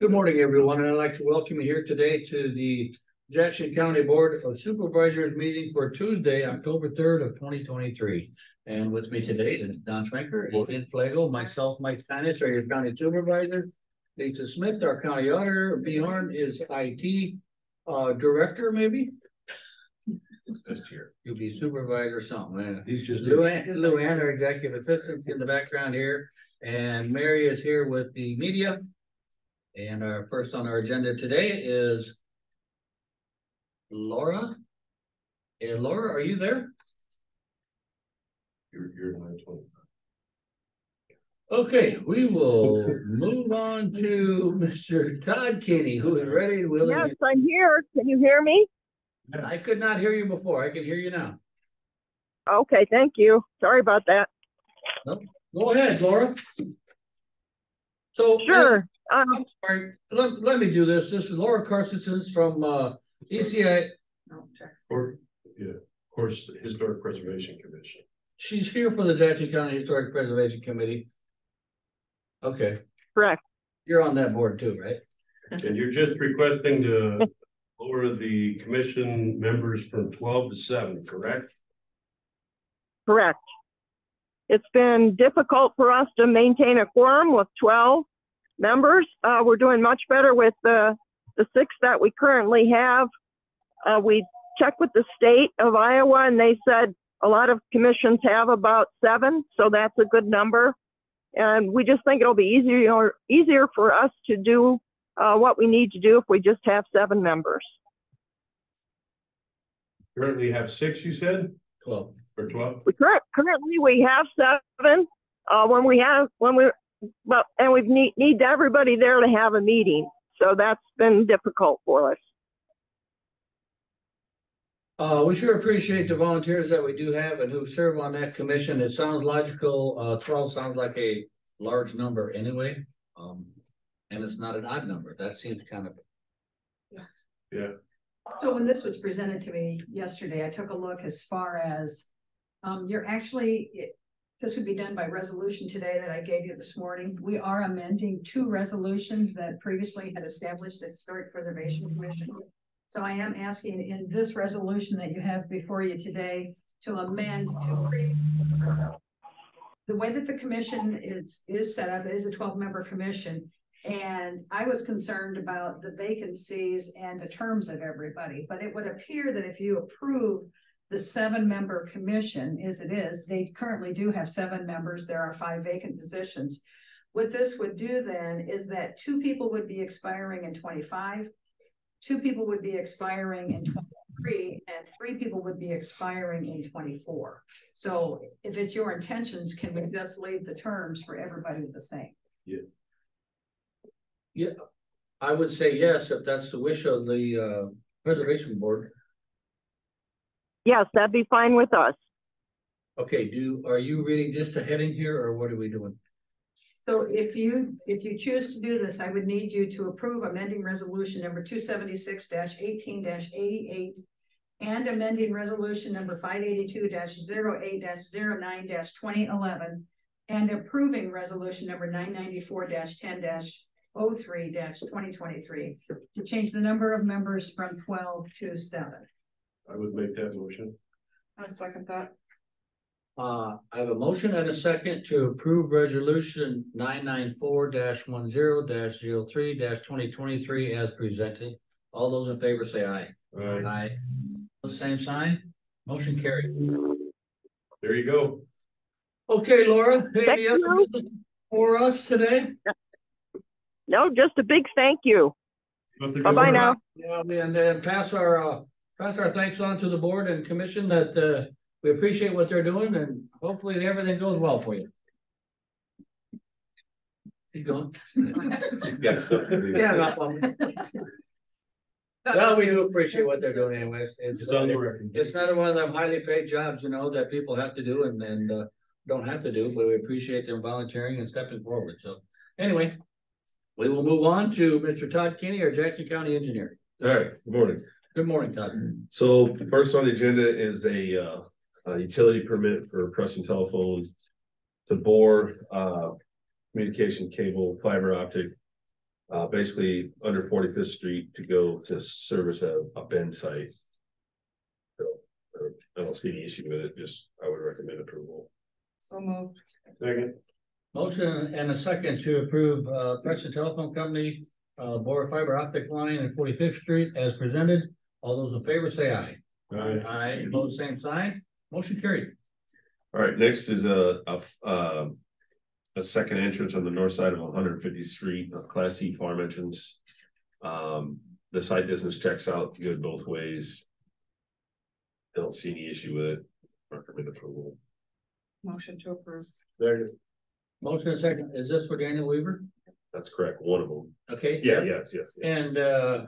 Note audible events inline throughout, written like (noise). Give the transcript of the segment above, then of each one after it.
Good morning, everyone, and I'd like to welcome you here today to the Jackson County Board of Supervisors meeting for Tuesday, October third of twenty twenty-three. And with me today is Don Schwenker, Ed Flagel, myself, Mike Steinitz, our county supervisor. Lisa Smith, our county auditor, Bjorn is IT uh director, maybe? This year. You'll be supervisor or something. He's just. Luann, Luann, our executive assistant in the background here, and Mary is here with the media. And our first on our agenda today is Laura. Hey, Laura, are you there? You're, you're nine twenty. Okay, we will move on to Mr. Todd Kenny, who is ready, willing. Yes, I'm here. Can you hear me? I could not hear you before. I can hear you now. Okay, thank you. Sorry about that. Go ahead, Laura. So. uh, Sure. Um, I'm sorry, let, let me do this. This is Laura Carstensen from, uh, ECI. Or, yeah, of course, the Historic Preservation Commission. She's here for the Jackson County Historic Preservation Committee. Okay, correct. you're on that board too, right? And you're just requesting to lower the commission members from twelve to seven, correct? Correct. It's been difficult for us to maintain a quorum with twelve members. Uh, we're doing much better with the, the six that we currently have. Uh, we checked with the state of Iowa and they said a lot of commissions have about seven, so that's a good number. And we just think it'll be easier, easier for us to do, uh, what we need to do if we just have seven members. Currently have six, you said, Twelve. or twelve? We current, currently we have seven, uh, when we have, when we, but, and we need, need everybody there to have a meeting. So that's been difficult for us. Uh, we sure appreciate the volunteers that we do have and who serve on that commission. It sounds logical. Uh, twelve sounds like a large number anyway. Um, and it's not an odd number. That seems kind of, Yeah. So when this was presented to me yesterday, I took a look as far as, um, you're actually, it- this would be done by resolution today that I gave you this morning. We are amending two resolutions that previously had established the Historic Preservation Commission. So I am asking in this resolution that you have before you today to amend to the way that the commission is, is set up, is a twelve-member commission. And I was concerned about the vacancies and the terms of everybody, but it would appear that if you approve the seven-member commission as it is, they currently do have seven members, there are five vacant positions. What this would do then is that two people would be expiring in twenty-five, two people would be expiring in twenty-three, and three people would be expiring in twenty-four. So if it's your intentions, can we just leave the terms for everybody the same? Yeah. Yeah, I would say yes, if that's the wish of the, uh, Preservation Board. Yes, that'd be fine with us. Okay, do, are you reading just a heading here or what are we doing? So if you, if you choose to do this, I would need you to approve amending resolution number two seventy-six eighteen eighty-eight. And amending resolution number five eighty-two 8 9 twenty eleven. And approving resolution number nine ninety-four ten 3 twenty twenty-three. To change the number of members from twelve to seven. I would make that motion. I second that. Uh, I have a motion and a second to approve resolution nine nine four one zero 3 twenty twenty-three as presented. All those in favor say aye. Alright, Aye. The same sign, motion carried. there you go. Okay, Laura, any Thank other you. business for us today? No, just a big thank you. Bye-bye now. Yeah, and then pass our, uh, pass our thanks on to the board and commission that, uh, we appreciate what they're doing and hopefully everything goes well for you. Keep going. (laughs) Stuff. Yeah, not one. Well, we do appreciate what they're doing anyways. It's, It's it's not one of them highly paid jobs, you know, that people have to do and, and, uh, don't have to do, but we appreciate them volunteering and stepping forward. So anyway, we will move on to Mr. Todd Kenny, our Jackson County Engineer. All right, good morning. Good morning, Todd. So first on the agenda is a uh, a utility permit for Preston Telephone. To bore uh communication cable fiber optic Uh, basically under Forty Fifth Street to go to service a, a bend site. So, I don't see any issue with it, just I would recommend approval. So moved. Second. Motion and a second to approve, uh, Preston Telephone Company, uh, bore fiber optic line at Forty Fifth Street as presented. All those in favor say aye. Aye. Aye, opposed, same sign. Motion carried. All right, next is a, a, f- um. A second entrance on the north side of one hundred fiftieth street, a class C farm entrance. Um, the site business checks out good both ways. Don't see any issue with it, recommend approval. Motion to approve. Second. Motion and second. Is this for Daniel Weaver? That's correct, one of them. Okay. Yeah, yes, yes. yes. And, uh,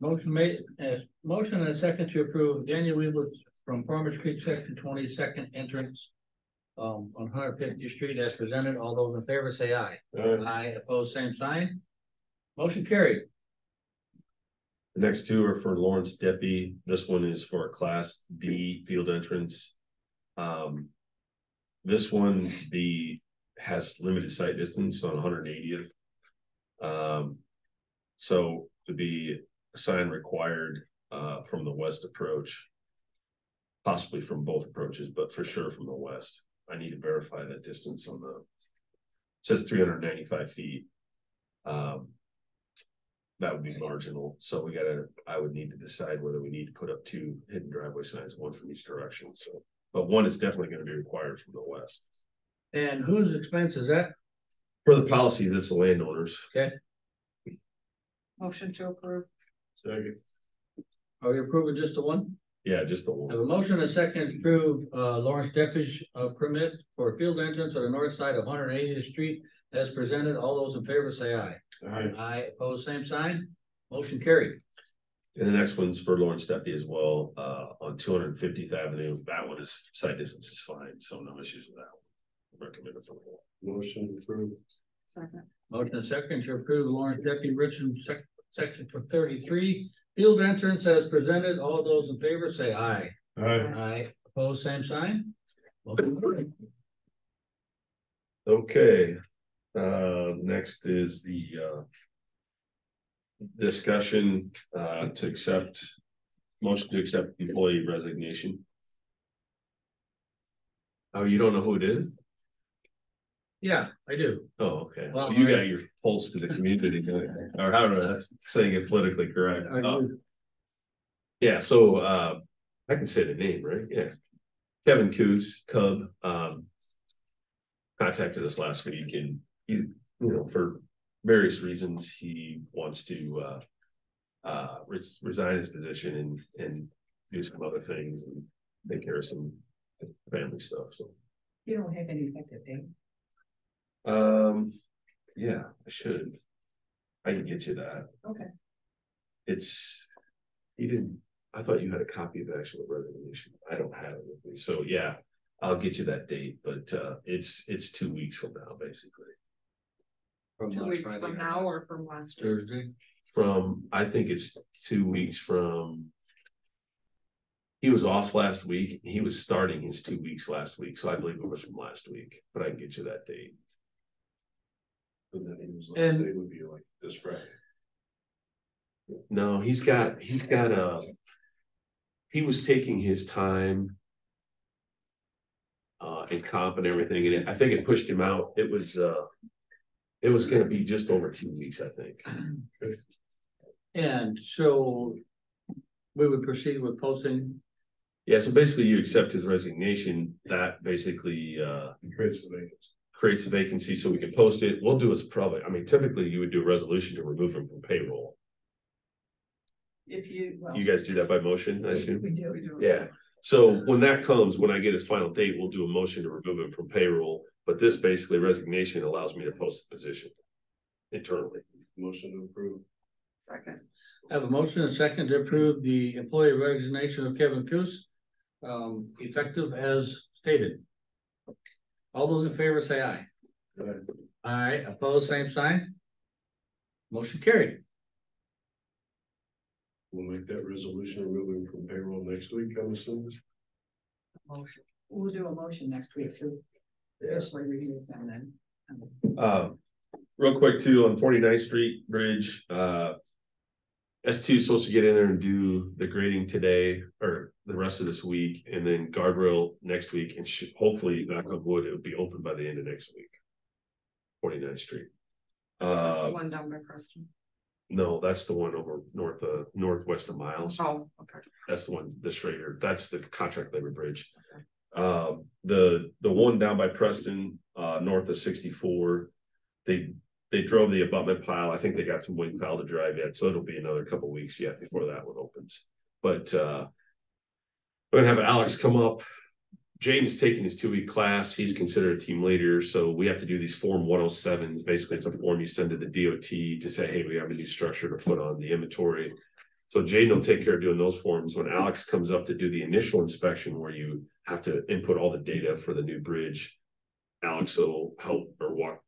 motion made, uh, motion and a second to approve Daniel Weaver from Farmers Creek, section twenty-second entrance. Um, on Hundred Fifty Street as presented. All those in favor say aye. Aye. Aye, opposed, same sign. Motion carried. The next two are for Lawrence Deppy. This one is for a class D field entrance. Um. This one, the, has limited sight distance on one hundred eightieth. Um. So to be sign required uh from the west approach. Possibly from both approaches, but for sure from the west. I need to verify that distance on the. it Says three hundred ninety-five feet. Um that would be marginal, so we gotta, I would need to decide whether we need to put up two hidden driveway signs, one from each direction, so. But one is definitely gonna be required from the west. And whose expense is that? For the policy, this is the landowners, Okay. Motion to approve. Second. Are we approving just the one? yeah, just the I one, Have a motion and a second to approve, uh, Lawrence Deputy's, uh, permit for field entrance on the north side of Hundred Eightieth Street. As presented, all those in favor say aye. Aye. Aye, opposed, same sign. Motion carried. and the next one's for Lawrence Deputy as well, uh, on two hundred and fiftieth Avenue, that one is, site distance is fine, so no issues with that one. Recommend approval. Motion approved. Second. Motion and second to approve Lawrence Deputy Richard sec- section for thirty-three. Field entrance as presented. All those in favor say aye. Aye. Aye, opposed, same sign. Motion carried. Okay, uh, next is the, uh. Discussion, uh, to accept, motion to accept employee resignation. Oh, you don't know who it is? Yeah, I do. Oh, okay, Well, you got your pulse to the community, (laughs) or I don't know, that's saying it politically correct. I Uh. Yeah, so, uh, I can say the name, right? Yeah. Kevin Coos, Cub, um. Contacted us last week and he, you know, for various reasons, he wants to, uh. Uh, res- resign his position and, and do some other things and take care of some family stuff, so. You don't have any effective date. Um, yeah, I should. I can get you that. Okay. It's, he didn't, I thought you had a copy of the actual resignation. I don't have it with me. So yeah, I'll get you that date, but uh, it's, it's two weeks from now, basically. From Two weeks Friday. from now or from last week? Thursday. From, I think it's two weeks from. He was off last week. He was starting his two weeks last week, so I believe it was from last week, but I can get you that date. And then he was, And- last day would be like this Friday. No, he's got, he's got a. He was taking his time. Uh, and comp and everything, and it- I think it pushed him out. It was, uh. It was gonna be just over two weeks, I think. (clears throat) And so we would proceed with posting. Yeah, so basically you accept his resignation, that basically, uh. Creates a vacancy. Creates a vacancy so we can post it. We'll do is probably, I mean, typically you would do a resolution to remove him from payroll. If you, well. You guys do that by motion, I assume? We do, we do. Yeah, so when that comes, when I get his final date, we'll do a motion to remove him from payroll, but this basically resignation allows me to post the position. Internally. Motion to approve. Second, I Have a motion and second to approve the employee resignation of Kevin Coos. Um, effective as stated. All those in favor say aye. Aye. Aye, opposed, same sign. Motion carried. We'll make that resolution, remove him from payroll next week, I'm assuming. Motion. We'll do a motion next week to officially review them then. Uh, real quick too, on 49th Street Bridge, uh. S two is supposed to get in there and do the grading today or the rest of this week and then guardrail next week and should, hopefully, knock on wood, it'll be open by the end of next week. 49th Street. That's the Uh, one down by Preston. no, that's the one over north, uh, northwest of Miles. Oh, okay. That's the one, the straighter, that's the contract labor bridge. Uh, the, the one down by Preston, uh, north of sixty-four. They, they drove the abutment pile, I think they got some wing pile to drive yet, so it'll be another couple weeks yet before that one opens. But, uh. We're gonna have Alex come up. Jaden's taking his two-week class, he's considered a team leader, so we have to do these Form one oh sevens, basically it's a form you send to the DOT to say, hey, we have a new structure to put on the inventory. So Jaden will take care of doing those forms. When Alex comes up to do the initial inspection where you have to input all the data for the new bridge. Alex will help or walk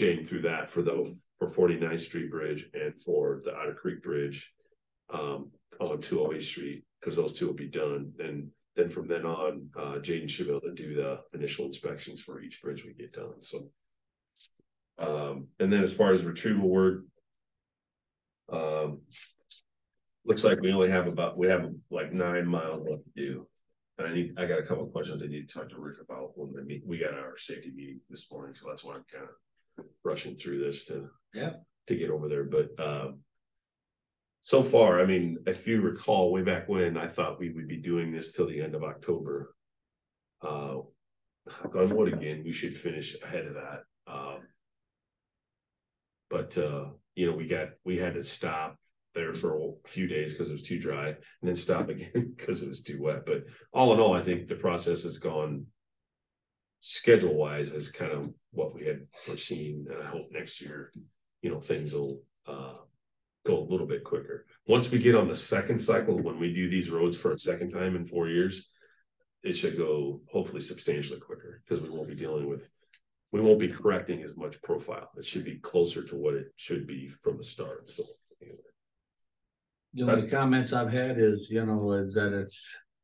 Jaden through that for the, for 49th Street Bridge and for the Otter Creek Bridge. Um, on two oh eight Street, because those two will be done. And then from then on, uh, Jaden should be able to do the initial inspections for each bridge we get done, so. Um, and then as far as retrieval work. Um, looks like we only have about, we have like nine miles left to do. And I need, I got a couple of questions I need to talk to Rick about when we meet, we got our safety meeting this morning, so that's why I'm kind of rushing through this to. Yep. To get over there, but, um. So far, I mean, if you recall way back when, I thought we would be doing this till the end of October. Uh, on wood again, we should finish ahead of that, um. But, uh, you know, we got, we had to stop there for a few days because it was too dry and then stop (laughs) again because it was too wet. But all in all, I think the process has gone schedule wise is kind of what we had foreseen. And I hope next year, you know, things will uh go a little bit quicker. Once we get on the second cycle, when we do these roads for a second time in four years, it should go hopefully substantially quicker because we won't be dealing with we won't be correcting as much profile. It should be closer to what it should be from the start. So anyway. The only comments I've had is, you know, is that it's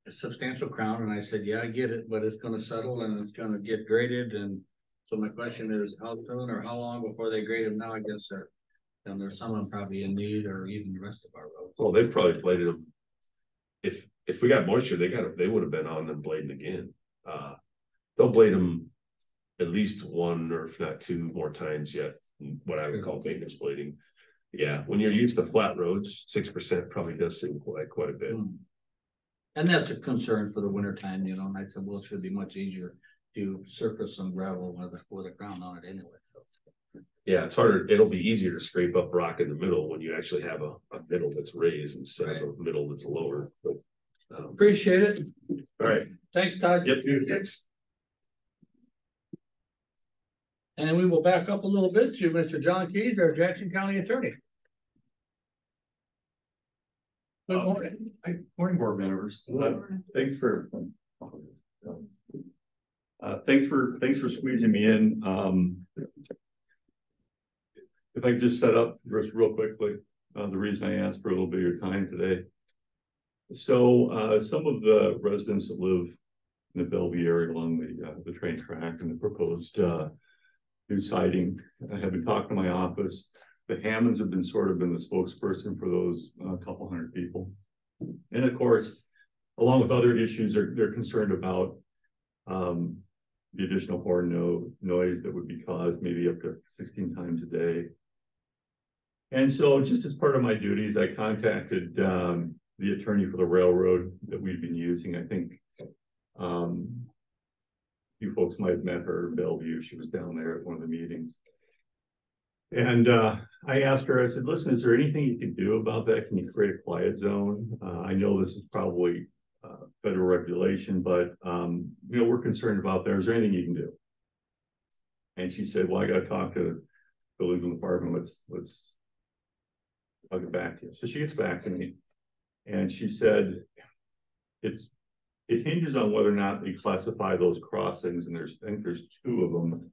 a substantial crown, and I said, yeah, I get it, but it's gonna settle and it's gonna get graded, and. So my question is, how soon or how long before they grade them now, I guess, they're. And there's someone probably in need, or even the rest of our roads. Well, they probably bladed them. If, if we got moisture, they got, they would have been on them blading again. Uh, they'll blade them. At least one or if not two more times yet, what I would call maintenance blading. Yeah, when you're used to flat roads, six percent probably does seem quite, quite a bit. Hmm. And that's a concern for the winter time, you know, and I said, well, it should be much easier to surface some gravel with a, with a crown on it anyway. Yeah, it's harder, it'll be easier to scrape up rock in the middle when you actually have a, a middle that's raised instead of a middle that's lower, but. Um, Appreciate it. all right, Thanks, Todd. yep, thanks. And we will back up a little bit to Mr. John Keys, our Jackson County Attorney. Good morning. Hi, morning, board members. Uh, Thanks for. Uh, thanks for, thanks for squeezing me in. Um. If I could just set up just real quickly, uh, the reason I asked for a little bit of your time today. So, uh, some of the residents that live in the Bellevue area along the, uh, the train track and the proposed, uh. New siding, I have been talking to my office. The Hammonds have been sort of been the spokesperson for those, uh, couple hundred people. And of course, along with other issues, they're, they're concerned about, um, the additional horn no, noise that would be caused maybe up to sixteen times a day. And so just as part of my duties, I contacted, um, the attorney for the railroad that we've been using, I think. Um. You folks might have met her in Bellevue, she was down there at one of the meetings. And, uh, I asked her, I said, listen, is there anything you can do about that? Can you create a quiet zone? Uh, I know this is probably uh, federal regulation, but, um, you know, we're concerned about there. Is there anything you can do? And she said, well, I gotta talk to the legal department. Let's, let's. I'll get back to you. So she gets back to me. And she said, it's, it hinges on whether or not they classify those crossings, and there's, I think there's two of them.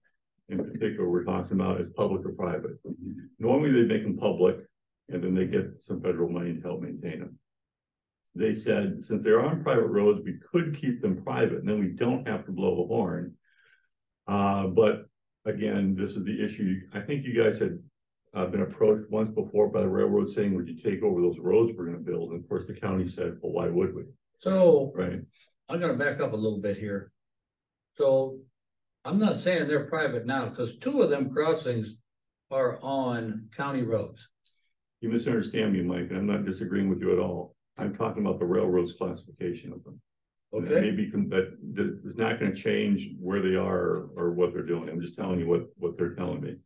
In particular, we're talking about is public or private. Normally, they make them public, and then they get some federal money to help maintain them they said, since they're on private roads, we could keep them private, and then we don't have to blow the horn. Uh, but again, this is the issue. I think you guys had uh, been approached once before by the railroad saying, would you take over those roads we're gonna build? And of course, the county said, well, why would we? So Right? I'm gonna back up a little bit here. So I'm not saying they're private now, because two of them crossings are on county roads. You misunderstand me, Mike, and I'm not disagreeing with you at all. I'm talking about the railroad's classification of them. Okay, Maybe that, is not gonna change where they are or what they're doing. I'm just telling you what, what they're telling me.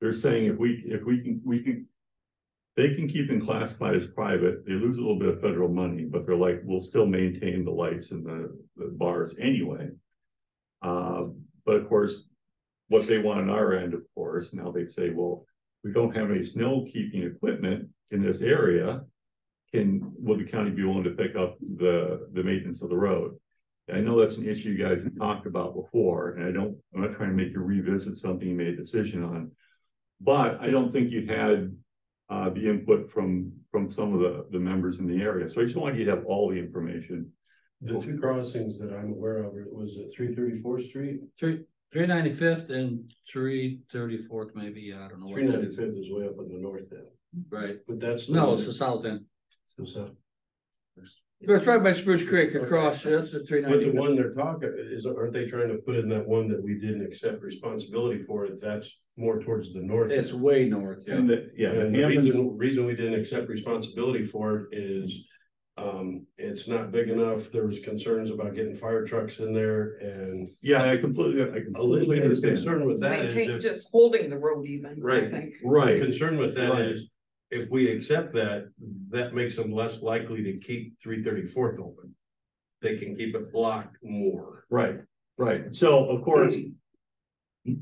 They're saying if we, if we can, we can. They can keep them classified as private, they lose a little bit of federal money, but they're like, we'll still maintain the lights and the, the bars anyway. Uh, but of course, what they want on our end, of course, now they say, well, we don't have any snow keeping equipment in this area. Can, will the county be willing to pick up the, the maintenance of the road? And I know that's an issue you guys have talked about before, and I don't, I'm not trying to make you revisit something you made a decision on. But I don't think you had, uh, the input from, from some of the, the members in the area, so I just want you to have all the information. The two crossings that I'm aware of, was it three thirty-fourth street? three, three ninety-fifth and three thirty-fourth, maybe, I don't know. what Three that is. ninety-fifth is way up in the north end, Right, but that's. no, it's the south end. So- It's right by Spruce Creek across, that's the three But the ninety-fifth. one they're talking, is, aren't they trying to put in that one that we didn't accept responsibility for, that's more towards the north? It's way north, yeah. And the, yeah, the And the Hammond's- reason, reason we didn't accept responsibility for it is. Um, it's not big enough, there was concerns about getting fire trucks in there and yeah, I completely, I a little completely bit of understand. concern with that Maintain, if, just holding the road even, I Right. think. Right, concern with that Right. is. If we accept that, that makes them less likely to keep three thirty-fourth open. They can keep it blocked more. right, right, so of course.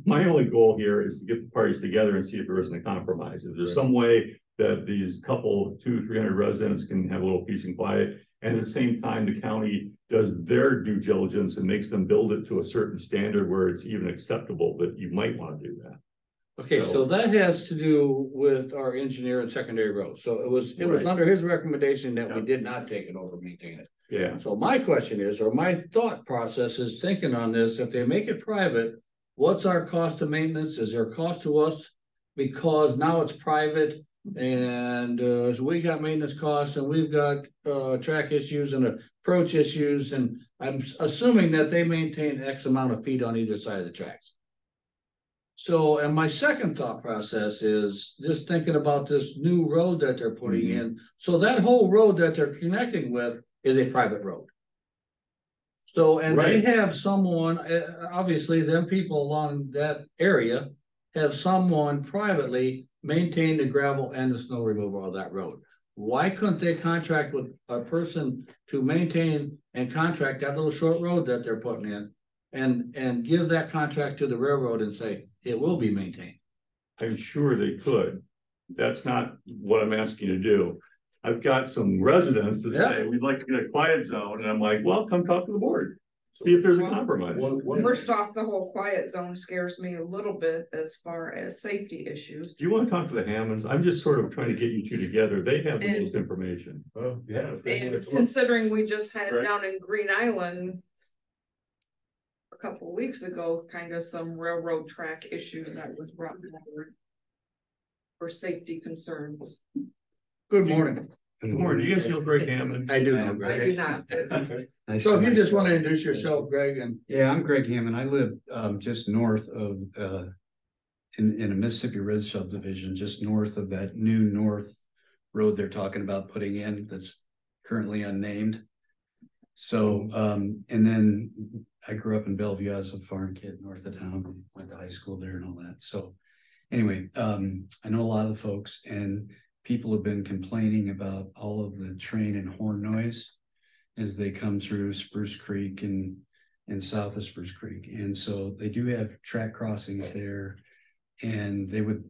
My only goal here is to get the parties together and see if there isn't a compromise, if there's some way that these couple, two, three hundred residents can have a little peace and quiet. And at the same time, the county does their due diligence and makes them build it to a certain standard where it's even acceptable that you might wanna do that. Okay, so So- that has to do with our engineer and secondary roads. So it was, it was under his recommendation that we did not take it over, maintain it. Yeah, So my question is, or my thought process is thinking on this, if they make it private, what's our cost of maintenance? Is there a cost to us? Because now it's private and uh, so we got maintenance costs and we've got uh track issues and approach issues and I'm assuming that they maintain X amount of feet on either side of the tracks. So, and my second thought process is just thinking about this new road that they're putting Mhm. in. So that whole road that they're connecting with is a private road. So, and they have someone, uh, obviously, them people along that area have someone privately maintain the gravel and the snow removal of that road. Why couldn't they contract with a person to maintain and contract that little short road that they're putting in? And, and give that contract to the railroad and say, it will be maintained. I'm sure they could. That's not what I'm asking you to do. I've got some residents that say, we'd like to get a quiet zone, and I'm like, well, come talk to the board. See if there's a compromise. One, one. First off, the whole quiet zone scares me a little bit as far as safety issues. Do you want to talk to the Hammonds? I'm just sort of trying to get you two together. They have the And- most information. Oh, yeah. if they wanna And considering we just had Right. down in Green Island. A couple of weeks ago, kind of some railroad track issues that was brought forward. For safety concerns. Good morning. Good morning. Do you guys know Greg Hammond? I do know, I do Greg. not. Okay. (laughs) Nice So to if you meet just want to introduce yourself, Greg, and Yeah, I'm Greg Hammond. I live um just north of uh. In in a Mississippi Ridge subdivision, just north of that new north road they're talking about putting in that's currently unnamed. So um, and then I grew up in Bellevue as a farm kid north of town, went to high school there and all that. So. Anyway, um, I know a lot of the folks and people have been complaining about all of the train and horn noise. As they come through Spruce Creek and and south of Spruce Creek. And so they do have track crossings there. And they would,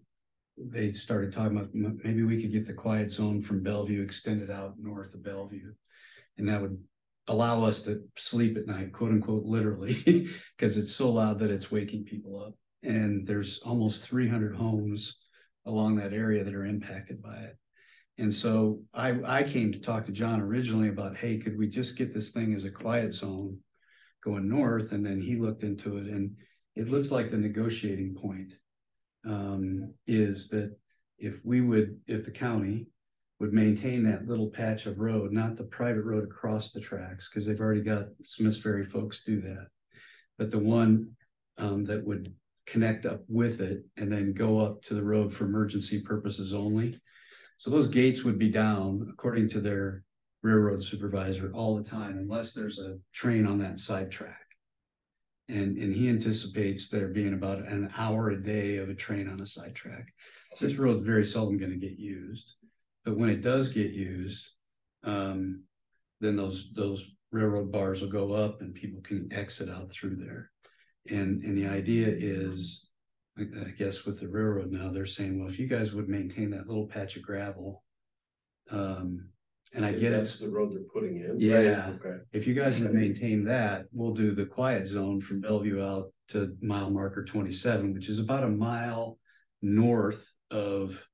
they started talking about maybe we could get the quiet zone from Bellevue extended out north of Bellevue. And that would allow us to sleep at night, quote unquote, literally, (laughs) because it's so loud that it's waking people up. And there's almost three hundred homes along that area that are impacted by it. And so I, I came to talk to John originally about, hey, could we just get this thing as a quiet zone? Going north, and then he looked into it and it looks like the negotiating point. Um, is that if we would, if the county would maintain that little patch of road, not the private road across the tracks, because they've already got Smiths Ferry folks do that. But the one um that would connect up with it and then go up to the road for emergency purposes only. So those gates would be down, according to their railroad supervisor, all the time unless there's a train on that side track. And, and he anticipates there being about an hour a day of a train on a side track. This road is very seldom gonna get used, but when it does get used, um, then those, those railroad bars will go up and people can exit out through there. And, and the idea is, I, I guess with the railroad now, they're saying, well, if you guys would maintain that little patch of gravel. Um, and I get That's it's, the road they're putting in. Yeah. Okay, if you guys would maintain that, we'll do the quiet zone from Bellevue out to mile marker twenty-seven, which is about a mile north of.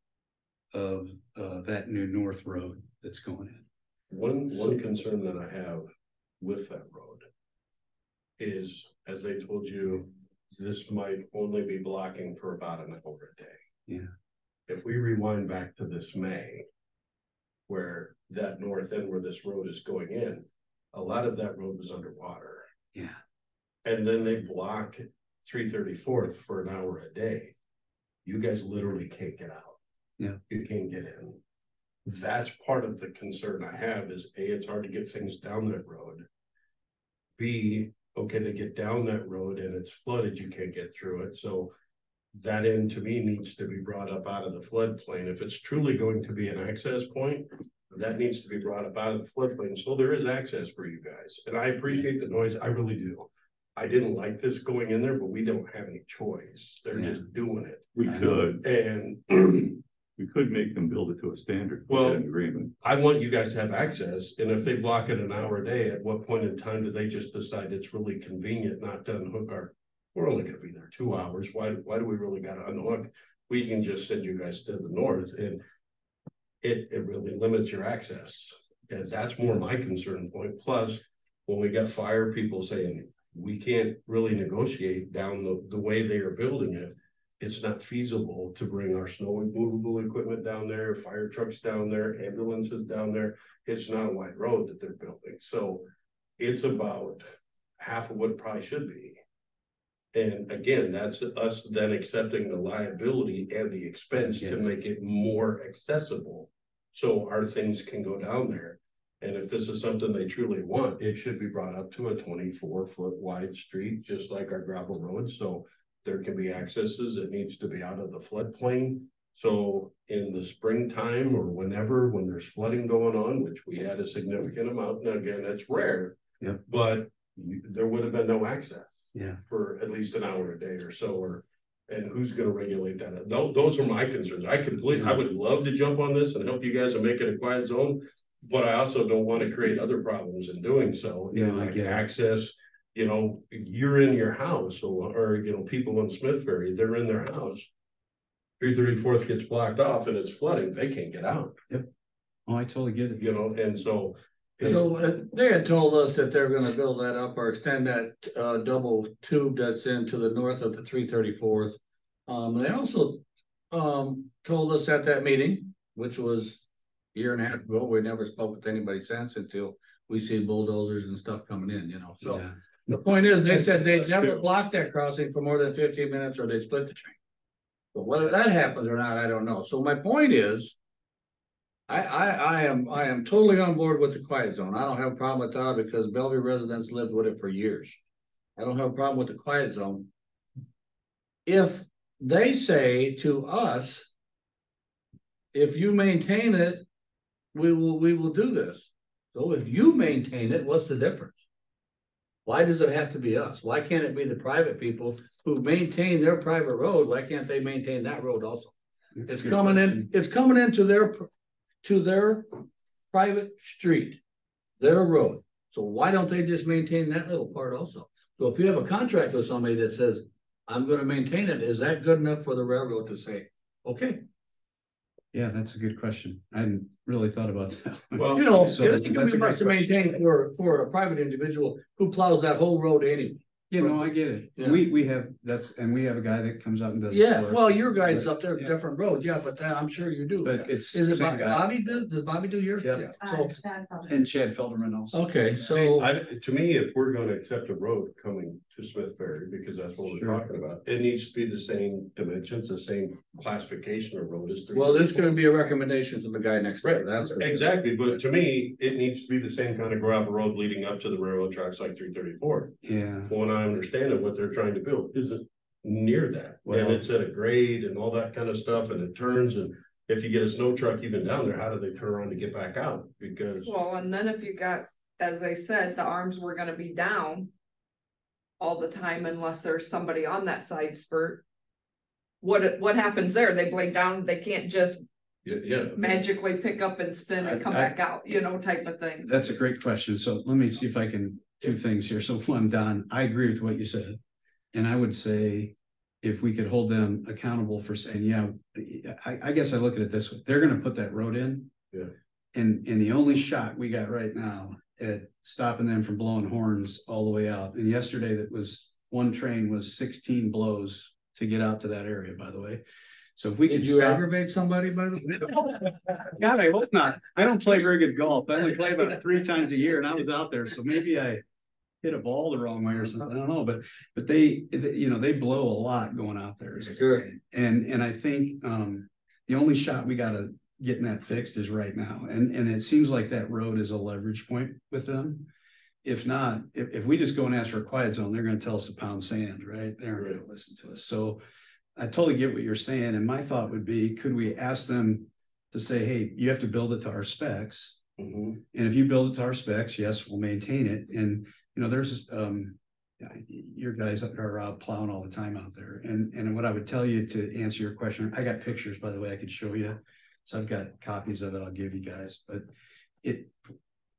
Of, uh, that new north road that's going in. one, one concern that I have with that road. Is, as they told you, this might only be blocking for about an hour a day. Yeah. If we rewind back to this May. Where that north end where this road is going in, a lot of that road was underwater. Yeah. And then they block three thirty-fourth for an hour a day. You guys literally can't get out. Yeah. You can't get in. That's part of the concern I have is A, it's hard to get things down that road. B, okay, they get down that road and it's flooded, you can't get through it, so. That end to me needs to be brought up out of the floodplain. If it's truly going to be an access point. That needs to be brought up out of the floodplain, so there is access for you guys, and I appreciate the noise, I really do. I didn't like this going in there, but we don't have any choice, they're just doing it, We I know. could, and. (clears throat) we could make them build it to a standard. Well- Agreement. I want you guys to have access, and if they block it an hour a day, at what point in time do they just decide it's really convenient not to unhook our? We're only gonna be there two hours, why, why do we really gotta unhook? We can just send you guys to the north and. It, it really limits your access, and that's more my concern point. point, plus, when we got fire people saying. We can't really negotiate down the, the way they are building it. It's not feasible to bring our snow removable equipment down there, fire trucks down there, ambulances down there it's not a wide road that they're building, so it's about half of what it probably should be. And again, that's us then accepting the liability and the expense to make it more accessible. So our things can go down there. And if this is something they truly want, it should be brought up to a twenty-four foot wide street, just like our gravel road, so. There can be accesses, it needs to be out of the floodplain. So in the springtime or whenever, when there's flooding going on, which we had a significant amount, now again, that's rare. Yep. But there would have been no access Yeah, for at least an hour a day or so, or. And who's gonna regulate that? Those, those are my concerns. I completely, I would love to jump on this and help you guys and make it a quiet zone. But I also don't wanna create other problems in doing so, you know, like access. You know, you're in your house or, or, you know, people in Smith Ferry, they're in their house. Three thirty-fourth gets blocked off and it's flooding, they can't get out, Yep. oh, I totally get it. you know, and so. So uh, they had told us that they're gonna build that up or extend that uh double tube that's in to the north of the three thirty fourth. Um, they also um told us at that meeting, which was a year and a half ago, we never spoke with anybody since until we see bulldozers and stuff coming in, you know, so. Yeah. The point is, they said they'd never good. block that crossing for more than fifteen minutes or they'd split the train. But whether that happens or not, I don't know. So my point is. I, I, I am, I am totally on board with the quiet zone. I don't have a problem with that because Bellevue residents lived with it for years. I don't have a problem with the quiet zone. If they say to us. If you maintain it, we will, we will do this. So if you maintain it, what's the difference? Why does it have to be us? Why can't it be the private people who maintain their private road? Why can't they maintain that road also? That's It's coming in, it's coming into their, to their private street, their road. So why don't they just maintain that little part also? So if you have a contract with somebody that says, I'm gonna maintain it, is that good enough for the railroad to say, okay? Yeah, that's a good question. I hadn't really thought about that. Well, You know, So it's that's a gonna great much to question. maintain for, for a private individual who plows that whole road anyway. You know, I get it. Yeah. We, we have, that's, and we have a guy that comes out and does. it Yeah, for us. well, your guys up there, Yeah. different road, yeah, but uh, I'm sure you do. But it's. Is it same Bob- guy. Bobby do, does Bobby do yours? Yeah. So, And Chad Felderman also. okay, so, I, to me, if we're gonna accept a road coming to Smith Ferry, because that's what we're talking about, it needs to be the same dimensions, the same classification of road as. well, there's gonna be a recommendation from the guy next door, Right, that's. for sure. exactly, but to me, it needs to be the same kind of gravel road leading up to the railroad tracks like three thirty-four. Yeah. When I understand it, what they're trying to build isn't near that, and it's at a grade and all that kind of stuff, and it turns, and. If you get a snow truck even down there, how do they turn around to get back out? Because, Well, and then if you got, as I said, the arms were gonna be down. All the time unless there's somebody on that side spurt. What, what happens there? They blade down, they can't just yeah, yeah. magically pick up and spin and come I- I- back out, you know, type of thing. That's a great question. So let me see if I can, two things here. So one, Don, I agree with what you said. And I would say if we could hold them accountable for saying, yeah, I, I guess I look at it this way, they're gonna put that road in. Yeah. And, and the only shot we got right now at stopping them from blowing horns all the way out. And yesterday that was, one train was sixteen blows to get out to that area, by the way. So if we could you stop. aggravate somebody by the way? (laughs) God, I hope not. I don't play very good golf. I only play about three times a year and I was out there, so maybe I hit a ball the wrong way or something. I don't know, but, but they, you know, they blow a lot going out there. Sure. And, and I think, um, the only shot we gotta getting that fixed is right now. And, and it seems like that road is a leverage point with them. If not, if, if we just go and ask for a quiet zone, they're gonna tell us to pound sand, right? They're not gonna listen to us. So I totally get what you're saying. And my thought would be, could we ask them to say, hey, you have to build it to our specs? Mhm. And if you build it to our specs, yes, we'll maintain it. And, you know, there's, um, your guys are out plowing all the time out there. And, and what I would tell you to answer your question, I got pictures, by the way, I could show you. So I've got copies of it. I'll give you guys, but it,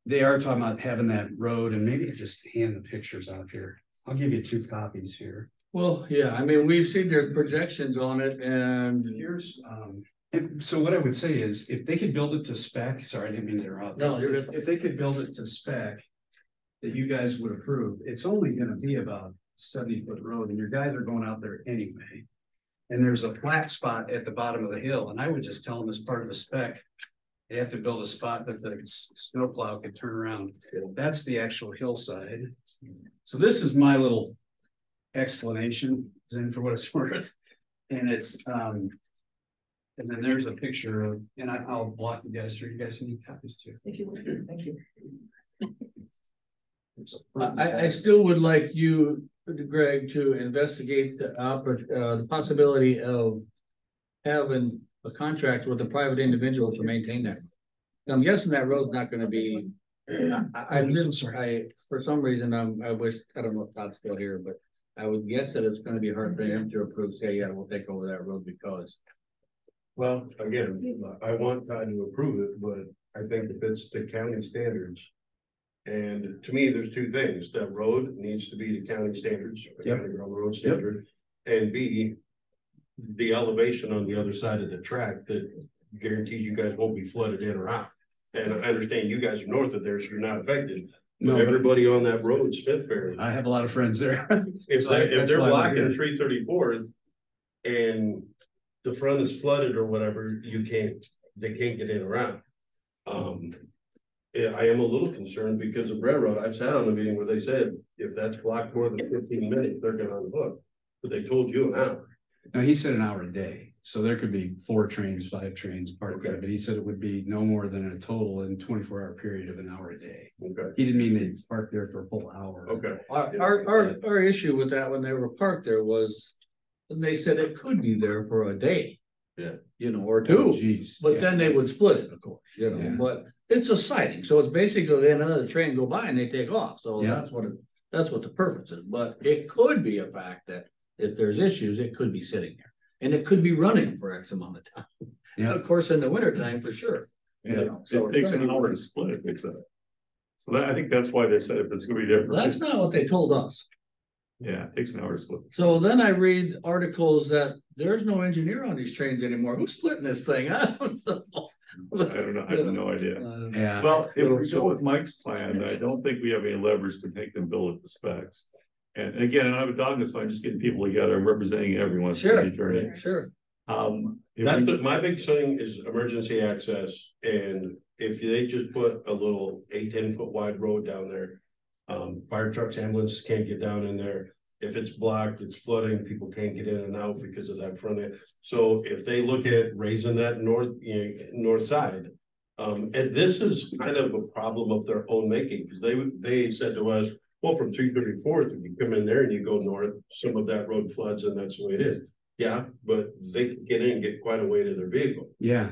they are talking about having that road and maybe just hand the pictures out here. I'll give you two copies here. Well, yeah, I mean, we've seen their projections on it and Here's, um, and so what I would say is if they could build it to spec, sorry, I didn't mean to interrupt. No, you're If- If they could build it to spec. That you guys would approve, it's only gonna be about seventy foot road and your guys are going out there anyway. And there's a flat spot at the bottom of the hill and I would just tell them as part of the spec. They have to build a spot that the s- snowplow could turn around. That's the actual hillside. So this is my little explanation, in for what it's (laughs) worth. And it's, um. And then there's a picture of, and I, I'll block you guys through, you guys need copies too. If you would, thank you. I, I still would like you, Greg, to investigate the oppor- uh, the possibility of. Having a contract with a private individual to maintain that. I'm guessing that road's not gonna be. I, I, I'm just, I, for some reason, I'm, I wish, I don't know if Todd's still here, but. I would guess that it's gonna be hard for him to approve, say, yeah, we'll take over that road because. Well, again, I want Todd to approve it, but I think if it's the county standards. And to me, there's two things, that road needs to be the county standards, the Yep. county road standard, and B. The elevation on the other side of the track that guarantees you guys won't be flooded in or out. And I understand you guys are north of there, so you're not affected, No, but but everybody on that road, Smith Ferry. I have a lot of friends there. (laughs) If So they, if they're blocking three thirty-four. And the front is flooded or whatever, you can't, they can't get in or out. Um. Yeah, I am a little concerned because of railroad, I've sat on a meeting where they said, if that's blocked more than fifteen minutes, they're gonna unhook. But they told you an hour, No, he said an hour a day, so there could be four trains, five trains parked there, Okay. but he said it would be no more than a total in twenty-four hour period of an hour a day. okay, He didn't mean they parked there for a full hour. okay. Our, our, our, our issue with that when they were parked there was. And they said it could be there for a day. Yeah. You know, or Oh, two. Geez. But yeah. then they would split it, of course, you Yeah. know, but it's a siding, so it's basically another train go by and they take off, so Yeah. that's what it. That's what the purpose is, but it could be a fact that if there's issues, it could be sitting there. And it could be running for X amount of time. Yeah. Of course, in the winter time, for sure. You Yeah, know, so it it's takes gonna an hour to split it, makes sense. So that, I think that's why they said if it's gonna be there. That's not what they told us. Yeah, it takes an hour to split. So then I read articles that there's no engineer on these trains anymore. Who's splitting this thing? (laughs) I don't know. I don't know, I have no idea. Yeah. Well, if we go with Mike's plan, I don't think we have any leverage to make them build it to specs. And and again, and I have a dog, that's why I'm just getting people together, I'm representing everyone. as the Sure. attorney. Sure. Um. That's we- what, my big thing is emergency access, and if they just put a little eight, ten foot wide road down there. Um, fire trucks, ambulances can't get down in there, if it's blocked, it's flooding, people can't get in and out because of that front end. So if they look at raising that north, you know, north side. Um, and this is kind of a problem of their own making, because they, they said to us, well, from three thirty fourth, if you come in there and you go north, some of that road floods and that's the way it is. Yeah, but they can get in and get quite a way to their vehicle. Yeah,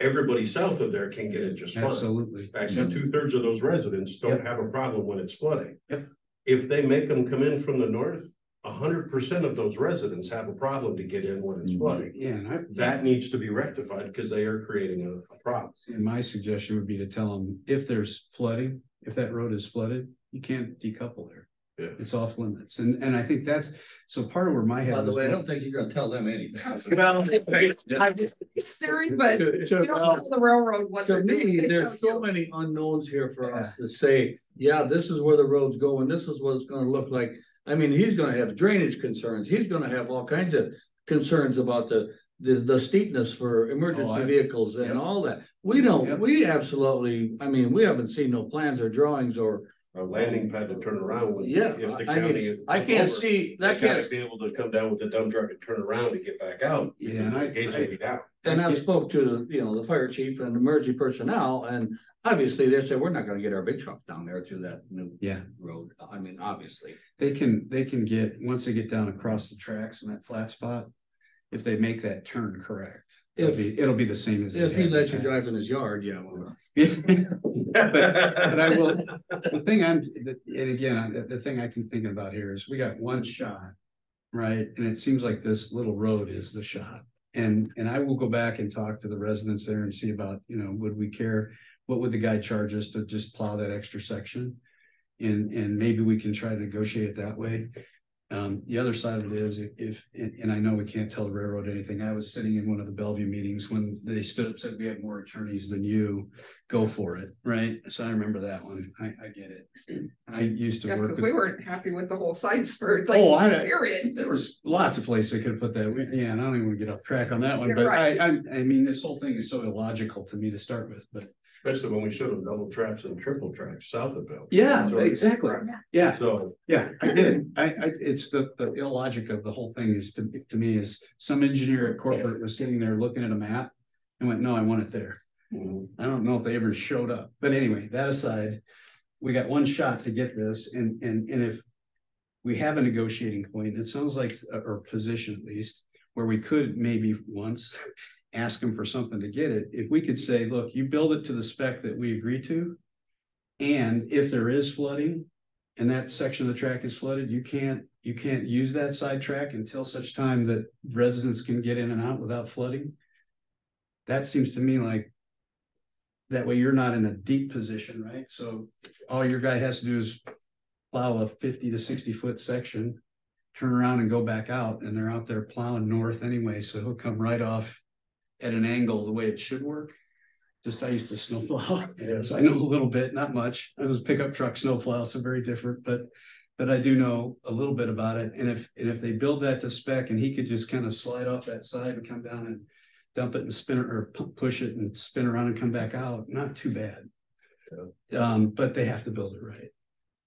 Everybody south of there can get in just fine. absolutely. Actually, two thirds of those residents don't Yep. have a problem when it's flooding. Yep. If they make them come in from the north, hundred percent of those residents have a problem to get in when it's mm-hmm. flooding. Yeah, and I, That needs to be rectified because they are creating a, a problem. and my suggestion would be to tell them, if there's flooding, if that road is flooded, you can't decouple there. Yeah. It's off limits, and, and I think that's, so part of where my head. Is. By the was way, I don't think you're gonna tell them anything. (laughs) Well, (laughs) I'm just considering, but To- you to- don't tell the railroad what To they're me, there's so you. many unknowns here for us to say, yeah, this is where the road's going, this is what it's gonna look like. I mean, he's gonna have drainage concerns, he's gonna have all kinds of concerns about the, the, the steepness for Oh, emergency I- vehicles and Yep. all that. We don't, Yep. we absolutely, I mean, we haven't seen no plans or drawings or, A landing pad to turn around with. yeah, if the I mean, I took can't over, see, They that gotta can't. be able to come down with the dump truck and turn around and get back out. Yeah, and I- The Gates I- will be down. And I've spoke to, you know, the fire chief and emergency personnel, and obviously they said, we're not gonna get our big truck down there through that new Yeah, road. I mean, obviously. they can, they can get, once they get down across the tracks in that flat spot, if they make that turn correct, it'll If, be, it'll be the same as. if he lets you drive in his yard, yeah. well, But, but I (laughs) will, the thing I'm, the- and again, the, the thing I keep thinking about here is we got one shot. Right, and it seems like this little road is the shot. And, and I will go back and talk to the residents there and see about, you know, would we care? What would the guy charge us to just plow that extra section? And, and maybe we can try to negotiate it that way. Um, the other side of it is if- if, and, and I know we can't tell the railroad anything. I was sitting in one of the Bellevue meetings when they stood up, said we have more attorneys than you go for it, right? So I remember that one. I, I get it. I used to Yeah, work with. we weren't happy with the whole side spurt, Oh, I like, period. There was lots of places they could have put that, yeah, and I don't even want to get off track on that one, You're but I. I, I mean, this whole thing is so illogical to me to start with, but. Especially when we should have double traps and triple tracks south of Bell. Yeah, So- exactly. Yeah, So, yeah, I get it. I, I, it's the, the illogic of the whole thing is to, to me is some engineer at corporate was sitting there looking at a map and went, no, I want it there. mhm. I don't know if they ever showed up, but anyway, that aside, we got one shot to get this and, and, and if. We have a negotiating point, it sounds like, or position at least, where we could maybe once. Ask them for something to get it, if we could say, look, you build it to the spec that we agree to. And if there is flooding. And that section of the track is flooded, you can't, you can't use that side track until such time that residents can get in and out without flooding. That seems to me like that way you're not in a deep position, right? So all your guy has to do is plow a fifty to sixty foot section. Turn around and go back out and they're out there plowing north anyway, so he'll come right off. At an angle the way it should work. Just I used to snowplow, (laughs) so I know a little bit, not much. I was pickup truck snowplow, so very different, but. But I do know a little bit about it, and if, and if they build that to spec and he could just kind of slide off that side and come down and dump it and spin it or push it and spin around and come back out, not too bad. Um, but they have to build it right.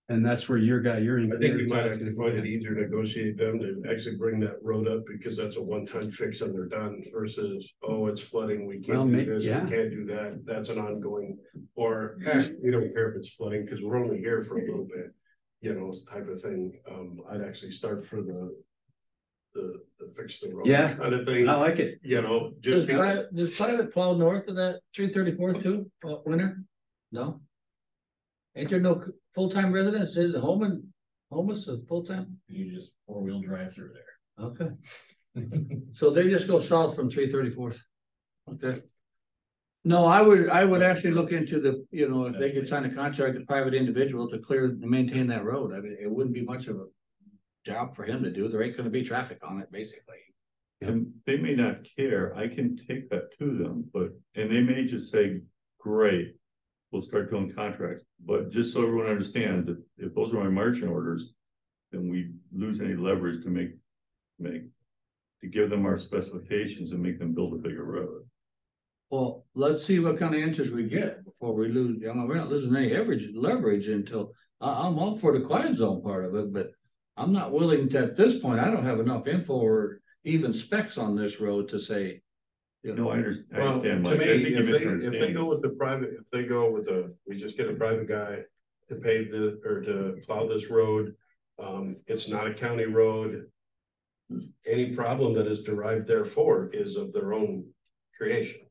And that's where your guy, your. I think engineer we might is have gonna find it easier to negotiate them to actually bring that road up because that's a one-time fix and they're done versus, oh, it's flooding, we Well, can't may- do this, we can't do that. That's an ongoing. Or, eh, we don't care if it's flooding because we're only here for a little bit, you know, type of thing. Um, I'd actually start for the the, the fix the road Yeah. kind of thing, I like it. you know, Does just. be- private, does private plow north of that three thirty-fourth too, uh, winter? No? Ain't there no full-time residents, is it home and homeless or full-time? You just four-wheel drive through there. Okay. (laughs) So they just go south from three thirty-fourth? Okay. No, I would, I would actually look into the, you know, if they could sign a contract with a private individual to clear and maintain that road, I mean, it wouldn't be much of a. Job for him to do, there ain't gonna be traffic on it, basically. And they may not care, I can take that to them, but, and they may just say, great. We'll start doing contracts, but just so everyone understands, if, if those are my marching orders. then we lose any leverage to make, make. To give them our specifications and make them build a bigger road. Well, let's see what kind of interest we get before we lose, I mean, we're not losing any leverage, leverage until, I, I'm all for the quiet zone part of it, but. I'm not willing to, at this point, I don't have enough info or even specs on this road to say. You No, I understand. I Well, understand, to Mike. me, I think if they, if they go with the private, if they go with the, we just get a private guy to pave the, or to plow this road. Um, it's not a county road. Any problem that is derived therefore is of their own creation.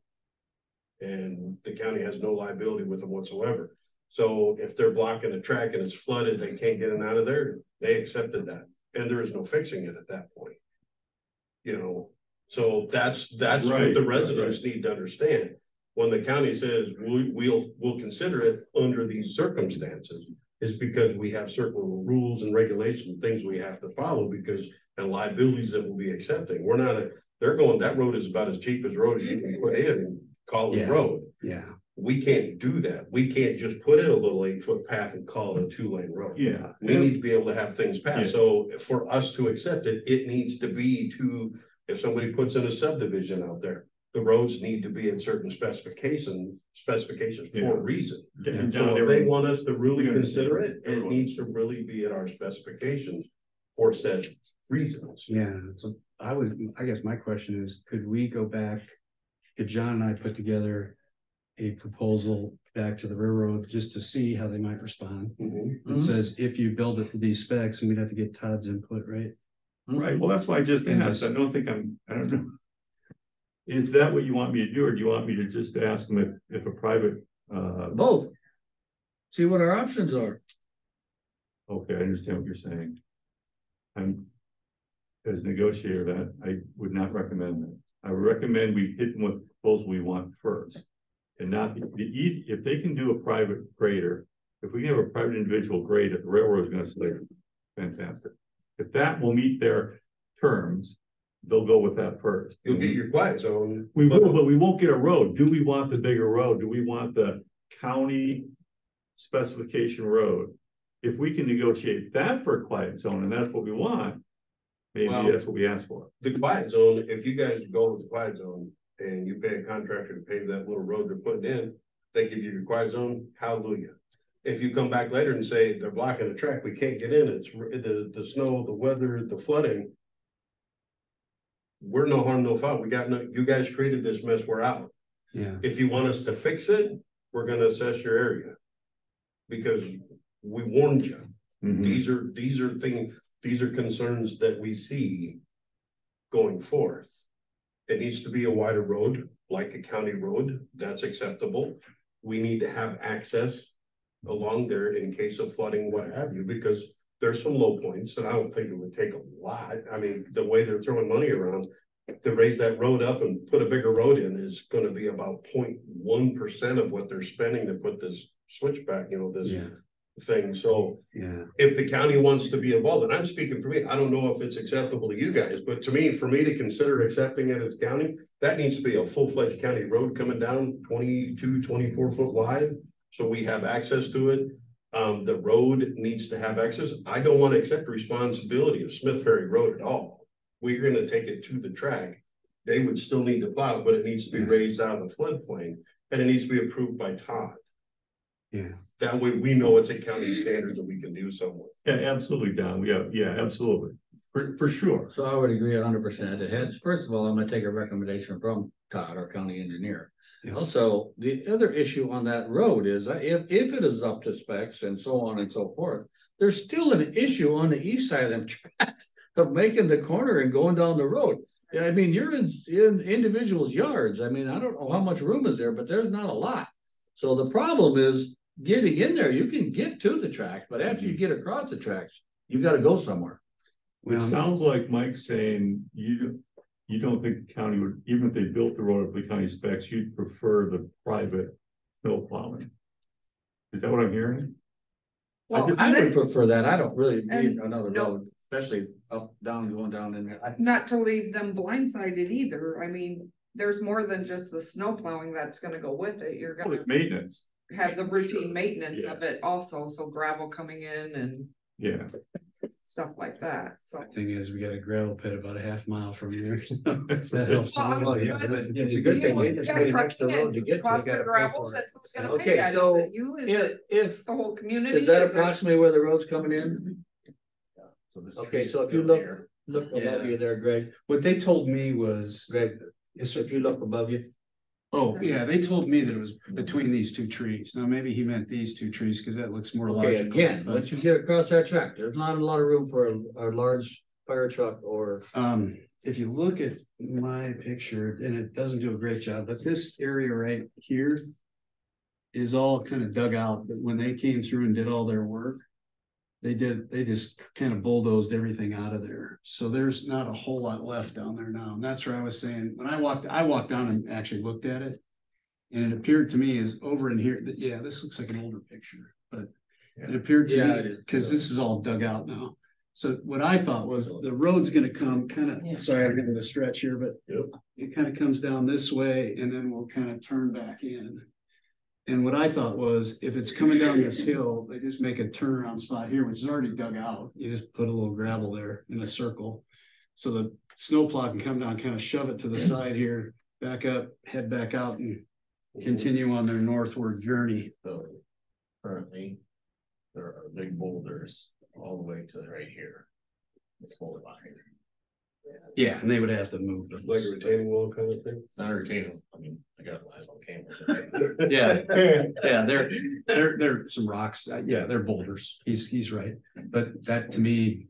And the county has no liability with them whatsoever. So if they're blocking a track and it's flooded, they can't get it out of there, they accepted that, and there is no fixing it at that point. You know, so that's, that's what Right, the right, residents need to understand. When the county says, we, we'll, we'll consider it under these circumstances. Is because we have certain rules and regulations, and things we have to follow because, and liabilities that we'll be accepting. We're not, a they're going, that road is about as cheap as road as you can put in and call it Yeah. a road. Yeah. We can't do that. We can't just put in a little eight foot path and call it a two lane road. Yeah. We need to be able to have things Yeah. So for us to accept it, it needs to be to, if somebody puts in a subdivision out there. The roads need to be in certain specification, specifications for a reason. Down So if they want us to really consider it, it Everyone. needs to really be at our specifications. For said reasons. Yeah, so I would, I guess my question is, could we go back? Could John and I put together a proposal back to the railroad just to see how they might respond? Mhm. It says if you build it to these specs, and we'd have to get Todd's input, right? Right, well, that's why I just And asked, I just- don't think I'm, I don't know. Is that what you want me to do, or do you want me to just ask them if, if a private, uh, both. See what our options are. okay, I understand what you're saying. I'm. As a negotiator, that I would not recommend that. I would recommend we hit them with the proposal we want first. And not the, the easy, if they can do a private grader, if we can have a private individual grade, if the railroad is gonna say, fantastic. If that will meet their terms, they'll go with that first. You'll get your quiet zone. We will, but we won't get a road. Do we want the bigger road? Do we want the county specification road? If we can negotiate that for a quiet zone and that's what we want, maybe Well- that's what we ask for. The quiet zone, if you guys go with the quiet zone and you pay a contractor to pave that little road they're putting in, they give you your quiet zone, hallelujah. If you come back later and say they're blocking the track, we can't get in, it's the, the snow, the weather, the flooding. We're no harm, no foul. We got no, you guys created this mess, we're out. Yeah. If you want us to fix it, we're gonna assess your area. Because we warned you. Mhm. These are, these are things, these are concerns that we see going forth. It needs to be a wider road, like a county road, that's acceptable. We need to have access along there in case of flooding, what have you, because there's some low points, and I don't think it would take a lot. I mean, the way they're throwing money around to raise that road up and put a bigger road in is gonna be about 0.1 percent of what they're spending to put this switchback, you know, this Yeah, thing, so yeah, if the county wants to be involved, and I'm speaking for me, I don't know if it's acceptable to you guys, but to me, for me to consider accepting it as county. That needs to be a full-fledged county road coming down 22, 24 foot wide, so we have access to it. Um, the road needs to have access. I don't want to accept responsibility of Smith Ferry Road at all. We're gonna take it to the track. They would still need to plow, but it needs to be Yeah. raised out of the floodplain, and it needs to be approved by Todd. yeah. That way we know it's a county standard that we can do something with. Yeah, absolutely, Don. Yeah, yeah, absolutely. For, for sure. So I would agree hundred percent. It has, first of all, I'm gonna take a recommendation from Todd, our county engineer. Yeah. Also, the other issue on that road is if, if it is up to specs and so on and so forth. There's still an issue on the east side of them (laughs) tracks of making the corner and going down the road. Yeah, I mean, you're in, in individuals' yards. I mean, I don't know how much room is there, but there's not a lot. So the problem is getting in there. You can get to the track, but after you mm-hmm. get across the tracks, you gotta go somewhere. It Well, sounds like Mike's saying you, don't- you don't think the county would, even if they built the road up to the county specs, you'd prefer the private snow plowing. Is that what I'm hearing? I Well, I and would prefer that. I don't really need And another no- road, especially up, down, going down in there. I- not to leave them blindsided either. I mean, there's more than just the snow plowing that's gonna go with it. You're gonna it's Maintenance, have the Sure. routine maintenance Yeah. of it also, so gravel coming in and yeah. Stuff like that, so. Thing is, we got a gravel pit about a half mile from here. (laughs) That helps. Well, I mean, Oh, yeah, but but it's a good thing. You They just made got an extra trucking road to and get to, Cost they of gotta pay gravel, for and who's gonna Okay, pay that? Is so it you? Is If, it if, the whole community? is that Is it- approximately where the road's coming in? So this Okay, tree so if you still look, here. look above Yeah. you there, Greg, What they told me was, Greg, if you look above you, oh, yeah, they told me that it was between these two trees. Now, maybe he meant these two trees, because that looks more okay, logical. again, but- once you get across that track, there's not a lot of room for a, a large fire truck or. Um, if you look at my picture, and it doesn't do a great job, but this area right here. Is all kind of dug out, but when they came through and did all their work. They did, they just kind of bulldozed everything out of there, so there's not a whole lot left down there now, and that's where I was saying, when I walked, I walked down and actually looked at it. And it appeared to me is over in here, that, yeah, this looks like an older picture, but it appeared to Yeah, me, cause this is all dug out now. So what I thought was the road's gonna come kind of, sorry, I'm getting the stretch here, but it kind of comes down this way and then we'll kind of turn back in. And what I thought was, if it's coming down this hill, they just make a turnaround spot here, which is already dug out. You just put a little gravel there in a circle. So the snowplow can come down, kind of shove it to the side here, back up, head back out and continue on their northward journey. So currently, there are big boulders all the way to right here. This whole line. Yeah, and they would have to move Like a retaining wall kind of thing. It's not a retaining, I mean, I got lines on camera. Yeah, (laughs) yeah, they're, they're, they're some rocks, uh, yeah, they're boulders, he's, he's right, but that to me.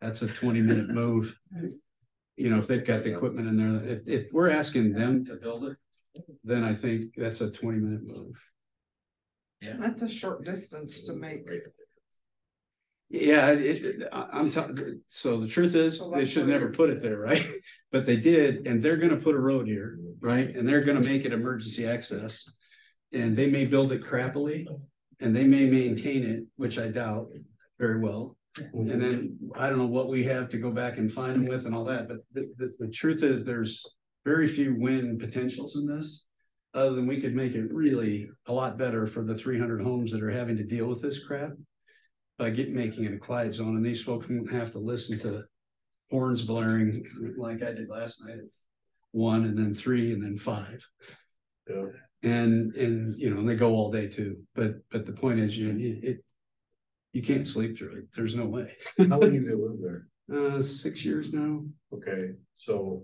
That's a twenty minute move. You know, if they've got the equipment in there, if, if we're asking them to build it, then I think that's a twenty minute move. Yeah. That's a short distance to make. Yeah, it, it- I, I'm talking, so the truth is, So they should never put it there, right? (laughs) But they did, and they're gonna put a road here, right? And they're gonna make it emergency access. And they may build it crappily, and they may maintain it, which I doubt very well. And then I don't know what we have to go back and find them with and all that, but the, the, the truth is, there's very few win potentials in this. Other than we could make it really a lot better for the three hundred homes that are having to deal with this crap. By get, making it a quiet zone, and these folks won't have to listen to horns blaring like I did last night. One and then three and then five. Yeah. And, and, you know, and they go all day too, but, but the point is, you, it, it. You can't sleep through it, there's no way. How long have you lived there? (laughs) Uh, six years now, Okay, so.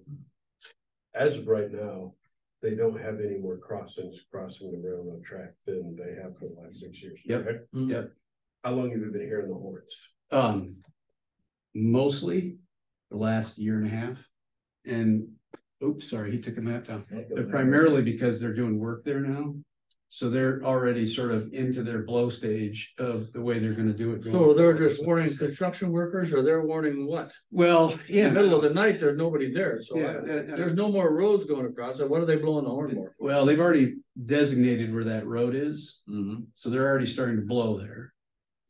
As of right now, they don't have any more crossings crossing the railroad track than they have for the last six years. Yep, correct? yep. How long have you been hearing the horns? um. Mostly the last year and a half. And, oops, sorry, he took a map down. But primarily because they're doing work there now. So they're already sort of into their blow stage of the way they're gonna do it. So they're just warning construction workers or they're warning what? Well, In yeah. the middle of the night, there's nobody there, so Yeah, I- and- and- there's no more roads going across, so what are they blowing the horn for? Well, they've already designated where that road is, Mm-hmm. so they're already starting to blow there.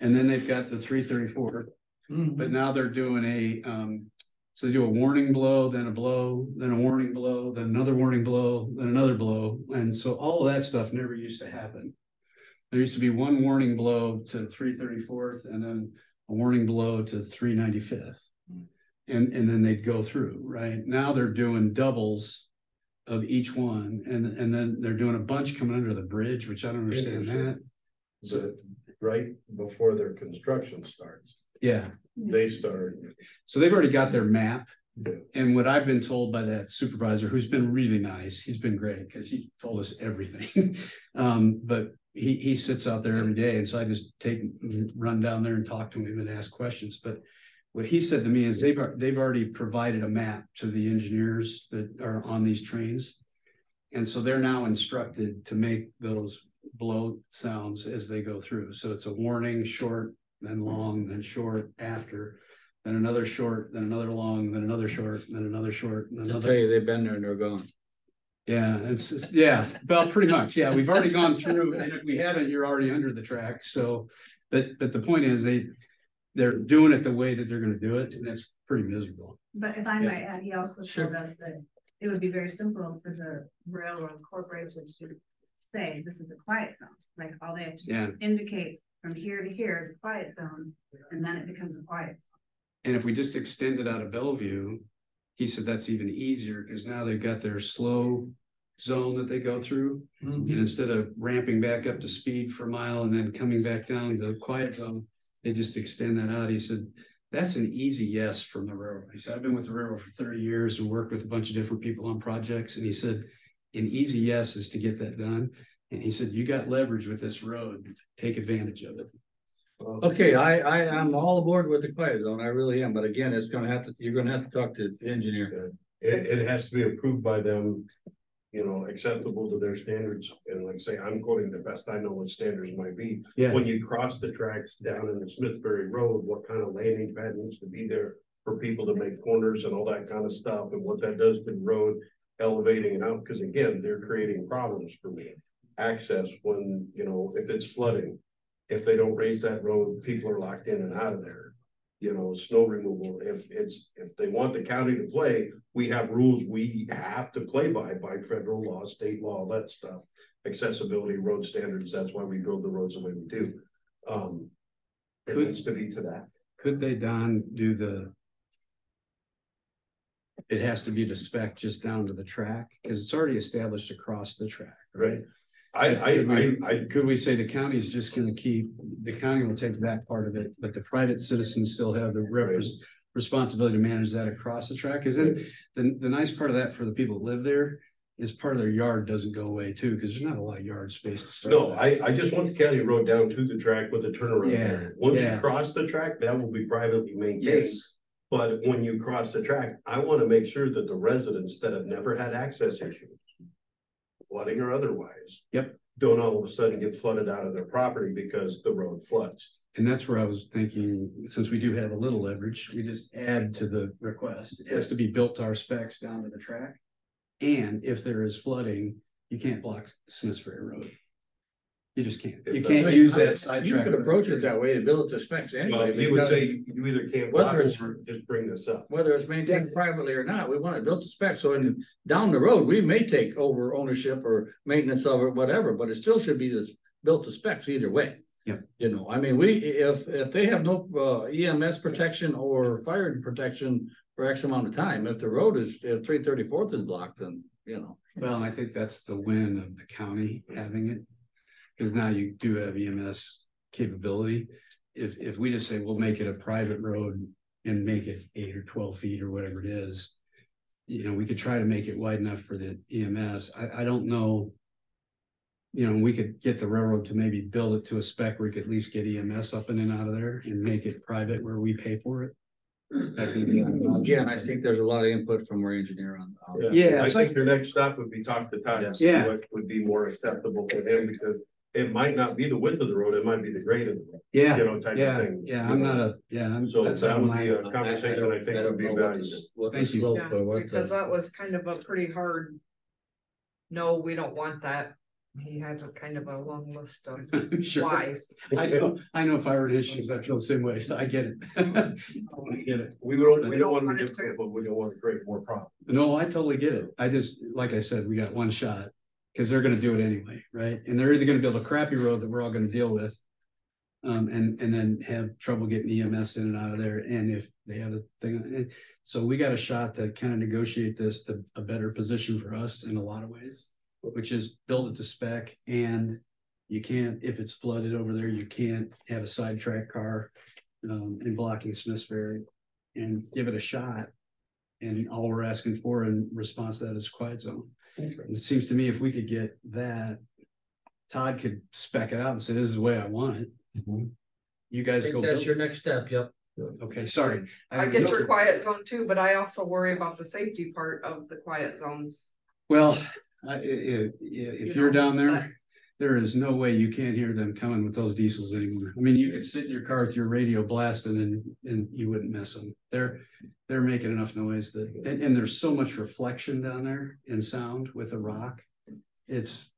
And then they've got the three thirty-four, but now they're doing a, um, so they do a warning blow, then a blow, then a warning blow, then another warning blow, then another blow. And so all of that stuff never used to happen. There used to be one warning blow to three thirty-fourth and then a warning blow to three ninety-fifth. And, and then they'd go through, right? Now they're doing doubles of each one and, and then they're doing a bunch coming under the bridge, which I don't understand that. So, right before their construction starts, Yeah, they start. so they've already got their map. Yeah. And what I've been told by that supervisor, who's been really nice, he's been great, because he told us everything. (laughs) Um, but he, he sits out there every day, and so I just take, run down there and talk to him and ask questions, but. What he said to me is they've, they've already provided a map to the engineers that are on these trains. And so they're now instructed to make those blow sounds as they go through, so it's a warning, short, then long, then short, after then another short, then another long, then another short, then another short, and I'll tell you, they've been there and they're gone. Yeah, it's, it's- yeah, well, pretty much, yeah, we've already gone through, and if we haven't, you're already under the track, so. But, but the point is, they, they're doing it the way that they're gonna do it, and that's pretty miserable. But if I Yeah. might add, he also Sure. told us that it would be very simple for the railroad corporation to say, this is a quiet zone. Like all they have to do is indicate from here to here is a quiet zone, and then it becomes a quiet. zone. And if we just extend it out of Bellevue, he said that's even easier because now they've got their slow zone that they go through. Mm-hmm. And instead of ramping back up to speed for a mile and then coming back down to the quiet zone, they just extend that out. He said, that's an easy yes from the railroad. He said, I've been with the railroad for thirty years and worked with a bunch of different people on projects. And he said, an easy yes is to get that done. And he said, you got leverage with this road, take advantage of it. Okay, I, I, I'm all aboard with the quiet zone, I really am, but again, it's gonna have to, you're gonna have to talk to the engineer. It, it has to be approved by them, you know, acceptable to their standards. And like I say, I'm quoting the best I know what standards might be. Yeah. When you cross the tracks down in the Smiths Ferry Road, what kind of landing pad needs to be there for people to make corners and all that kind of stuff and what that does to the road elevating it out, because again, they're creating problems for me. Access when, you know, if it's flooding, if they don't raise that road, people are locked in and out of there. You know, snow removal, if it's, if they want the county to play, we have rules we have to play by, by federal law, state law, all that stuff. Accessibility, road standards, that's why we build the roads the way we do. Um. It needs to be to that. Could they, Don, do the? It has to be the spec just down to the track, because it's already established across the track, right? I, I, I, I, Could we say the county is just gonna keep, the county will take that part of it, but the private citizens still have the repres- responsibility to manage that across the track? Is it, the, the nice part of that for the people that live there is part of their yard doesn't go away too, because there's not a lot of yard space to start. no. I, I just want the county road down to the track with a turnaround Yeah, area. Once you cross the track, that will be privately maintained. Yes, But when you cross the track, I want to make sure that the residents that have never had access issues. Flooding or otherwise. Yep. Don't all of a sudden get flooded out of their property because the road floods. and that's where I was thinking, since we do have a little leverage, we just add to the request. It has to be built to our specs down to the track. And if there is flooding, you can't block Smiths Ferry Road. You just can't. You can't that- use that You sidetrack. could approach it that way to build it to specs Well, anyway. you would because say you either can't block Whether it's- or just bring this up. Whether it's maintained privately or not, we want it built to specs, so in, down the road, we may take over ownership or maintenance of it, whatever, but it still should be this, built to specs either way. Yep. You know, I mean, we, if, if they have no, uh, EMS protection or fire protection for X amount of time, if the road is, if three thirty-fourth is blocked, then, you know. Well, I think that's the win of the county having it. Cause now you do have EMS capability. If, if we just say we'll make it a private road and make it eight or twelve feet or whatever it is. You know, we could try to make it wide enough for the EMS. I, I don't know. You know, we could get the railroad to maybe build it to a spec where we could at least get EMS up in and in out of there and make it private where we pay for it. That'd be the other option. Again, I think there's a lot of input from our engineer on. on- Yeah, I think like- your next stop would be talk to Todd. and see Yeah. What would be more acceptable to him because it might not be the width of the road, it might be the grade of the road, Yeah, you know, type of yeah, thing. yeah, I'm know? not a, yeah, I'm. So that's that out would my- be a conversation I think would be know valuable. s- What the Thank you. slope Yeah, or what because the, that was kind of a pretty hard. No, we don't want that. He had a kind of a long list of (laughs) I'm sure. whys. I know, I know if I were in his shoes, I feel the same way, so I get it. (laughs) I get it. We don't, we We don't don't want want to it get, to- but we don't want to create more problems. No, I totally get it. I just, like I said, we got one shot. Cause they're gonna do it anyway, right? And they're either gonna build a crappy road that we're all gonna deal with. Um, and, and then have trouble getting EMS in and out of there. And if they have a thing, eh, so we got a shot to kind of negotiate this to a better position for us in a lot of ways. Which is build it to spec and you can't, if it's flooded over there, you can't have a sidetrack car. Um, in blocking Smiths Ferry and give it a shot. And all we're asking for in response to that is quiet zone. It seems to me if we could get that. Todd could spec it out and say, this is the way I want it. Mm-hmm. You I guys think go. that's build your it. next step, yep. Okay, sorry. I get your quiet zone too, but I also worry about the safety part of the quiet zones. Well, I- i- i- if You you're know, down but- there, there is no way you can't hear them coming with those diesels anymore. I mean, you could sit in your car with your radio blasting and, and you wouldn't miss them. They're, they're making enough noise that, and, and there's so much reflection down there in sound with the rock. It's,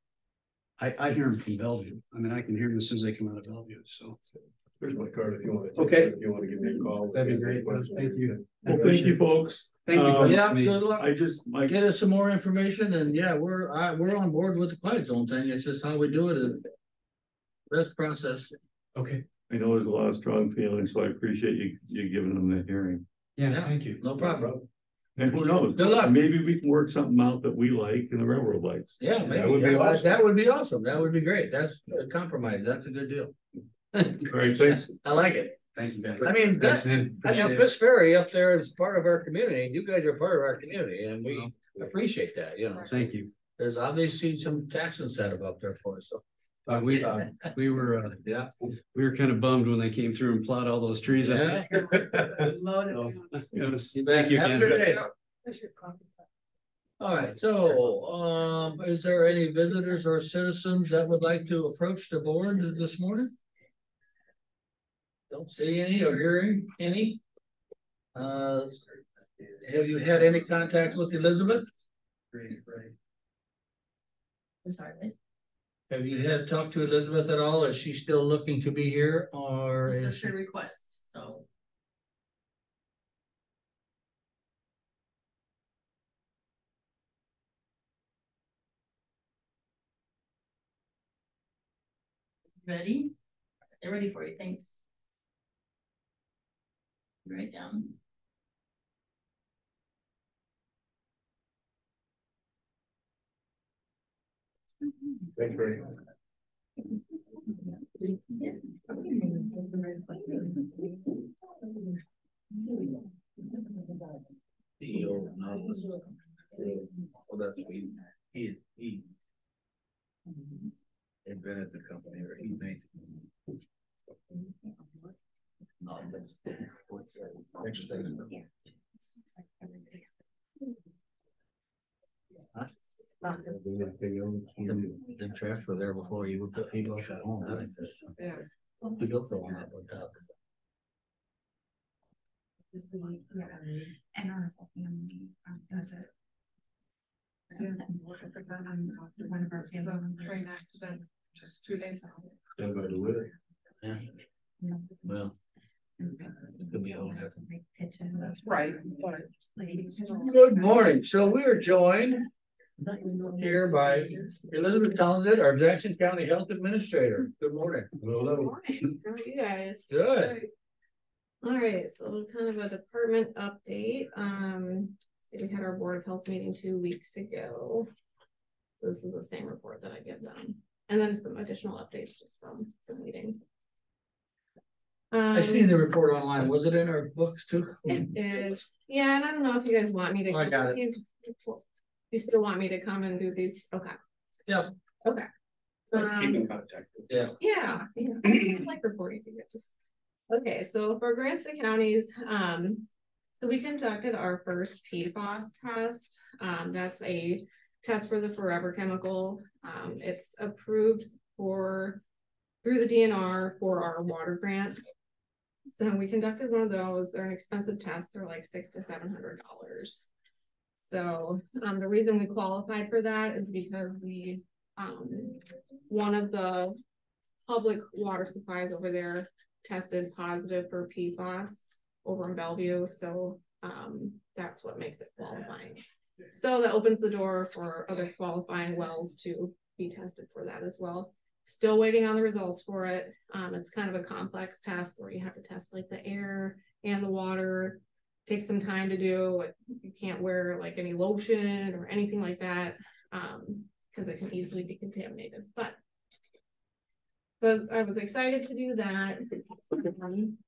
I, I hear them from Bellevue. I mean, I can hear them as soon as they come out of Bellevue, so. Here's my card if you want to. Okay. If you want to give me a call. That'd be great. Thank you. Well, thank you, folks. Thank you. Um, Yeah, good luck. I just, my Get us some more information and yeah, we're, I, we're on board with the quiet zone thing. It's just how we do it. and Best process. Okay, I know there's a lot of strong feelings, so I appreciate you, you giving them the hearing. Yeah, Yeah. thank you. No problem. And who knows? Good luck. Maybe we can work something out that we like and the railroad likes. Yeah, That would be Yeah, that- awesome. that would be awesome. That would be great. That's a compromise. That's a good deal. (laughs) Right, thanks. I like it. Thank you, guys. I mean, that's, Ned. I it. Smiths Ferry up there is part of our community. You guys are part of our community and we appreciate that, you know. Thank you. There's obviously some tax incentive up there for us, so. Uh, we, uh, we were, uh, Yeah. we were kind of bummed when they came through and plowed all those trees out. Yeah. So, it was- Thank you again. All right, so, um, is there any visitors or citizens that would like to approach the board this morning? Don't see any or hearing any. Uh, have you had any contact with Elizabeth? I'm sorry. Have you had talked to Elizabeth at all? Is she still looking to be here or? This is her request, so. Ready? They're ready for you, thanks. Write down. Thank you very much. CEO, no. Well, oh, that's, he, he, he. Had been at the company or he made. No, that's. what's that? Interesting. Huh? The transfer there before you were, he built that home, I think that's. Yeah. He built the one up on top. And our whole family um, does it. Yeah. One of our family members. Train accident, just two days ago. And by the way, Yeah, well, could be all that. Right, Good morning. So we are joined here by Elizabeth Townsend, our Jackson County Health Administrator. Good morning. hello, Morning, how are you guys? Good. All right, so kind of a department update, um, so we had our Board of Health meeting two weeks ago. So this is the same report that I give them, and then some additional updates just from the meeting. I Um, seen the report online. Was it in our books too? It is, yeah, and I don't know if you guys want me to. Oh, I got it. He's, you still want me to come and do these? Okay. Yep. Okay. keep Um, in contact. Yeah. yeah, yeah, I like reporting to get just. Okay, so for grants to counties, um, so we conducted our first PFAS test. Um, that's a test for the forever chemical. Um, it's approved for through the DNR for our water grant. So we conducted one of those. They're an expensive test. They're like six to seven hundred dollars. So, um, the reason we qualified for that is because we, um, one of the public water supplies over there tested positive for PFAS over in Bellevue, so, um, that's what makes it qualifying. So that opens the door for other qualifying wells to be tested for that as well. Still waiting on the results for it. Um, it's kind of a complex test where you have to test like the air and the water. It Takes some time to do. You can't wear like any lotion or anything like that. Um, because it can easily be contaminated, but. I was- I was excited to do that. Um,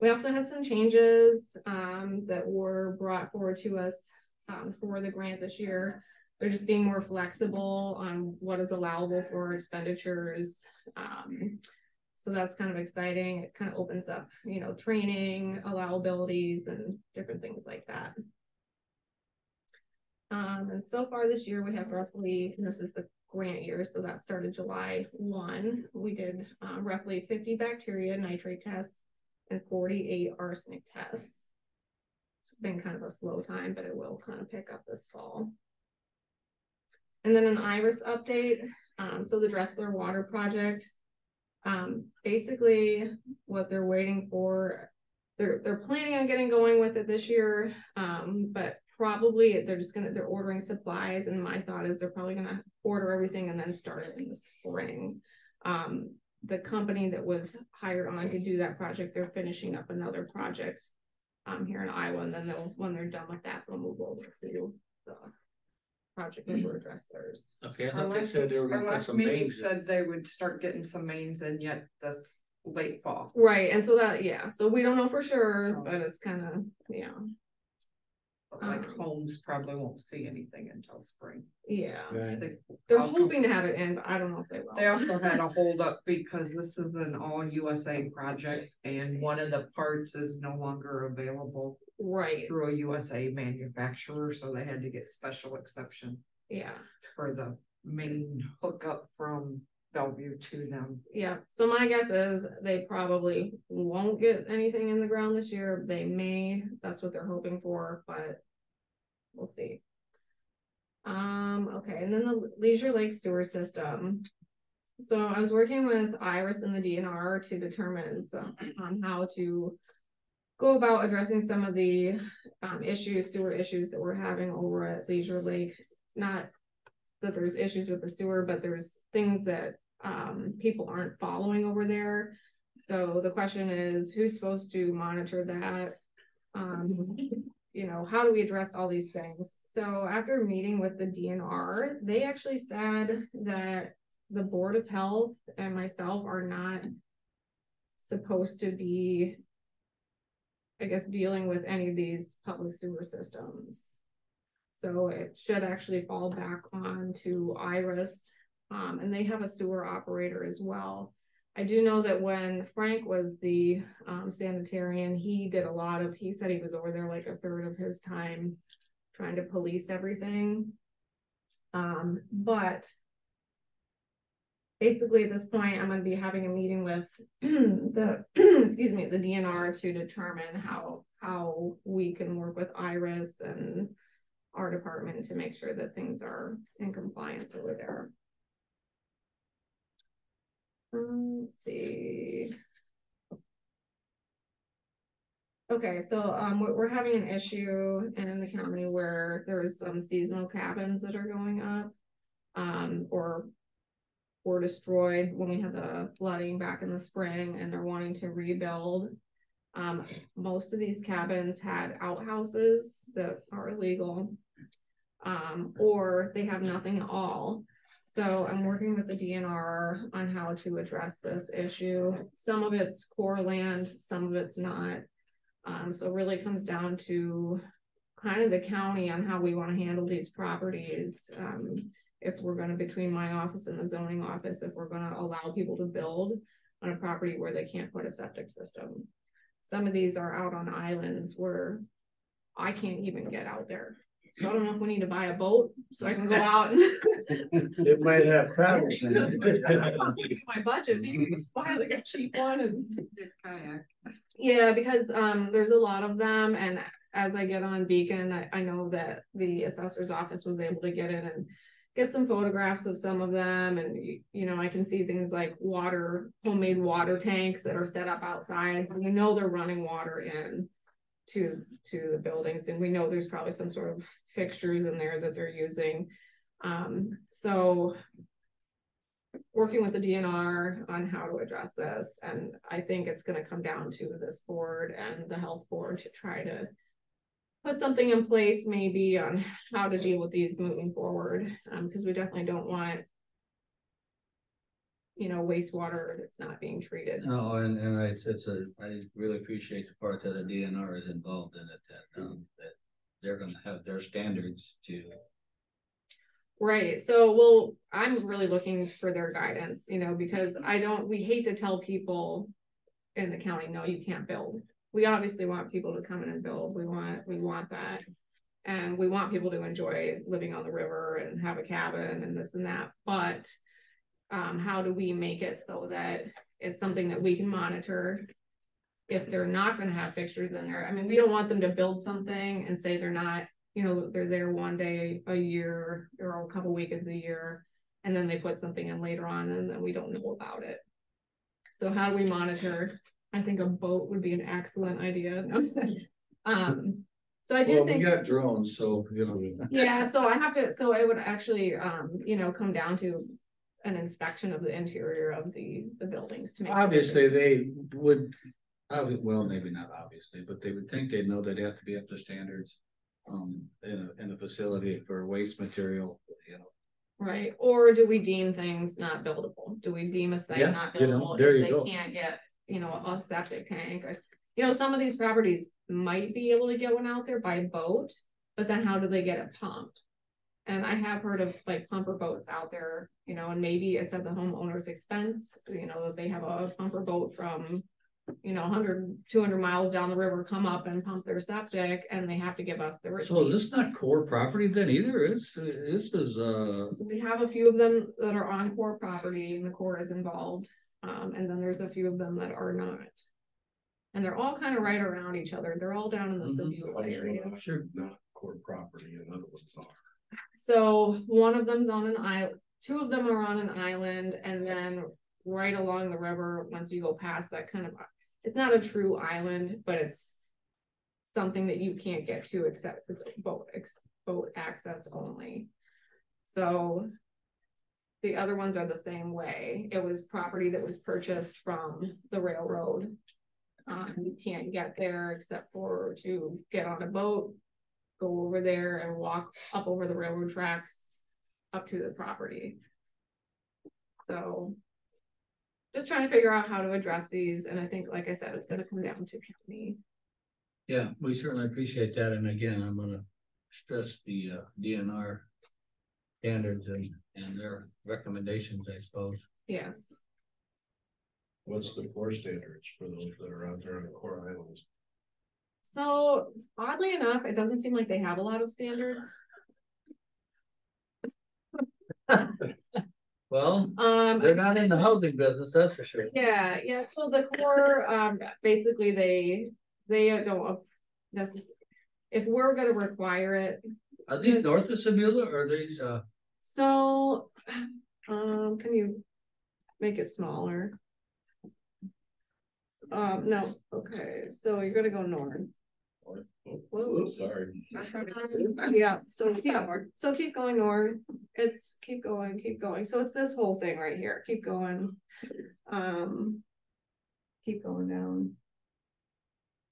We also had some changes, um, that were brought forward to us, um, for the grant this year. They're just being more flexible on what is allowable for expenditures. Um, so that's kind of exciting. It kind of opens up, you know, training, allowabilities and different things like that. Um, and so far this year, we have roughly, this is the grant year, so that started July one. We did uh, roughly fifty bacteria nitrate tests and forty-eight arsenic tests. It's been kind of a slow time, but it will kind of pick up this fall. And then an iris update, um, so the Dressler Water Project. Um, basically, what they're waiting for, they're, they're planning on getting going with it this year, um, but probably they're just gonna, they're ordering supplies, and my thought is they're probably gonna order everything and then start it in the spring. Um, the company that was hired on to do that project, they're finishing up another project. Um, here in Iowa, and then they'll, when they're done with that, they'll move over to the project that will address theirs. Okay, I Our thought they last- said they were gonna put last some meeting bangs. said they would start getting some mains in yet this late fall. Right, and so that, yeah, so we don't know for sure, So- but it's kind of, yeah, Like Um, homes probably won't see anything until spring. yeah. Right. They, They're Also- hoping to have it in, but I don't know if they will. they also had a holdup because this is an all USA project and one of the parts is no longer available Right, through a USA manufacturer, so they had to get special exception yeah, for the main hookup from Bellevue to them. yeah. So my guess is they probably won't get anything in the ground this year. They may, that's what they're hoping for, but we'll see. Um, okay, and then the Leisure Lake Sewer System. So I was working with Iris and the DNR to determine some, on how to go about addressing some of the um issues, sewer issues that we're having over at Leisure Lake. Not that there's issues with the sewer, but there's things that um people aren't following over there. So the question is, who's supposed to monitor that? Um, you know, how do we address all these things? So after meeting with the DNR, they actually said that the Board of Health and myself are not supposed to be I guess, dealing with any of these public sewer systems. So it should actually fall back on to Iris, um, and they have a sewer operator as well. I do know that when Frank was the, um, sanitarian, he did a lot of, he said he was over there like a third of his time trying to police everything. Um, but basically at this point, I'm gonna be having a meeting with (clears throat) the, (clears throat) excuse me, the DNR to determine how, how we can work with Iris and our department to make sure that things are in compliance over there. Um, Let's see. Okay, so, um, we're, we're having an issue in the county where there's some seasonal cabins that are going up. Um, or were destroyed when we had the flooding back in the spring and they're wanting to rebuild. Um, most of these cabins had outhouses that are illegal. Um, or they have nothing at all. So I'm working with the DNR on how to address this issue. Some of it's Corps land, some of it's not. Um, so really comes down to kind of the county on how we want to handle these properties. Um, if we're gonna, between my office and the zoning office, if we're gonna allow people to build on a property where they can't put a septic system. Some of these are out on islands where I can't even get out there. So I don't know if we need to buy a boat so I can go out and (laughs) It might have paddles in it. (laughs) my budget, maybe just buy like a cheap one and Kayak. yeah, because um there's a lot of them and as I get on Beacon, I I know that the assessor's office was able to get in and. Get some photographs of some of them and you know, I can see things like water, homemade water tanks that are set up outside, so we know they're running water in. To to the buildings and we know there's probably some sort of fixtures in there that they're using. Um, so working with the DNR on how to address this, and I think it's gonna come down to this board and the health board to try to. Put something in place maybe on how to deal with these moving forward, um, because we definitely don't want. You know, wastewater that's not being treated. No, and, and I, it's a, I really appreciate the part that the DNR is involved in it, that, um, that they're gonna have their standards to. Right, so, well, I'm really looking for their guidance, you know, because I don't, we hate to tell people. In the county, no, you can't build. We obviously want people to come in and build, we want, we want that. And we want people to enjoy living on the river and have a cabin and this and that, but. Um, how do we make it so that it's something that we can monitor? If they're not gonna have fixtures in there, I mean, we don't want them to build something and say they're not you know, they're there one day a year or a couple weekends a year. And then they put something in later on and then we don't know about it. So how do we monitor? I think a boat would be an excellent idea. (laughs) Um, so I do Well, we got drones, so, you know. yeah, so I (laughs) have to, so it would actually, um, you know, come down to. an inspection of the interior of the, the buildings to make. Obviously, they would, obvi- well, maybe not obviously, but they would think they'd know they'd have to be up to standards. Um, in a, in a facility for waste material, you know. Right, or do we deem things not buildable? Do we deem a site Yeah, not you know, buildable there if you go. they can't get, you know, a septic tank? or- You know, some of these properties might be able to get one out there by boat, but then how do they get it pumped? And I have heard of like pumper boats out there, you know, and maybe it's at the homeowner's expense, you know, that they have a pumper boat from. You know, 100, 200 miles down the river, come up and pump their septic and they have to give us the receipts. So is this not Corps property then either? It's, this is, uh, So we have a few of them that are on Corps property and the Corps is involved, um, and then there's a few of them that are not. And they're all kind of right around each other, they're all down in the Mhm. Sabula area. sure. Not Corps property and other ones are. So one of them's on an island, two of them are on an island, and then right along the river, once you go past that kind of. It's not a true island, but it's. Something that you can't get to except it's boat, boat access only. So. The other ones are the same way, it was property that was purchased from the railroad. Um, you can't get there except for to get on a boat, go over there and walk up over the railroad tracks up to the property. So. Just trying to figure out how to address these, and I think, like I said, it's gonna come down to county. Yeah, we certainly appreciate that. And again, I'm gonna stress the uh DNR. Standards and, and their recommendations, I suppose. Yes, What's the Corps standards for those that are out there on the Corps islands? so oddly enough, it doesn't seem like they have a lot of standards. Well, Um, they're not in the housing business, that's for sure. Yeah, yeah, so the Corps, um, basically they, they don't necess- If we're gonna require it, Are these north of Sabula or are these, uh, so, um, can you make it smaller? Um, no, okay, so you're gonna go north. Whoa. Sorry. (laughs) Yeah, so keep, so keep going north, it's, keep going, keep going, so it's this whole thing right here, keep going. Um. Keep going down.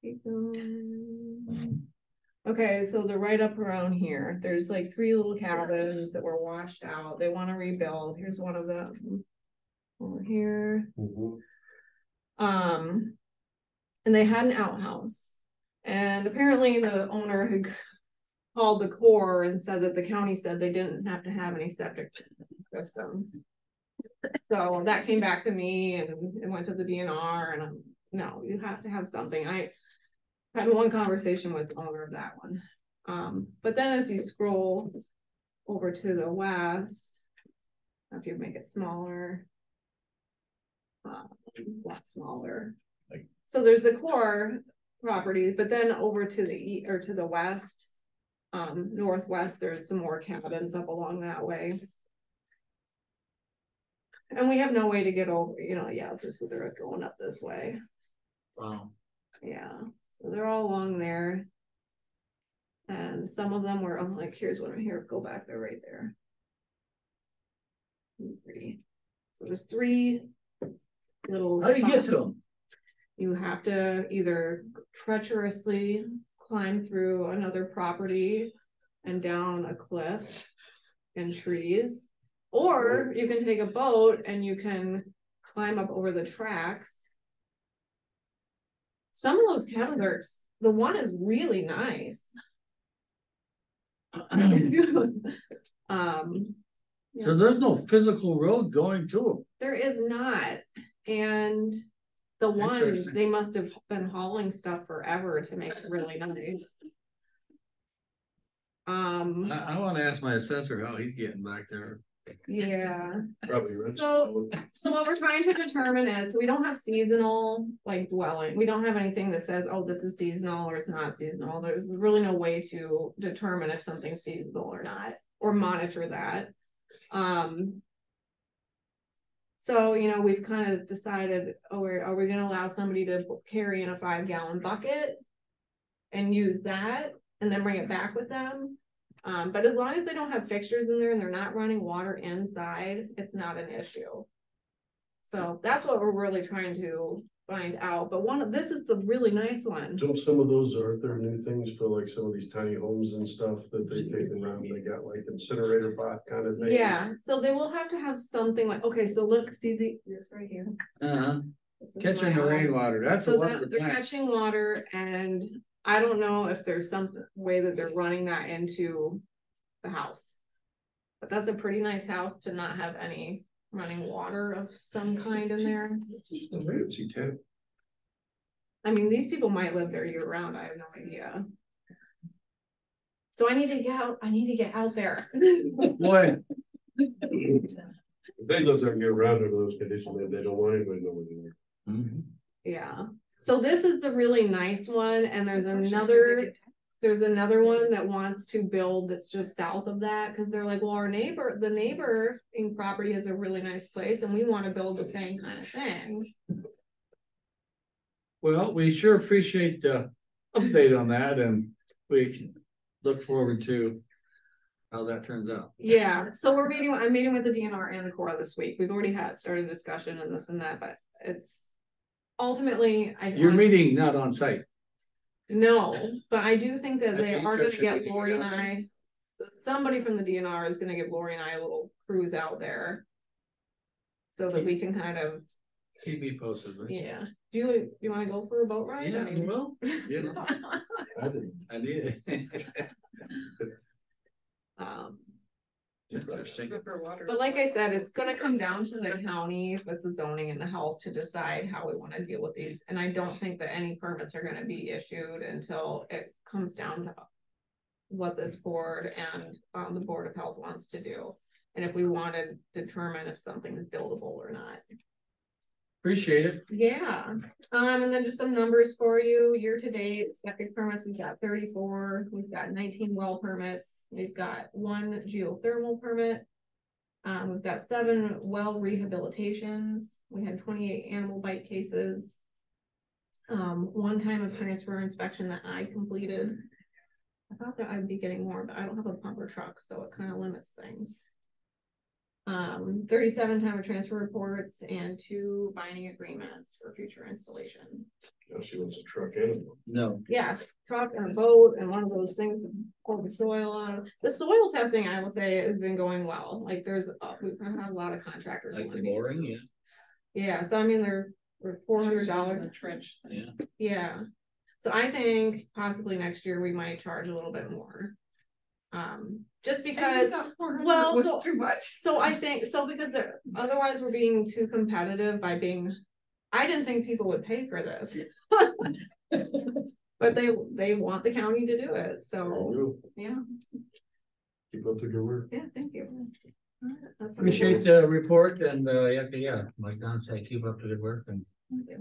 Keep going. Okay, so they're right up around here, there's like three little cabins that were washed out, they wanna rebuild, here's one of them. Over here. Um. And they had an outhouse. And apparently the owner had called the Corps and said that the county said they didn't have to have any septic system. So that came back to me and it went to the DNR and I'm, no, you have to have something. I had one conversation with the owner of that one. Um, but then as you scroll over to the west, if you make it smaller. Uh, a lot smaller. Like- So there's the Corps property, but then over to the east or to the west. Um, northwest, there's some more cabins up along that way. And we have no way to get over, you know, yeah, so they're going up this way, wow, yeah, so they're all along there. And some of them were, I'm like, here's one here, go back there, right there. So there's three. Little. how do you get to them? You have to either treacherously climb through another property and down a cliff and trees. Or you can take a boat and you can climb up over the tracks. Some of those cabins are, the one is really nice. (clears throat) Um, So there's no physical road going to them. There is not, and the one, they must have been hauling stuff forever to make it really nice. Um, I, I wanna ask my assessor how he's getting back there. yeah, Probably. So- so what we're trying to determine is, we don't have seasonal, like dwelling, we don't have anything that says, oh, this is seasonal or it's not seasonal, there's really no way to determine if something's seasonal or not, or monitor that. Um. So, you know, we've kind of decided, oh, are, we gonna allow somebody to carry in a five gallon bucket? And use that and then bring it back with them? Um, but as long as they don't have fixtures in there and they're not running water inside, it's not an issue. So that's what we're really trying to find out, but one of, this is the really nice one. Don't some of those, aren't there new things for like some of these tiny homes and stuff that they take around, they got like incinerator bot kind of thing? Yeah, so they will have to have something like, okay, so look, see the, this right here. Uh-huh, This is catching the eye. rainwater, that's the So one. that, for they're plants. catching water and I don't know if there's some way that they're running that into the house. But that's a pretty nice house to not have any running water of some kind in there. Just a fancy tent. I mean, these people might live there year round, I have no idea. So I need to get out, I need to get out there. (laughs) Boy, If (laughs) they live there year round under those conditions, then they don't want anybody knowing there. Mhm. Yeah, so this is the really nice one and there's another. There's another one that wants to build that's just south of that, cause they're like, well, our neighbor, the neighboring property is a really nice place and we wanna build the same kind of thing. well, we sure appreciate the update on that and we look forward to how that turns out. Yeah, so we're meeting, I'm meeting with the DNR and the Corps this week. We've already had started discussion and this and that, but it's. Ultimately, I. You're meeting not on site. No, but I do think that I they think are that gonna should get Lori and. I. Somebody from the DNR is gonna give Lori and I a little cruise out there. So that we can kind of, Keep me posted, right? yeah, do you, do you wanna go for a boat ride? I Yeah, mean- well, you (laughs) know, I didn't. I did. (laughs) Um, Interesting. but like I said, it's gonna come down to the county with the zoning and the health to decide how we wanna deal with these. And I don't think that any permits are gonna be issued until it comes down to. What this board and um the Board of Health wants to do, and if we wanna determine if something is buildable or not. Appreciate it. Yeah, um, and then just some numbers for you, year to date, septic permits, we've got thirty-four, we've got nineteen well permits, we've got one geothermal permit. Um, we've got seven well rehabilitations, we had twenty-eight animal bite cases. Um, one time of transfer inspection that I completed. I thought that I'd be getting more, but I don't have a pumper truck, so it kind of limits things. Um, thirty-seven time of transfer reports and two binding agreements for future installation. Now she wants a truck in. No, Yes, truck and a boat and one of those things to pull the soil on. The soil testing, I will say, has been going well. Like there's, uh, we've had a lot of contractors. like wanna the boring, yeah, Yeah, so I mean, they're, we're four hundred dollars. Trench. yeah. Yeah, so I think possibly next year we might charge a little bit more. Um, just because, well, so. Too much. So I think, so because they're, otherwise we're being too competitive by being, I didn't think people would pay for this. (laughs) But they, they want the county to do it, so, yeah, Keep up the good work. yeah, thank you. Alright, that's- Appreciate the report and, uh, yeah, yeah, like Don said, keep up the good work and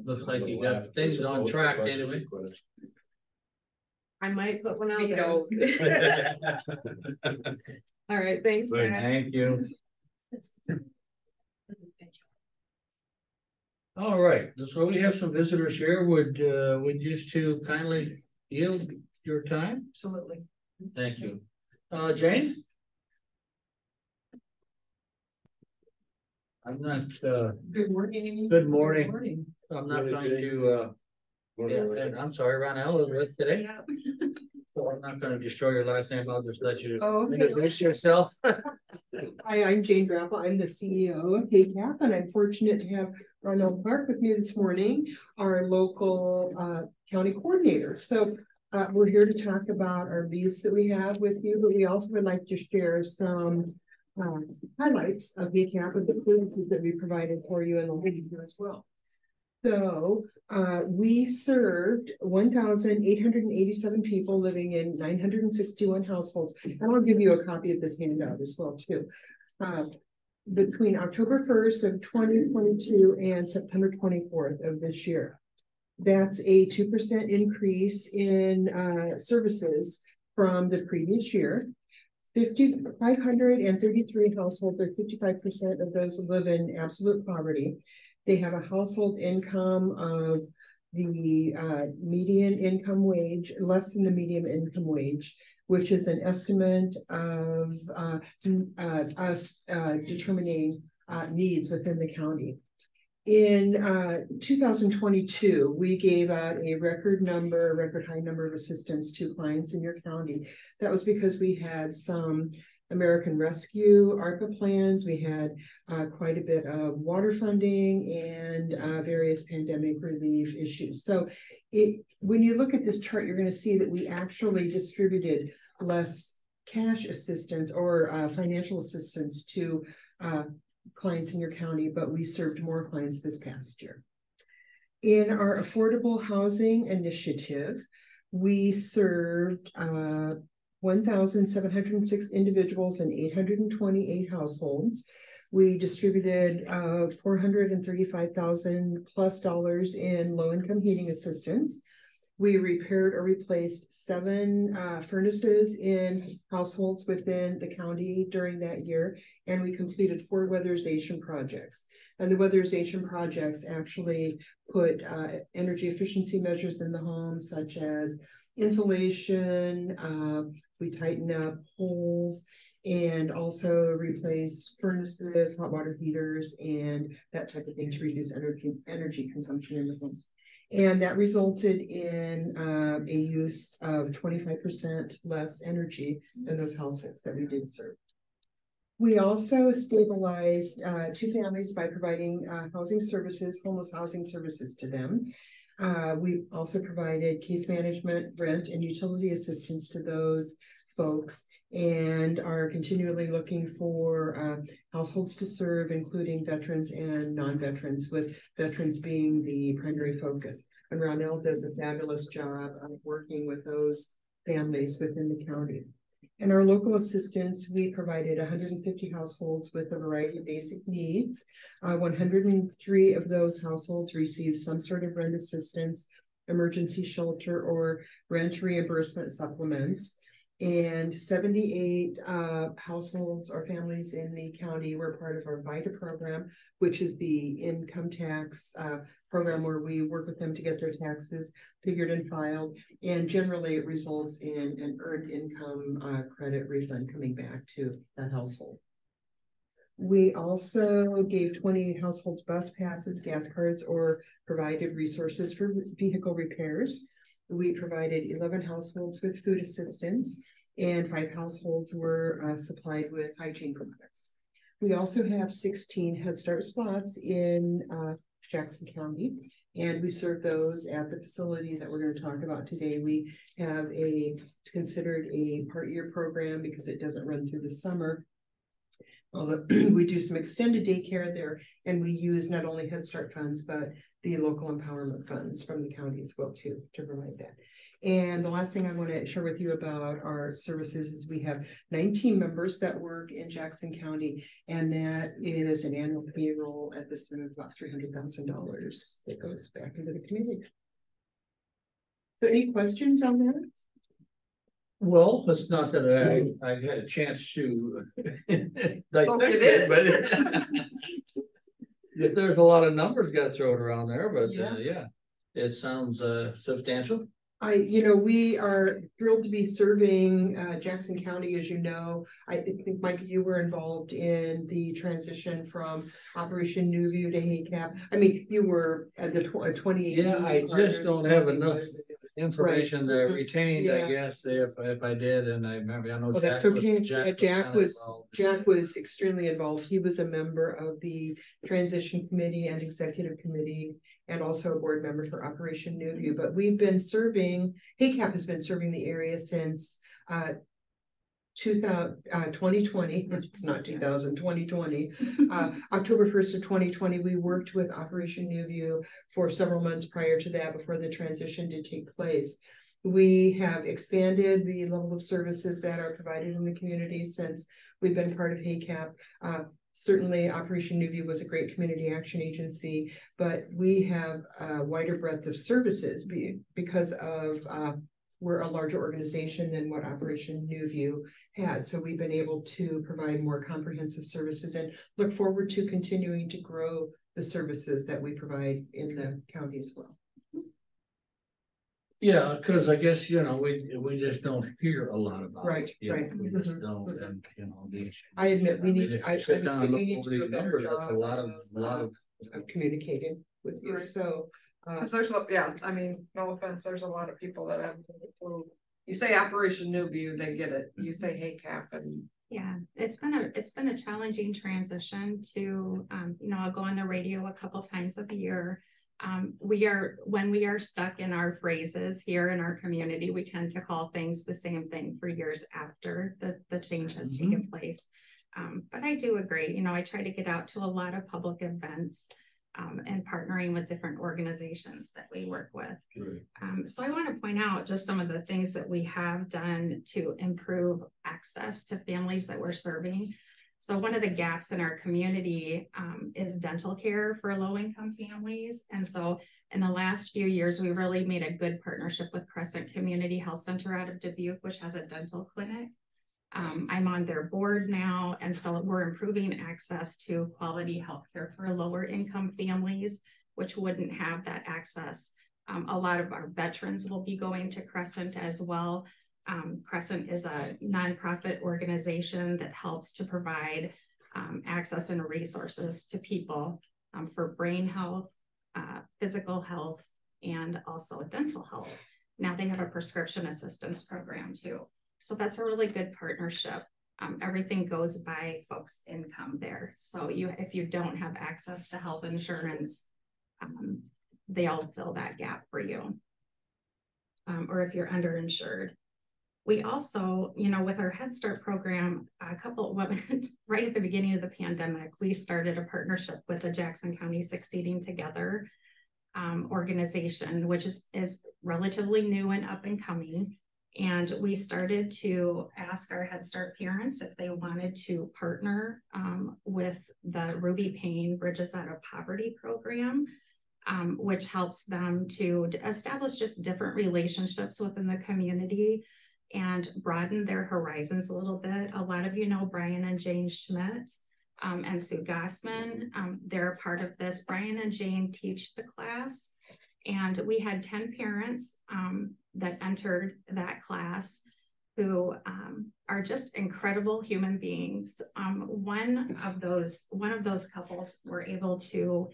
looks like you got things on track anyway. I might put one out We there. (laughs) (laughs) All right, thanks. Thank guys. Thank you. All right, so we have some visitors here. Would, uh, would you two kindly yield your time? Absolutely. Thank you. Uh, Jane? I'm not, uh, Good morning. Good morning. Morning. I'm not Really, going Jane? to, uh, yeah, and I'm sorry, Ron Elizabeth today. Yeah. So I'm not gonna destroy your last name. I'll just let you Oh, okay. introduce yourself. (laughs) Hi, I'm Jane Drapeaux. I'm the CEO of HACAP and I'm fortunate to have Ronald Clark with me this morning, our local uh county coordinator. So uh we're here to talk about our leads that we have with you, but we also would like to share some uh highlights of HACAP and the services that we provided for you and the lead here as well. So uh we served one thousand eight hundred and eighty-seven people living in nine hundred and sixty-one households. And I'll give you a copy of this handout as well too. Uh, between October first of twenty twenty-two and September twenty-fourth of this year. That's a two percent increase in uh services from the previous year. Fifty, five hundred and thirty-three households, or fifty-five percent of those live in absolute poverty. They have a household income of the uh median income wage, less than the median income wage. which is an estimate of uh, uh, us uh, determining uh, needs within the county. In uh, two thousand twenty-two, we gave out a record number, record high number of assistance to clients in your county. That was because we had some American Rescue ARPA plans. We had uh, quite a bit of water funding and uh, various pandemic relief issues. So it, when you look at this chart, you're going to see that we actually distributed less cash assistance or uh, financial assistance to uh, clients in your county, but we served more clients this past year. In our affordable housing initiative, we served uh, one thousand seven hundred and six individuals and eight hundred and twenty-eight households. We distributed uh four hundred and thirty-five thousand plus dollars in low-income heating assistance. We repaired or replaced seven uh furnaces in households within the county during that year. And we completed four weatherization projects. And the weatherization projects actually put uh energy efficiency measures in the home such as insulation, uh, we tighten up holes and also replace furnaces, hot water heaters, and that type of thing to reduce energy energy consumption in the home. And that resulted in uh, a use of 25% less energy than those households that we did serve. We also stabilized uh, two families by providing uh, housing services, homeless housing services to them. Uh, we also provided case management, rent, and utility assistance to those folks and are continually looking for uh, households to serve, including veterans and non-veterans, with veterans being the primary focus. And Ronell does a fabulous job of working with those families within the county. And our local assistance, we provided 150 households with a variety of basic needs. Uh, 103 of those households received some sort of rent assistance, emergency shelter, or rent reimbursement supplements. And 78 uh, households or families in the county were part of our VITA program, which is the income tax uh, program where we work with them to get their taxes figured and filed. And generally, it results in an earned income uh, credit refund coming back to that household. We also gave 28 households bus passes, gas cards, or provided resources for vehicle repairs. We provided 11 households with food assistance and five households were uh, supplied with hygiene products. We also have 16 Head Start slots in uh, Jackson County, and we serve those at the facility that we're going to talk about today. We have a, it's considered a part year program because it doesn't run through the summer. Although (clears throat) we do some extended daycare there, and we use not only Head Start funds, but the local empowerment funds from the county as well too, to provide that. And the last thing I want to share with you about our services is we have 19 members that work in Jackson County, and that is an annual payroll at this time of about $300,000 that goes back into the community. So any questions on that? Well, it's not that I, I had a chance to (laughs) dissect it it, but (laughs) (laughs) there's a lot of numbers got thrown around there, but uh, Yeah. yeah, it sounds uh substantial. I, you know, we are thrilled to be serving uh Jackson County, as you know. I think, Mike, you were involved in the transition from Operation New View to HACAP. I mean, you were at the twenty. Yeah, I just don't have enough information to Mhm. retained, I Yeah. guess, if if I did, and I remember, I know. Well, that's Jack was- okay. Jack Uh, Jack kinda was- involved. Jack was extremely involved. He was a member of the transition committee and executive committee and also a board member for Operation New View. But we've been serving, HACAP has been serving the area since uh two thousand, uh, twenty twenty, it's not 2000, 2020. (laughs) Uh, October first of twenty twenty, we worked with Operation New View for several months prior to that, before the transition did take place. We have expanded the level of services that are provided in the community since we've been part of HACAP. Uh, certainly Operation New View was a great community action agency, but we have a wider breadth of services be, because of, uh, we're a larger organization than what Operation New View had. So we've been able to provide more comprehensive services and look forward to continuing to grow the services that we provide in the county as well. Yeah, cause I guess, you know, we, we just don't hear a lot about. it, Right, you know, right. We just Mhm, don't, mhm. and, you know, the. I admit, we I need, if I, I sit down and we look need over to do a these numbers, that's a lot of, a lot of. Of communicating with you, Right. so. Uh, Cause there's, a- yeah, I mean, no offense, there's a lot of people that have. You say Operation New View, they get it. You say HACAP and Yeah, it's been a, it's been a challenging transition to, um, you know, I'll go on the radio a couple times a year. Um, we are, when we are stuck in our phrases here in our community, we tend to call things the same thing for years after the, the change has taken place. Um, but I do agree, you know, I try to get out to a lot of public events, um, and partnering with different organizations that we work with. Um, so I want to point out just some of the things that we have done to improve access to families that we're serving. So one of the gaps in our community um, is dental care for low-income families. And so in the last few years, we really made a good partnership with Crescent Community Health Center out of Dubuque, which has a dental clinic. Um, I'm on their board now, and so we're improving access to quality healthcare for lower income families, which wouldn't have that access. Um, a lot of our veterans will be going to Crescent as well. Um, Crescent is a nonprofit organization that helps to provide um, access and resources to people um, for brain health, uh, physical health, and also dental health. Now they have a prescription assistance program too. So that's a really good partnership. Um, everything goes by folks' income there. So you, if you don't have access to health insurance, um, they all fill that gap for you. Um, or if you're underinsured. We also, you know, with our Head Start program, a couple, (laughs) right at the beginning of the pandemic, we started a partnership with the Jackson County Succeeding Together um, organization, which is, is relatively new and up and coming. And we started to ask our Head Start parents if they wanted to partner um, with the Ruby Payne Bridges Out of Poverty program, um, which helps them to establish just different relationships within the community and broaden their horizons a little bit. A lot of you know Brian and Jane Schmidt um, and Sue Gossman. Um, they're part of this. Brian and Jane teach the class. And we had 10 parents um, that entered that class who um, are just incredible human beings. Um, one of those, one of those couples were able to,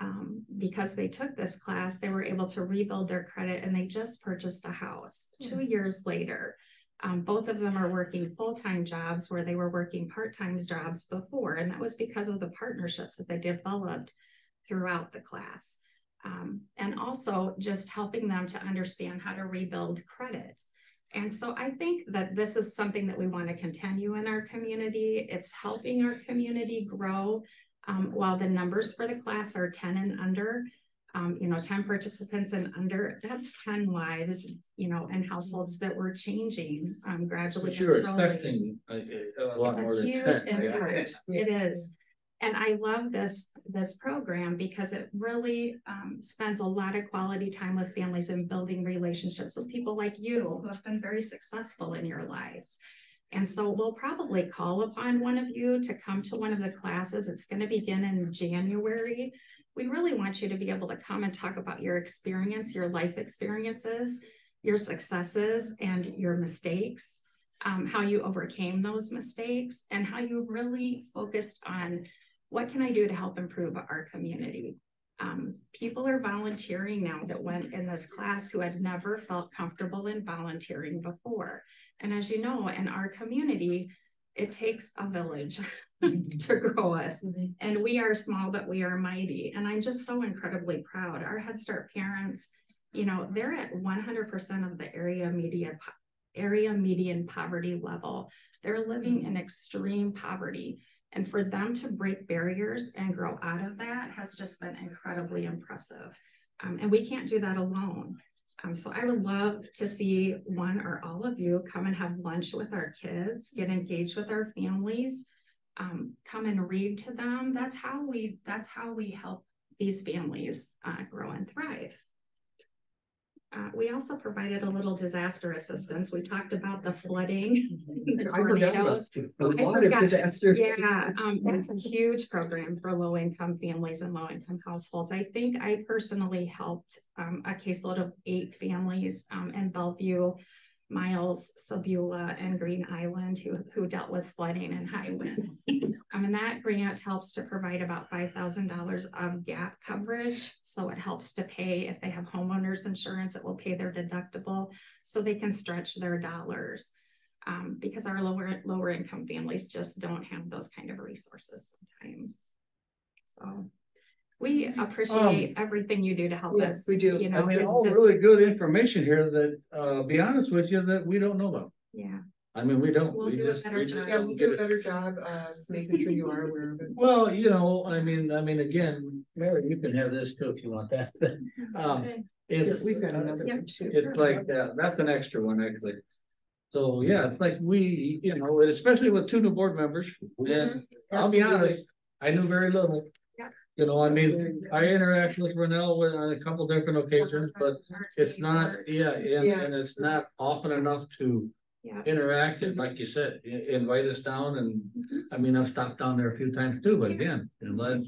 um, because they took this class, they were able to rebuild their credit and they just purchased a house two years later. Um, both of them are working full-time jobs where they were working part-time jobs before, and that was because of the partnerships that they developed throughout the class. Um, and also just helping them to understand how to rebuild credit. And so I think that this is something that we want to continue in our community. It's helping our community grow. Um, while the numbers for the class are 10 and under, um, you know, 10 participants and under, that's 10 lives, you know, and households that we're changing um, gradually. But you're and affecting a, a lot It's more a than. huge 10, (laughs) yeah. impact. It is. And I love this, this program because it really um, spends a lot of quality time with families and building relationships with people like you who have been very successful in your lives. And so we'll probably call upon one of you to come to one of the classes. It's going to begin in January. We really want you to be able to come and talk about your experience, your life experiences, your successes, and your mistakes um, how you overcame those mistakes and how you really focused on what can I do to help improve our community. Um, people are volunteering now that went in this class who had never felt comfortable in volunteering before. And as you know, in our community, it takes a village (laughs) to grow us. And we are small, but we are mighty. And I'm just so incredibly proud. Our Head Start parents, you know, they're at 100% of the area media area median poverty level. They're living in extreme poverty. And for them to break barriers and grow out of that has just been incredibly impressive. Um, and we can't do that alone. Um, so I would love to see one or all of you come and have lunch with our kids, get engaged with our families, um, come and read to them. That's how we that's how we help these families uh, grow and thrive. Uh, we also provided a little disaster assistance. We talked about the flooding. (laughs) the I forgot about tornadoes. a lot of disasters. Yeah, um, that's a huge program for low income families and low income households. I think I personally helped um a caseload of eight families um in Bellevue. Miles, Sabula and Green Island who who dealt with flooding and high winds. Um, and that grant helps to provide about five thousand dollars of gap coverage. So it helps to pay if they have homeowners insurance, it will pay their deductible. So they can stretch their dollars. Um, because our lower, lower income families just don't have those kind of resources sometimes. So we appreciate everything you do to help Yes, us. we do. You know, I mean, it's all just- really good information here that, uh, be honest with you, that we don't know about. yeah, I mean, we don't. We'll We do a just- better we just job. Yeah, we'll get do a it. better job of making sure you are aware of it. (laughs) Well, you know, I mean, I mean, again, Mary, you can have this too if you want that. (laughs) Um, Okay. It's, We've got another Yep. one too. it's like, uh, that's an extra one actually. So, yeah, it's like we, you know, and especially with two new board members, and I'll be Absolutely. honest, I knew very little. Yeah. You know, I mean, I interact with Renell with- on a couple different occasions, but it's not, yeah, and, Yeah. and it's not often enough to Yeah. interact, and like you said, i- invite us down and, I mean, I've stopped down there a few times too, but again, unless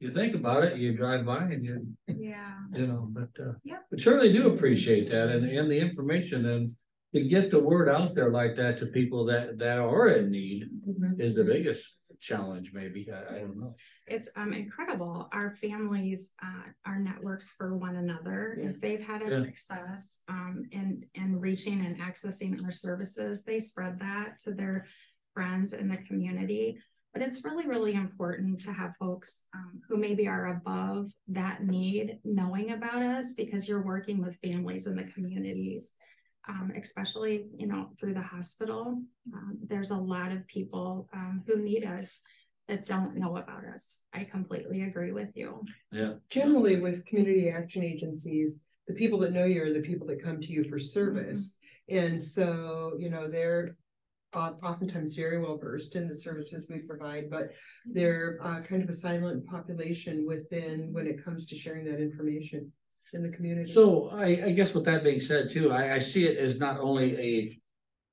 you think about it, you drive by and you, Yeah, (laughs) you know, but, uh, Yep. we certainly do appreciate that and, and the information and to get the word out there like that to people that, that are in need Mhm. is the biggest challenge, maybe, I, I don't know. it's um incredible. Our families uh are networks for one another. Yeah. If they've had Yeah. a success um in in reaching and accessing our services, they spread that to their friends in the community. But it's really, really important to have folks um who maybe are above that need knowing about us because you're working with families in the communities. Um, especially, you know, through the hospital. Um, there's a lot of people um who need us that don't know about us. I completely agree with you. Yeah, Generally with community action agencies, the people that know you are the people that come to you for service. And so, you know, they're oftentimes very well versed in the services we provide, but they're uh kind of a silent population within when it comes to sharing that information in the community. so I, I guess with that being said too, I, I see it as not only a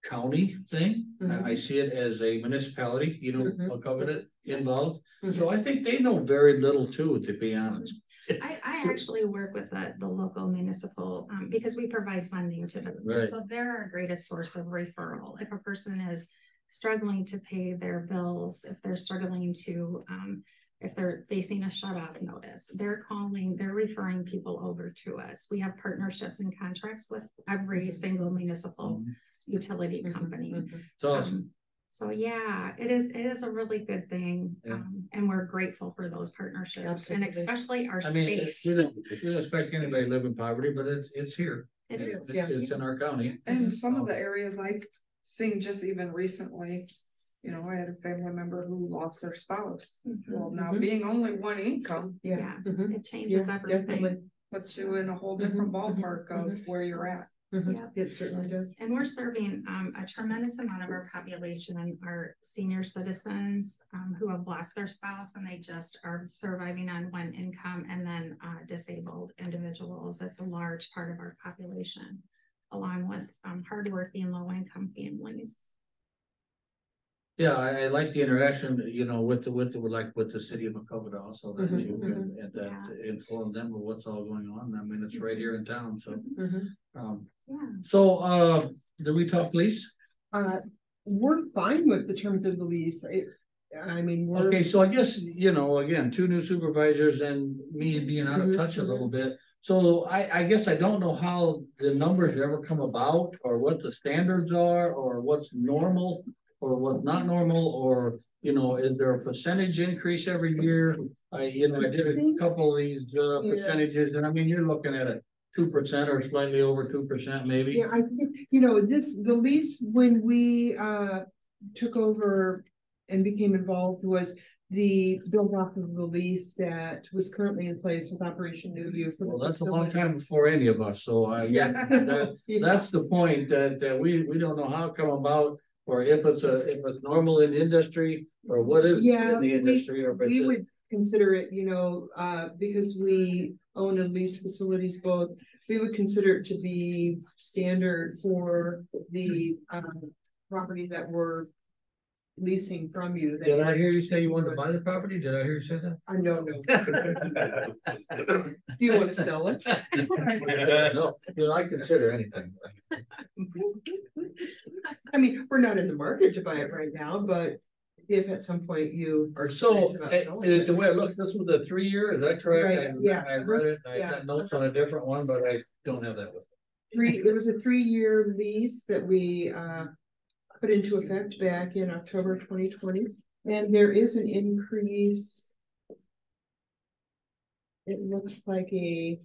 county thing, Mhm. I, I see it as a municipality, you know, Mhm. a covenant involved. Mhm. So I think they know very little too, to be honest. I, I (laughs) So- actually work with the, the local municipal, um, because we provide funding to them. Right. So they're our greatest source of referral. If a person is struggling to pay their bills, if they're struggling to, um, if they're facing a shut off notice, they're calling, they're referring people over to us. We have partnerships and contracts with every single municipal utility Mhm, company. mhm. It's awesome. Um, So yeah, it is, it is a really good thing. Yeah. Um, and we're grateful for those partnerships and especially our I mean, space. we don't, we don't expect anybody to live in poverty, but it's, it's here. It It's, is. Yeah. it's in our county. And some of the areas I've seen just even recently, you know, I had a family member who lost their spouse. Well, now Mhm. being only one income Yeah. Yeah, Mhm. it changes Yeah, everything. definitely. puts you in a whole different Mhm, mhm, ballpark of where you're at. Mhm. Yep. It certainly does. And we're serving um a tremendous amount of our population are senior citizens um who have lost their spouse and they just are surviving on one income and then uh disabled individuals. That's a large part of our population. Along with um hardworking low income families. Yeah, I, I like the interaction, you know, with the, with the, like with the city of Maquoketa also, that Mhm, you can, and that Yeah. inform them of what's all going on. I mean, it's right here in town, so. Mhm. Um, Yeah. so, uh, did we talk police? Uh, we're fine with the terms of the lease. I, I mean, we're. Okay, so I guess, you know, again, two new supervisors and me being out of Mhm, touch a little bit. So I, I guess I don't know how the numbers ever come about, or what the standards are, or what's normal. Or what's not normal, or, you know, is there a percentage increase every year? I, you know, I did a couple of these, uh, percentages, and I mean, you're looking at a two percent or slightly over two percent maybe. Yeah, I think, you know, this, the lease, when we uh took over and became involved was the build off of the lease that was currently in place with Operation New View. for Well, that's a long time before any of us, so I, Yeah. that, (laughs) Yeah. That's the point that, that we, we don't know how it come about, or if it's a, if it's normal in industry, or what is Yeah, in the we- industry, or if We would consider it, you know, uh, because we own and lease facilities both we would consider it to be standard for the, um, property that we're leasing from you. that Did I hear you say you wanted to buy the property? Did I hear you say that? I don't know, no. Do you want to sell it? No, you know, I consider anything. I mean, we're not in the market to buy it right now, but if at some point you are So, serious about eh, selling eh, the it. way I looks, this was a three-year, is that correct? Right, I- yeah, I read it, I yeah. got notes on a different one, but I don't have that with. Three, it was a three-year lease that we, uh, put into effect back in October twenty twenty, and there is an increase. It looks like a,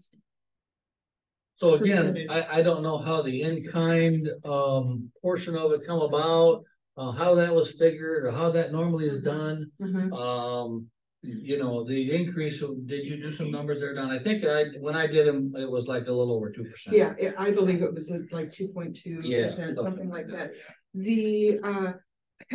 So again, I, I don't know how the in-kind, um, portion of it come about, uh, how that was figured, or how that normally is done. Mhm. Um, you know, the increase, did you do some numbers there, Don? I think I, when I did them, it was like a little over two percent. yeah, I believe it was like two point two Yeah. percent, something like that. The, uh,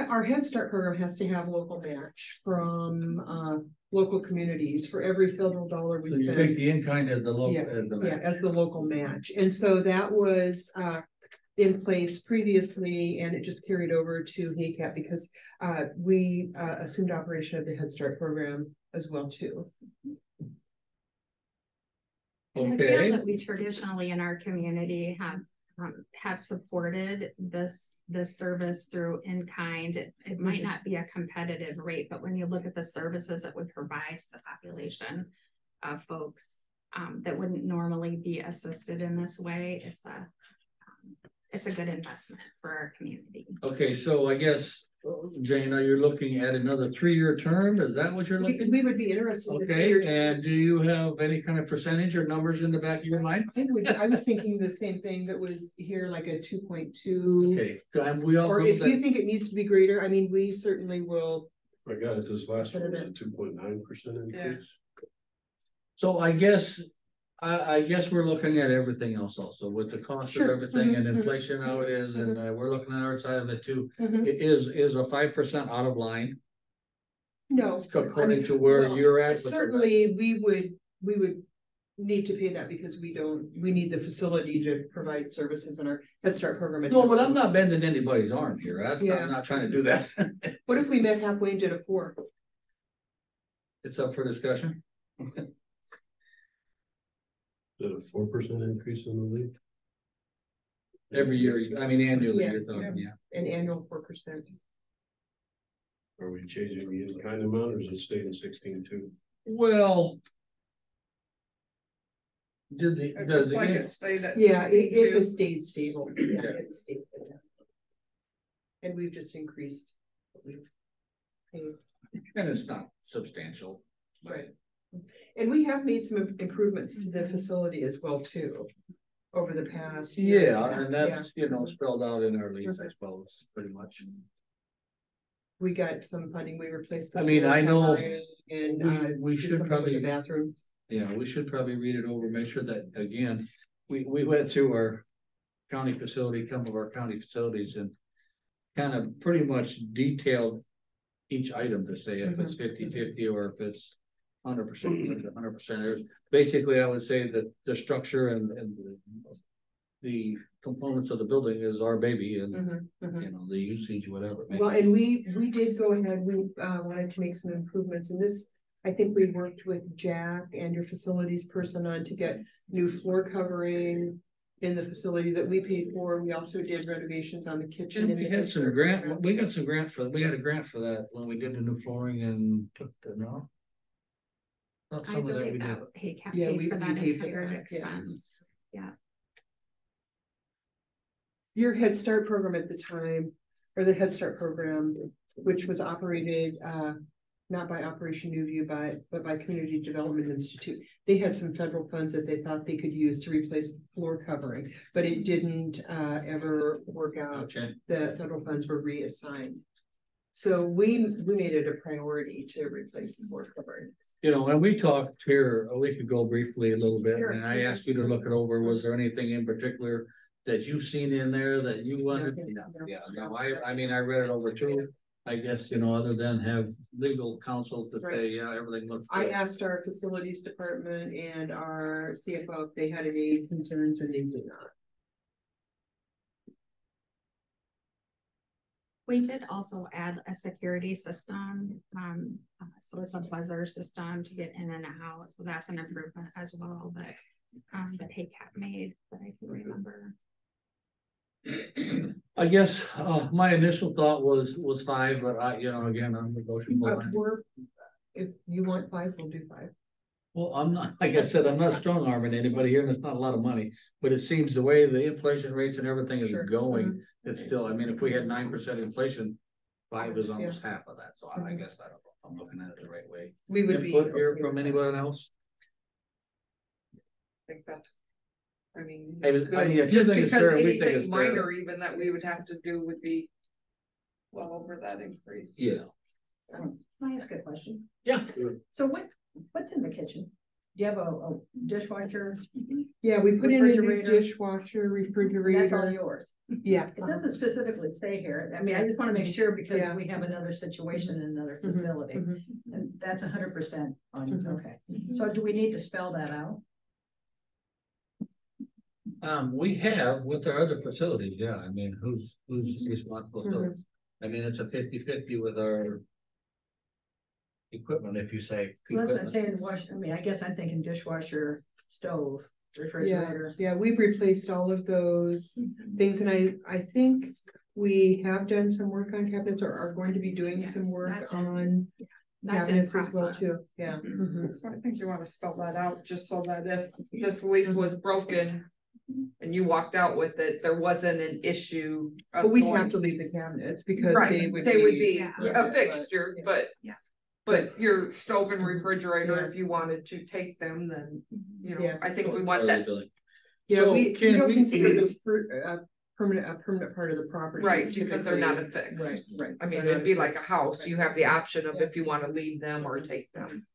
our Head Start program has to have local match from, uh, local communities for every federal dollar we So you spend. take the in-kind as the local, Yeah, as the. Yeah, as the local match, and so that was uh in place previously, and it just carried over to HACAP because uh we uh assumed operation of the Head Start program as well too. And I feel Okay. that we traditionally in our community have, um, have supported this, this service through in-kind. It, it might Mm-hmm. not be a competitive rate, but when you look at the services it would provide to the population of folks, um, that wouldn't normally be assisted in this way, it's a, um, it's a good investment for our community. Okay, so I guess, Jane, are you looking at another three-year term? Is that what you're We looking? we would be interested. in Okay, your- and do you have any kind of percentage or numbers in the back of your mind? I think we- I was thinking the same thing that was here, like a two point two. Okay, and we all Or know if you that, think it needs to be greater, I mean, we certainly will, I got it, this last one was a two point nine percent increase. so I guess, I, I guess we're looking at everything else also with the cost of Sure, everything and mhm, mhm, inflation how it is, and uh, we're looking at our side of it too. Mhm. It is, is a five percent out of line no. According to where well, you're at. with the- Certainly, we would, we would need to pay that because we don't, we need the facility to provide services in our Head Start program. No, but I'm not bending anybody's arm here. I- Yeah. I'm not trying to do that. (laughs) What if we met halfway and did a four? It's up for discussion. (laughs) Did a four percent increase in the league? Every year, I mean annually, Yeah, you're talking, yeah. An annual four percent. Are we changing the in-kind amount or is it staying sixteen two? Well. Did the, It does looks like the, it stayed at Yeah, it, it sixty-two. has stayed stable. Yeah, it stayed at. And we've just increased. what we've paid. and it's not substantial. but- Right. And we have made some improvements to the facility as well too. Over the past. year Yeah, and that's, you know, spelled out in our lease, I suppose, pretty much. We got some funding, we replaced. the I mean, I know And, we- uh. we did should something with probably- The bathrooms. Yeah, we should probably read it over, make sure that, again, we, we went through our county facility, some of our county facilities and kind of pretty much detailed each item to say if it's 50-50 or if it's (clears throat) hundred percent, hundred percent. There's, basically, I would say that the structure and, and the- the components of the building is our baby and, Mhm, mhm. you know, the usage, whatever. Well, and we, we did go ahead, we, uh, wanted to make some improvements and this. I think we worked with Jack and your facilities person on to get new floor covering. In the facility that we paid for, we also did renovations on the kitchen. And we had some grant, we got some grant for, we had a grant for that when we did the new flooring and took the, no? Thought I some of that we believe did. that HACAP Yeah, we- paid for we that paid for entire that, yeah. expense. Yeah. Your Head Start program at the time, or the Head Start program, which was operated, uh. Not by Operation New View, but, but by Community Development Institute. They had some federal funds that they thought they could use to replace the floor covering, but it didn't, uh, ever work out. Okay, The federal funds were reassigned. So we, we made it a priority to replace the floor covering. you know, and we talked here a week ago briefly a little bit, Sure. and I asked you to look it over, was there anything in particular? That you've seen in there that you wanted, yeah, no. yeah, no, I, I mean, I read it over too. I guess, you know, other than have legal counsel to say, Right. yeah, everything looks. Good. I asked our facilities department and our CFO if they had any concerns and they did not. We did also add a security system, um, so it's a buzzer system to get in and out, so that's an improvement as well, that. Um, that HACAP made, that I can remember. I guess, uh, my initial thought was, was five, but I, you know, again, I'm negotiable. we're- If you want five, we'll do five. Well, I'm not, like I said, I'm not strong arming anybody here, and it's not a lot of money, but it seems the way the inflation rates and everything is Sure. going. It's still, I mean, if we had nine percent inflation, five is almost half of that, so I I Mhm. guess I don't know, if I'm looking at it the right way. We would be. Input here from anyone else? I think that. I mean. I was- I mean, if you Just think it's because fair, we think anything it's fair. Minor even that we would have to do would be. Well over that increase. Yeah. Can I ask a question? Yeah. So what, what's in the kitchen? Do you have a, a dishwasher? Yeah, we put in a new Refrigerator. dishwasher, That's all yours. yeah. It doesn't specifically say here. I mean, I just wanna make sure because Yeah. we have another situation in another Mhm, facility. mhm. And that's hundred percent on, Mhm. okay. So do we need to spell that out? Um, we have with our other facilities, yeah, I mean, who's, who's responsible, so. I mean, it's a 50-50 with our. Equipment, if you say. Well, That's what I'm equipment. saying, wash, I mean, I guess I'm thinking dishwasher, stove, Yeah, refrigerator. yeah, we've replaced all of those mm-hmm. things and I, I think we have done some work on cabinets or are going to be doing some work that's in- on That's in cabinets as well too, process. yeah. mhm. So I think you wanna spell that out, just so that if mm-hmm. this lease was broken. And you walked out with it, there wasn't an issue. us But we going- have to leave the cabinets because Right, they would be. they would be Yeah. a fixture, yeah. but. Yeah. But your stove and Yeah. refrigerator, if you wanted to take them, then, you know, Yeah. I think we want that, Yeah, So we, we can don't we- consider this per, a permanent, a permanent part of the property. right, because they're not a fix. Right, right. I mean, it'd be not like a fix. house, you have the option of Yeah. if you wanna leave them or take them.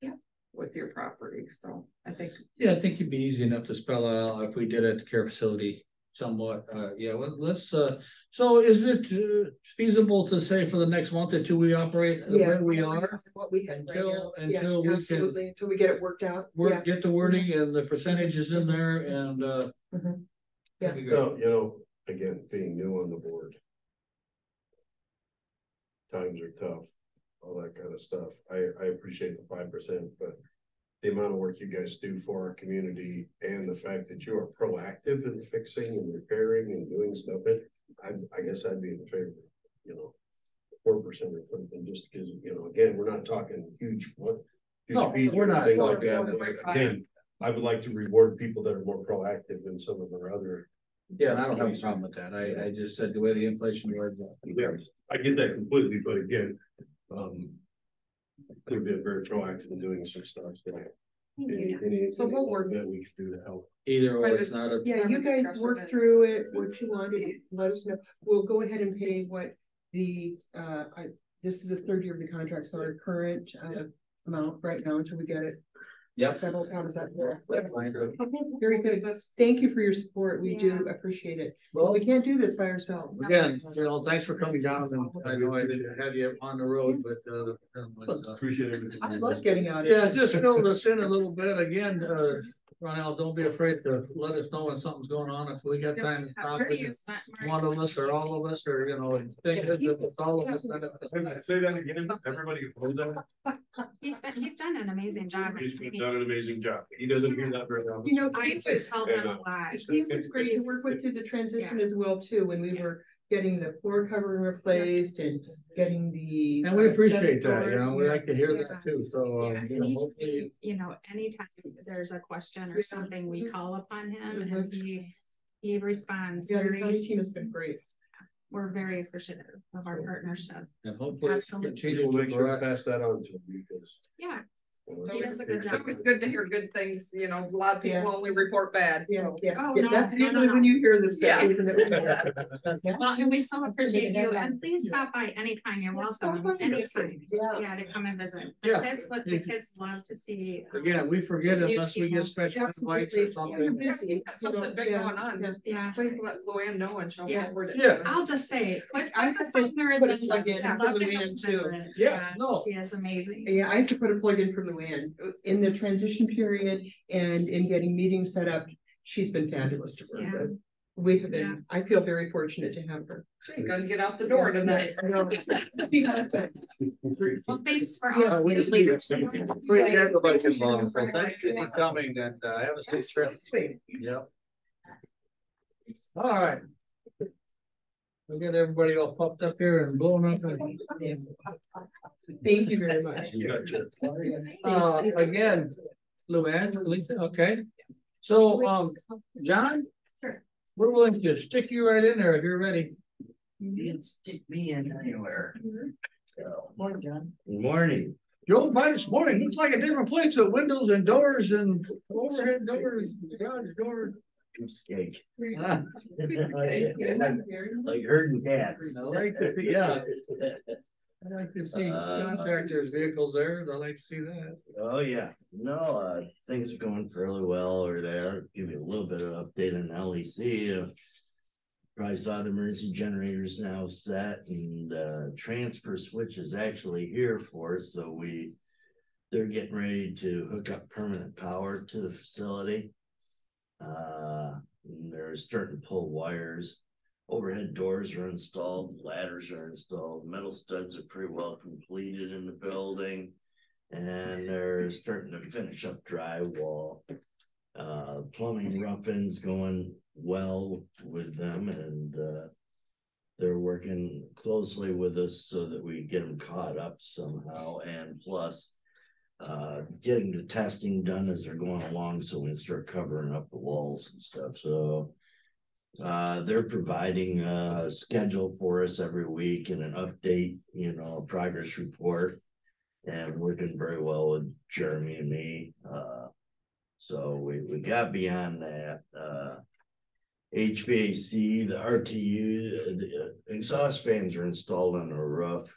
Yeah. With your property, so I think, Yeah, I think it'd be easy enough to spell out if we did it at the care facility somewhat, uh, yeah, well, let's, uh, so is it uh, feasible to say for the next month or two we operate the Yeah. way we are? What we had right Until- Yeah, until we can- until we get it worked out. Yeah. Work, get the wording and the percentages in there and, uh. Mhm. that'd. Well, you know, again, being new on the board. Times are tough, all that kind of stuff. I, I appreciate the five percent, but. The amount of work you guys do for our community and the fact that you are proactive in fixing and repairing and doing stuff, it, I, I guess I'd be in favor, you know. Four percent or something, just because, you know, again, we're not talking huge, what. huge No, fees or we're not anything like talking- that, but Again, I would like to reward people that are more proactive than some of our other Yeah, and I don't have a problem with that. I, I just said the way the inflation was. Yeah, I get that completely, but again, um. They've been very proactive in doing some stuff. so Any, any, So we'll work- that we can do to help. Either or, it's not a, Yeah, you guys work then. through it, what you want let us know. We'll go ahead and pay what the, uh, I, this is the third year of the contract, so our current, uh, amount right now until we get it yep. settled. How does that work? Fine. Very good. Thank you for your support. We do appreciate it. Well, We can't do this by ourselves. again, you know, thanks for coming down and I know I didn't have you on the road, but, uh. um, it's, uh, Appreciate everything. I love getting out. Yeah, just fill us in a little bit again, uh, Ronell, oh, don't be afraid to let us know when something's going on, if we got time to talk Where with you it. spend, Mark? One of us or all of us, or, you know, think that it's all of us. Say that again, everybody, hold on. (laughs) He's been, he's done an amazing job. He's done an amazing job. He doesn't hear that very often. You know, I uh, he just was, tell him a lot. he was great to work with through the transition as well too, when we Yeah. were getting the floor covering replaced and getting the. And we uh, appreciate that, you know, we Yeah. like to hear Yeah. that too, so, Yeah, um, you know, each, hopefully. you know, anytime there's a question or something, we Mhm. call upon him Mhm. and he, he responds Yeah, the county team has been great. we're very appreciative of our partnership. And hopefully it's Absolutely. continue We'll make sure to pass that on to him because. Yeah, He does a good job. It's good to hear good things, you know, a lot of people Yeah. only report bad. Yeah, yeah, Oh, yeah, no, that's no, no, usually no. when you hear this stuff, Yeah. isn't it? (laughs) Well, and we so appreciate you, and please stop by anytime, you're It's welcome, anytime, Yeah. yeah, to come and visit. Yeah. That's what the kids love to see. um, Again, we forget New unless we get special invites or Absolutely. You're something. busy, you Got Something know, big yeah, going on, yeah. just Yeah. please let Luann know and she'll Yeah. forward it. Yeah. to us. I'll just say, put, I put this have to on your put a agenda, plug in I'd for love to Luann, come too. visit. Yeah, no. She is amazing. Yeah, I have to put a plug in for Luann. In the transition period and in getting meetings set up, she's been fabulous to work Yeah. with. We have been, I feel very fortunate to have her. She ain't gonna get out the door tonight. I know. (laughs) She has been. Well, thanks for Yeah, all. we- the leadership. Appreciate everybody's involved, so thank you for coming and uh, have a safe trip. Yep. All right. We got everybody all popped up here and blown up. and- Thank you very much. Uh, again, Luann, Lisa, okay. So, um, John? Sure. We're willing to stick you right in there if you're ready. You can stick me in anywhere. So, Morning, John. good morning. Joe, by this morning, looks like a different place with windows and doors and overhead doors, garage doors. Steak. (laughs) Ah, Like (laughs) herding cats. I like to see, yeah. I like to see Uh, contractors' vehicles there. I like to see that. Oh, yeah. No, uh, things are going fairly well over there. Give you a little bit of update on LEC. uh, Probably saw the emergency generators now set and, uh, transfer switch is actually here for us, so we. They're getting ready to hook up permanent power to the facility. Uh, they're starting to pull wires. Overhead doors are installed, ladders are installed, metal studs are pretty well completed in the building. And they're starting to finish up drywall. Uh, plumbing rough-ins going well with them and, uh. They're working closely with us so that we get them caught up somehow and plus. Uh, getting the testing done as they're going along, so we can start covering up the walls and stuff, so. Uh, they're providing a schedule for us every week and an update, you know, a progress report. And working very well with Jeremy and me, uh. So we, we got beyond that, uh. HVAC, the RTU, the exhaust fans are installed on the roof.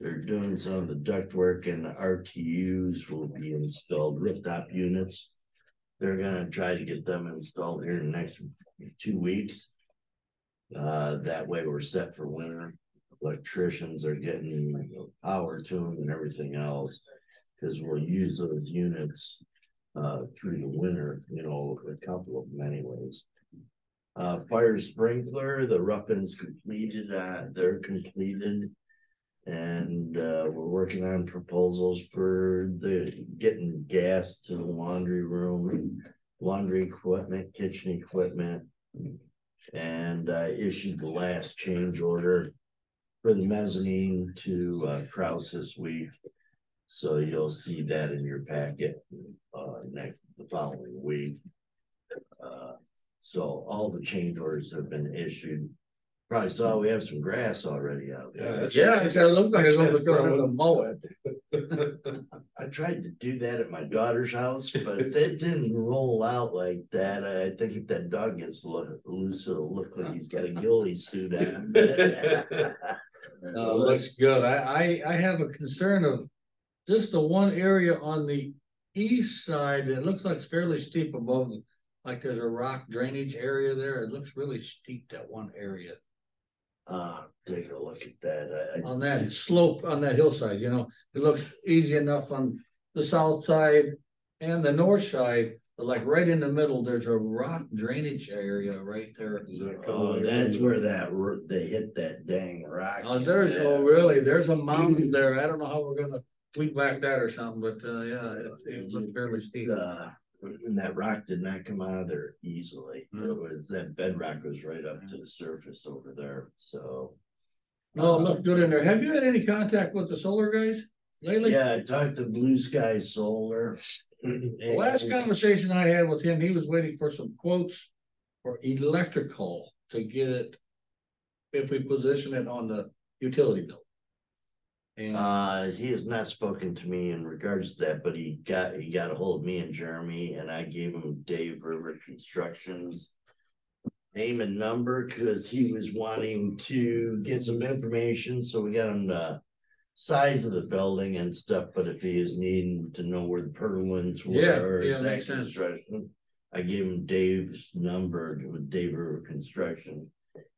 They're doing some of the ductwork and the RTUs will be installed, rooftop units. They're gonna try to get them installed here in the next two weeks. Uh, that way we're set for winter. Electricians are getting power to them and everything else. Cause we'll use those units uh through the winter, you know, a couple of them anyways. Uh, fire sprinkler, the rough-ins completed, uh, they're completed. And uh, we're working on proposals for the getting gas to the laundry room, laundry equipment, kitchen equipment. And I issued the last change order for the mezzanine to uh Kraus this week. So you'll see that in your packet uh next, the following week. Uh, so all the change orders have been issued. Probably saw we have some grass already out Yeah, there. that's- Yeah, it's gonna look like it's gonna go to mow it. I tried to do that at my daughter's house, but it didn't roll out like that. I think if that dog gets lo- loose, it'll look like he's got a ghillie suit on. (laughs) (laughs) No, it looks good. I, I, I have a concern of just the one area on the east side, it looks like it's fairly steep above. Like there's a rock drainage area there. It looks really steep, that one area. Uh, take a look at that. I, I, On that slope, on that hillside, you know, it looks easy enough on the south side and the north side. But like right in the middle, there's a rock drainage area right there. oh, that's where that, they hit that dang rock. Oh, there's, oh, really? There's a (laughs) mountain there. I don't know how we're gonna tweak back that or something, but, uh, yeah, it, it looks fairly steep. Uh, and that rock did not come out of there easily. Hmm. It was, that bedrock was right up to the surface over there, so. No, it looks good in there. Have you had any contact with the solar guys lately? Yeah, I talked to Blue Sky Solar. The last conversation I had with him, he was waiting for some quotes for electrical to get it. If we position it on the utility bill. And, Uh, he has not spoken to me in regards to that, but he got, he got a hold of me and Jeremy and I gave him Dave River Constructions. Name and number, cause he was wanting to get some information, so we got him the. Size of the building and stuff, but if he is needing to know where the purlins Yeah, were. or yeah, exact makes sense. construction, I gave him Dave's number with Dave River Construction.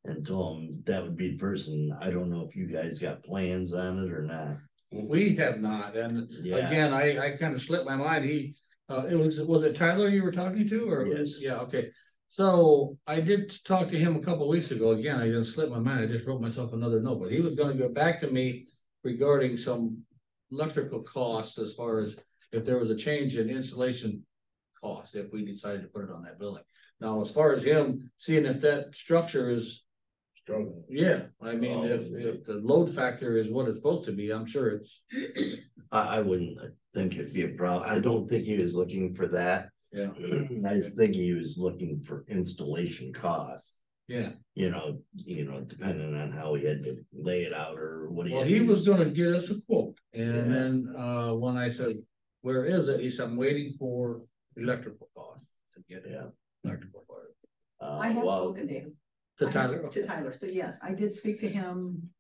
And told him that would be the person, I don't know if you guys got plans on it or not. we have not, and Yeah. again, I, I kind of slipped my mind, he, uh, it was, was it Tyler you were talking to, or? Yes. Yeah, okay, so I did talk to him a couple weeks ago, again, I just slipped my mind, I just wrote myself another note, but he was gonna get back to me regarding some electrical costs as far as if there was a change in insulation cost, if we decided to put it on that building. Now, as far as him seeing if that structure is Struggling. yeah, I mean, if, if the load factor is what it's supposed to be, I'm sure it's, I, I wouldn't think it'd be a problem. I don't think he was looking for that. yeah, (clears throat) I think he was looking for installation costs, yeah. you know, you know, depending on how he had to lay it out or what he. Well, had he to was gonna get us a quote, Yeah. and then, uh, when I said, where is it? He said, I'm waiting for electrical costs to get it. Yeah. Part. Uh, I have well, spoken to him. To I have- Tyler, To Tyler, so yes, I did speak to him.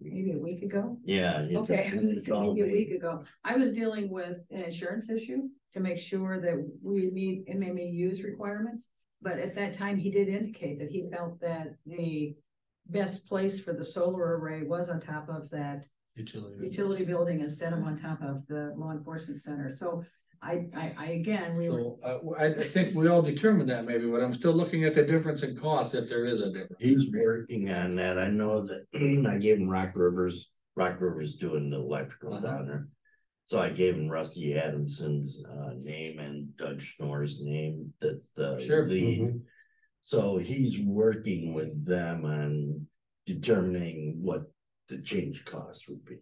Maybe a week ago. yeah. Okay, I was definitely gonna say called maybe a week ago. I was dealing with an insurance issue to make sure that we meet MMEU's requirements. But at that time, he did indicate that he felt that the best place for the solar array was on top of that utility. utility building instead of on top of the law enforcement center. So I, I, I again, we were, So, uh, I, I think we all determined that maybe, but I'm still looking at the difference in costs if there is a difference. He's working on that. I know that (clears throat) I gave him Rock Rivers, Rock Rivers doing the electrical Uh-huh. down there. So I gave him Rusty Adamson's uh name and Doug Schnorr's name. That's the Sure. lead. Mhm. So he's working with them on determining what the change cost would be.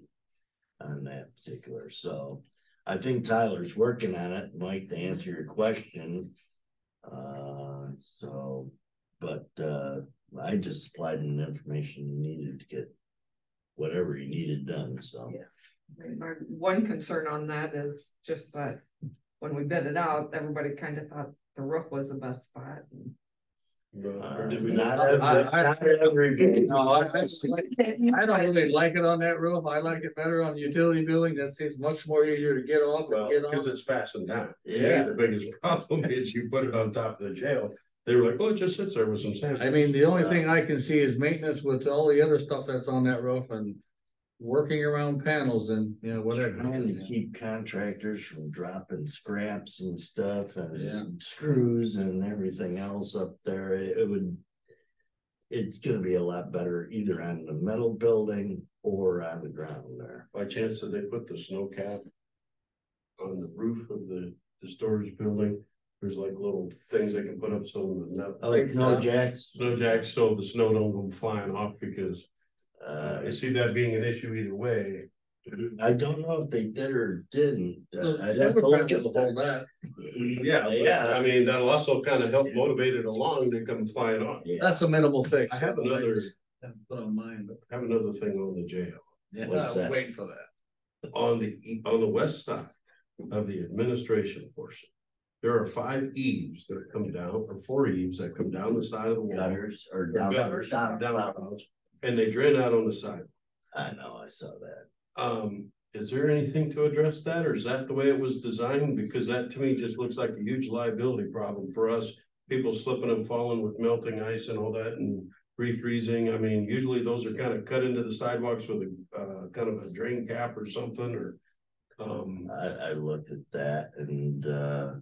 On that particular, so I think Tyler's working on it, Mike, to answer your question. Uh, so, but uh, I just supplied him the information he needed to get. Whatever he needed done, so. Yeah. My one concern on that is just that when we bid it out, everybody kind of thought the roof was the best spot. Uh, Did we not not- every, I- I- not every. No, I, I I don't really like it on that roof. I like it better on the utility building. That seems much more easier to get off Well, and get because on. it's fastened down. Yeah. The biggest (laughs) problem is you put it on top of the jail. They were like, well, it just sits there with some sand. I mean, the only thing I can see is maintenance with all the other stuff that's on that roof and working around panels and, you know, whatever. Trying to keep contractors from dropping scraps and stuff Yeah. and screws and everything else up there, it it would. It's gonna be a lot better either on the metal building or on the ground there. By chance, did they put the snow cap? On the roof of the, the storage building? There's like little things they can put up so the. net- Like no jacks, Snow jacks, so the snow don't go flying off because, uh, I see that being an issue either way. I don't know if they did or didn't. uh, I'd have to look at will hold that. Yeah, but, Yeah. I mean, that'll also kind of help motivate it along to come flying off. Yeah. That's a minimal fix. I have another- just haven't Put on mine, but I Have another thing on the jail. yeah, I What's was that? waiting for that. On the, e- on the west side of the administration portion. There are five eaves that come down, or four eaves that come down the side of the wall. Gutters or Or down, gutters, down, down down. the house, And they drain out on the side. I know, I saw that. Um, is there anything to address that, or is that the way it was designed? Because that to me just looks like a huge liability problem for us. People slipping and falling with melting ice and all that and refreezing. I mean, usually those are kind of cut into the sidewalks with a, uh, kind of a drain cap or something, or. Um, I, I looked at that and, uh.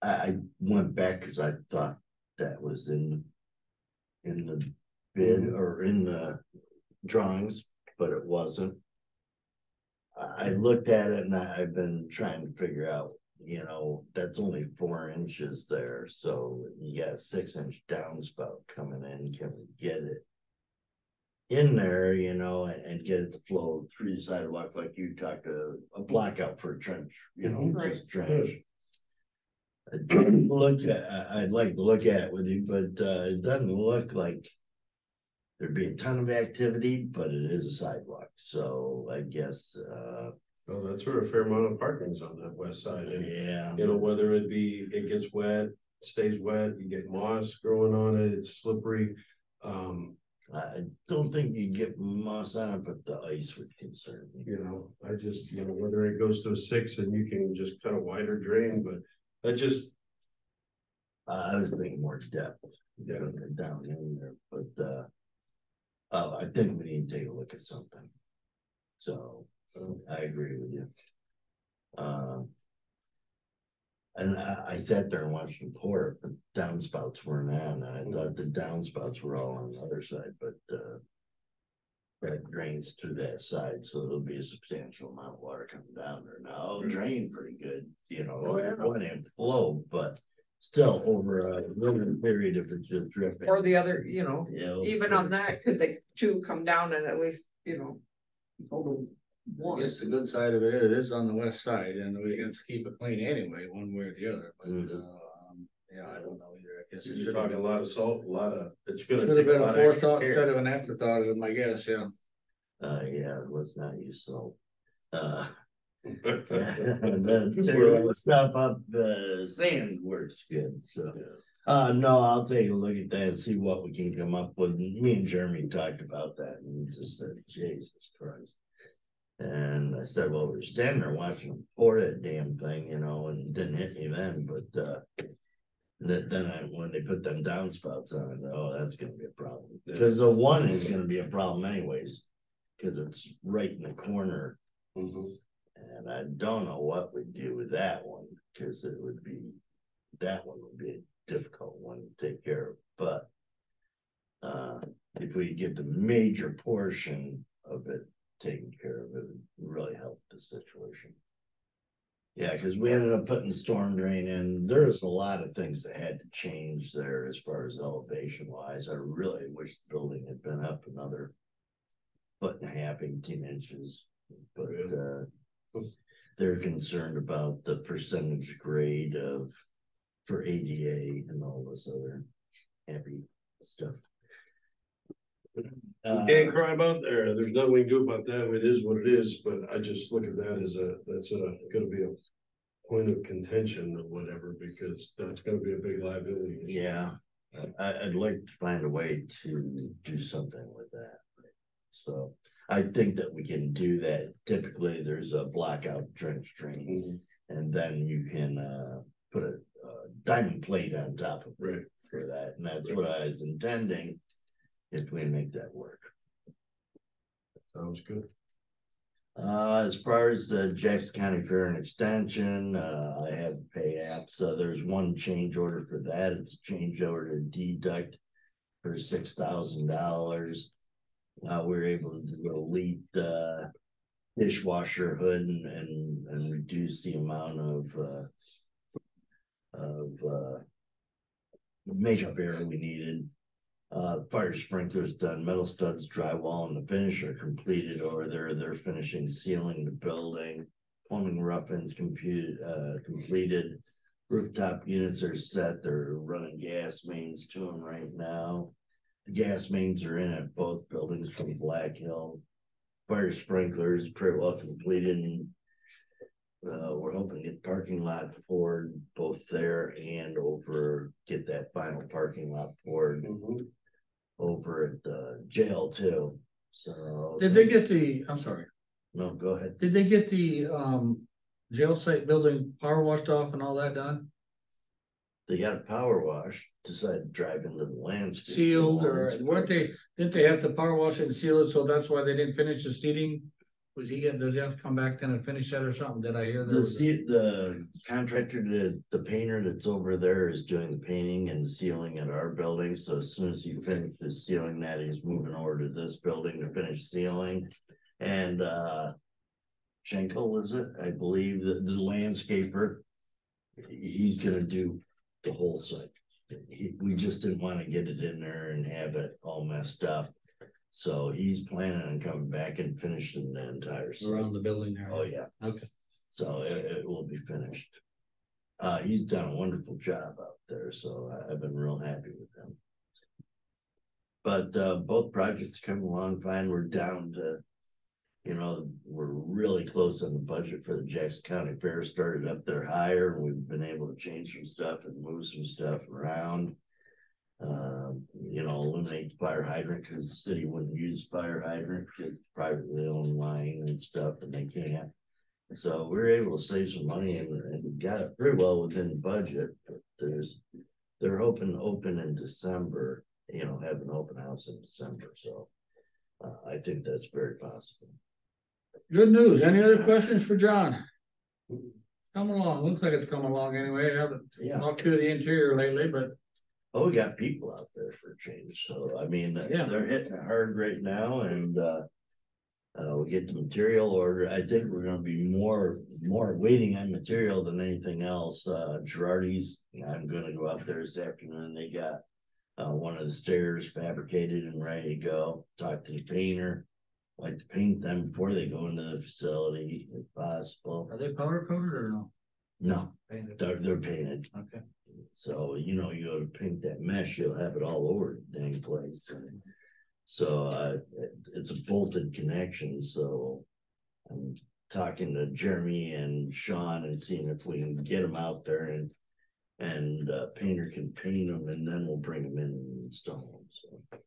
I, I went back because I thought that was in. In the bid or in the drawings, but it wasn't. I, I looked at it and I, I've been trying to figure out, you know, that's only four inches there, so you got a six inch downspout coming in, can we get it? In there, you know, and, and get it to flow through the sidewalk like you talked to a blackout for a trench, you know, Mhm. just trench. I'd Look, at- I, I'd like to look at it with you, but, uh, it doesn't look like. There'd be a ton of activity, but it is a sidewalk, so I guess, uh, Well, that's where a fair amount of parking's on that west side, and, yeah. you know, whether it be, it gets wet, stays wet, you get moss growing on it, it's slippery. Um, I don't think you'd get moss on it, but the ice would concern me. you know, I just, you know, whether it goes to a six and you can just cut a wider drain, but that just, Uh, I was thinking more depth, Yeah. down down in there, but, uh. Uh, I think we need to take a look at something. So, I agree with you. Um. And I, I sat there and watched them pour it, but downspouts weren't on, and I thought the downspouts were all on the other side, but, uh. That drains to that side, so there'll be a substantial amount of water coming down there. Now, it'll drain pretty good, you know, Oh, yeah. it won't flow, but. Still over a limited period if it's just dripping. Or the other, you know, Yeah. even on that, could the two come down and at least, you know. Total I one. guess the good side of it, it is on the west side and we have to keep it clean anyway, one way or the other, but, Mhm. uh, um, yeah, I don't know either, I guess. it you're should have talking a lot of salt, a lot of, it's gonna. Should have take been lot a forethought extra instead of an afterthought, is my guess, yeah. Uh, yeah, let's not use salt. Uh. Yeah. (laughs) (laughs) The stuff up, uh, sand works good, so. Uh, no, I'll take a look at that and see what we can come up with. Me and Jeremy talked about that and just said, Jesus Christ. And I said, well, we're standing there watching them pour that damn thing, you know, and it didn't hit me then, but, uh. Then, I, when they put them downspouts on, I said, oh, that's gonna be a problem, because the one is gonna be a problem anyways. Cause it's right in the corner Mhm. and I don't know what we'd do with that one, cause it would be, that one would be difficult one to take care of, but. Uh, if we get the major portion of it taken care of, it would really help the situation. Yeah, cause we ended up putting storm drain in, there's a lot of things that had to change there as far as elevation wise, I really wish the building had been up another. Foot and a half, eighteen inches, but, uh. They're concerned about the percentage grade of, for ADA and all this other happy stuff. We Uh, can't cry about there, there's nothing we can do about that, it is what it is, but I just look at that as a, that's a, gonna be a. Point of contention or whatever, because that's gonna be a big liability. issue. Yeah, I, I'd like to find a way to do something with that. So I think that we can do that. Typically, there's a blackout trench drain. Mhm. And then you can, uh, put a, diamond plate on top of it Right. for that, and that's what I was intending. If we make that work. Sounds good. Uh, as far as the Jackson County Fair and Extension, uh, I have pay apps. so there's one change order for that, it's a change order to deduct. For six thousand dollars. Uh, we are able to delete the dishwasher hood and, and, and reduce the amount of, uh. Of, uh. Makeup area we needed. Uh, fire sprinklers done, metal studs, drywall and the finish are completed over there. They're finishing sealing the building. Plumbing rough-ins computed, uh, completed. Rooftop units are set. They're running gas mains to them right now. The gas mains are in at both buildings from Black Hill. Fire sprinklers pretty well completed and uh, we're hoping to get the parking lot poured both there and over, get that final parking lot poured Mhm. over at the jail too, so. Did they get the, I'm sorry, No, go ahead. did they get the, um, jail site building power washed off and all that done? They got a power wash, decided to drive into the landscape. Sealed or weren't they, didn't they have to power wash it and seal it, so that's why they didn't finish the seating? Was he, get- does he have to come back then and finish that or something? Did I hear that? The se- the contractor, the, the painter that's over there is doing the painting and the sealing at our building, so as soon as he finishes sealing that, he's moving over to this building to finish sealing. And, uh. Schenkel, is it? I believe that the landscaper. He's gonna do the whole site. He, we just didn't wanna get it in there and have it all messed up. So he's planning on coming back and finishing the entire site. Around the building there? Oh, yeah. Okay. So it, it will be finished. Uh, he's done a wonderful job out there, so I- I've been real happy with him. But uh, both projects come along fine. We're down to. You know, we're really close on the budget for the Jackson County Fair started up there higher and we've been able to change some stuff and move some stuff around. Um, you know, eliminate fire hydrant because the city wouldn't use fire hydrant because it's privately owned line and stuff and they can't. So we we're able to save some money and, and got it pretty well within the budget, but there's. They're hoping open in December, you know, have an open house in December, so. Uh, I think that's very possible. Good news. Any other questions for John? Coming along, looks like it's coming along anyway. I haven't Yeah. talked to the interior lately, but Oh, we got people out there for a change, so I mean, Yeah. they're hitting it hard right now and, uh. Uh, we get the material order. I think we're gonna be more, more waiting on material than anything else. Uh, Girardi's, I'm gonna go out there this afternoon. They got. Uh, one of the stairs fabricated and ready to go. Talk to the painter. Like to paint them before they go into the facility if possible. are they powder coated or no? No, Painted. they're, they're painted. Okay. So, you know, you go to paint that mesh, you'll have it all over the dang place. So, uh, it's a bolted connection, so. I'm talking to Jeremy and Sean and seeing if we can get them out there and. And, uh, painter can paint them and then we'll bring them in and install them, so,